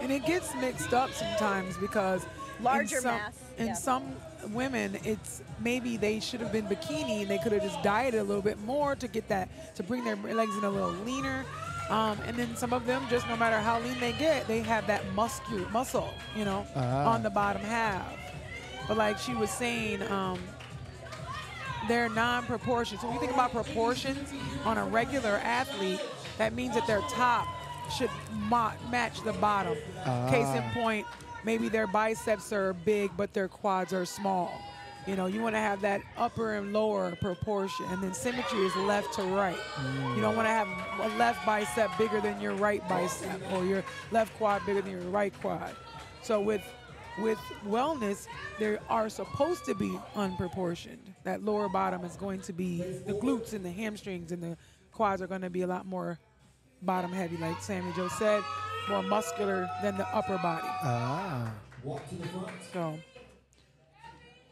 And it gets mixed up sometimes because in Larger some, mass, In yeah. some women, it's maybe they should have been bikini and they could have just dieted a little bit more to get that to bring their legs in a little leaner. Um, and then some of them, just no matter how lean they get, they have that muscular muscle, you know, Ah. on the bottom half. But like she was saying, um, they're non-proportions. So when you think about proportions on a regular athlete, that means that their top should ma- match the bottom. Case in Ah. point, maybe their biceps are big, but their quads are small. You know, you want to have that upper and lower proportion, and then symmetry is left to right. You don't want to have a left bicep bigger than your right bicep, or your left quad bigger than your right quad. So with with wellness, they are supposed to be unproportioned. That lower bottom is going to be the glutes and the hamstrings and the quads are going to be a lot more bottom heavy, like Sammy Jo said, more muscular than the upper body. Ah. So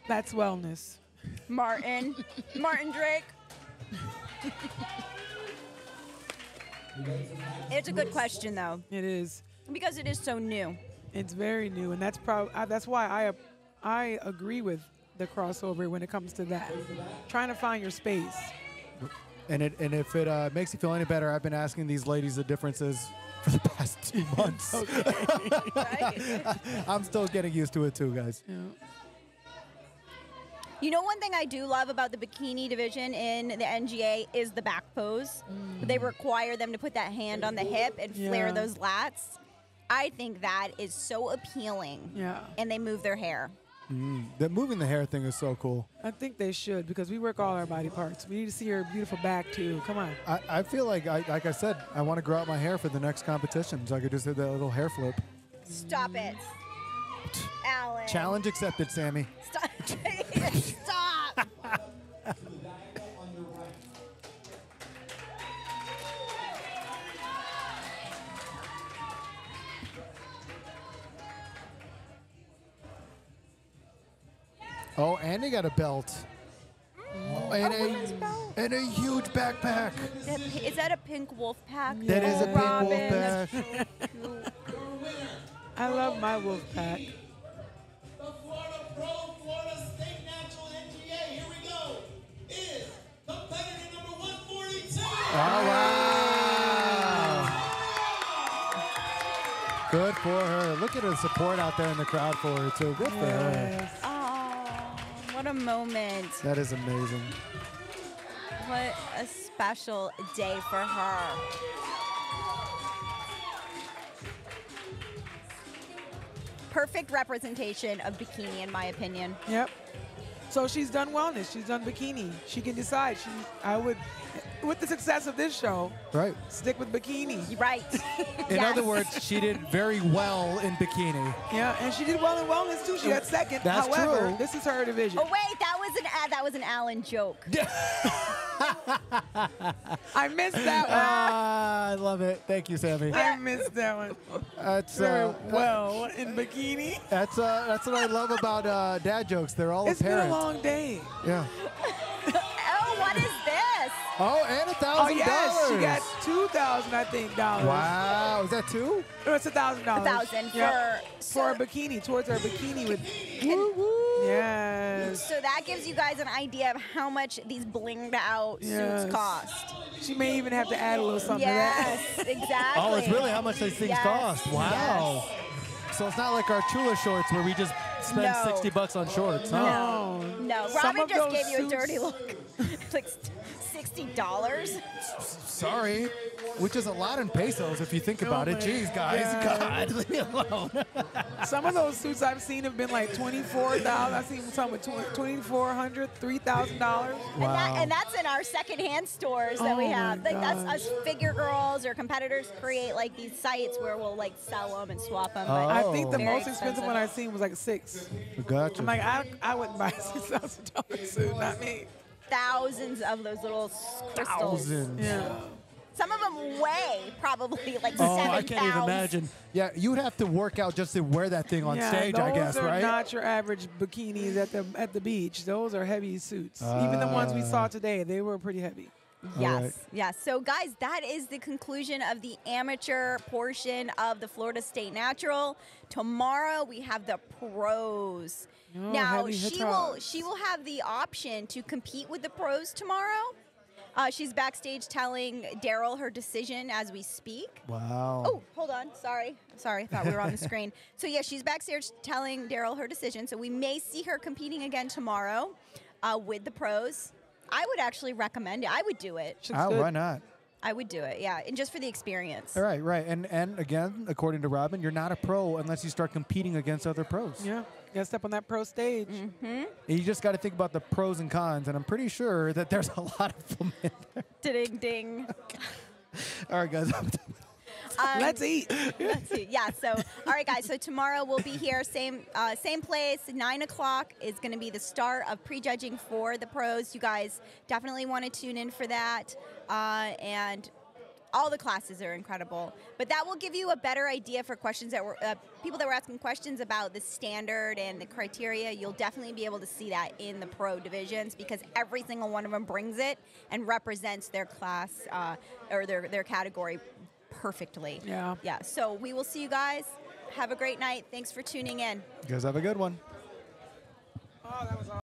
that's wellness. Martin, Martin Drake. it's a good question though, It is. because it is so new. It's very new, and that's probably that's why I I agree with the crossover when it comes to that. Trying to find your space. And it and if it uh, makes you feel any better, I've been asking these ladies the differences for the past two <laughs> months. <laughs> I'm still getting used to it too, guys. You know, one thing I do love about the bikini division in the NGA is the back pose. Mm. They require them to put that hand on the hip and flare Yeah. those lats. I think that is so appealing. Yeah. And they move their hair. Mm, the moving the hair thing is so cool. I think they should because we work all our body parts. We need to see her beautiful back too. Come on. I, I feel like, I, like I said, I want to grow out my hair for the next competition, so I could just do that little hair flip. Stop it. Allen. Challenge accepted, Sammy. Stop. <laughs> Stop. Oh, and he got a belt. Mm. And, Oh, a, belt. and a huge backpack. Is that a pink wolf pack? That is a pink Robin, wolf pack. so. I love my wolf pack. The Florida Pro Florida State Natural NGA, here we go, is competitor number 142. Oh, wow. Good for her. Look at the support out there in the crowd for her, too. Good for her. What a moment. That is amazing. What a special day for her. Perfect representation of bikini, in my opinion. Yep. So she's done wellness. She's done bikini. She can decide. She, I would, with the success of this show, Right. stick with bikini. Right. <laughs> In Yes. other words, she did very well in bikini. Yeah, and she did well in wellness too. She got second. That's However, true. this is her division. Oh wait, that was an ad. That was an Allen joke. <laughs> I missed that one. Ah, I love it. Thank you, Sammy. I missed that one. That's Very uh, well in bikini. That's uh, that's what I love about uh, dad jokes. They're all It's been apparent. a long day. Yeah. <laughs> Oh, and a Oh thousand yes, she got two thousand, I think, dollars. Wow, is that two? No, it's a thousand dollars. A thousand Yeah. for- for a bikini, towards her bikini with. Woo woo. Yes. So that gives you guys an idea of how much these blinged out Yes. suits cost. She may even have to add a little something Yes, to that. Yes, <laughs> exactly. Oh, it's really how much these things Yes, cost. Wow. So it's not like our Chula shorts where we just spend No. 60 bucks on shorts. Huh? No. No, Some Robin of just those gave you a dirty look. <laughs> like sixty dollars. Sorry. Which is a lot in pesos if you think about it. my Jeez, guys. God. God, leave me alone. <laughs> Some of those suits I've seen have been like twenty-four thousand. I've seen some with twenty-four hundred, three thousand dollars. And, that, and that's in our secondhand stores that we Oh my have. Like that's us figure girls or competitors create like these sites where we'll like sell them and swap them. Oh. I think the Very most expensive one I've seen was like six. Gotcha. I'm like, I, I wouldn't buy a six thousand dollar suit, not me. Thousands of those little crystals. Thousands. Yeah. Some of them weigh probably like Oh, seven I can't even imagine. Yeah, you would have to work out just to wear that thing on yeah, stage, I guess, right? Those are right? not your average bikinis at the at the beach. Those are heavy suits. Even the ones we Ah. saw today, they were pretty heavy. Yes, right. yes. So, guys, that is the conclusion of the amateur portion of the Florida State Natural. Tomorrow we have the pros. Oh, now she will she will have the option to compete with the pros tomorrow. Uh, she's backstage telling Darrell her decision as we speak. Wow. Oh, hold on. Sorry. Sorry. I thought we were on the <laughs> screen. So, yeah, she's backstage telling Darrell her decision. So, we may see her competing again tomorrow uh, with the pros. I would actually recommend it. I would do it. Oh, why not? I would do it. Yeah. And just for the experience. All right, right. And and again, according to Robin, you're not a pro unless you start competing against other pros. Yeah, gotta step on that pro stage. Mm-hmm. You just got to think about the pros and cons, and I'm pretty sure that there's a lot of them in there. Ding ding. <laughs> All right, guys. Um, Let's eat. Let's see. Yeah. So, all right, guys. So tomorrow we'll be here, same uh, same place. Nine o'clock is going to be the start of prejudging for the pros. You guys definitely want to tune in for that, uh, and all the classes are incredible. But that will give you a better idea for questions that were uh, people that were asking questions about the standard and the criteria. You'll definitely be able to see that in the pro divisions because every single one of them brings it and represents their class uh, or their their category perfectly. Yeah. Yeah. So we will see you guys. Have a great night. Thanks for tuning in. You guys have a good one. Oh, that was awesome.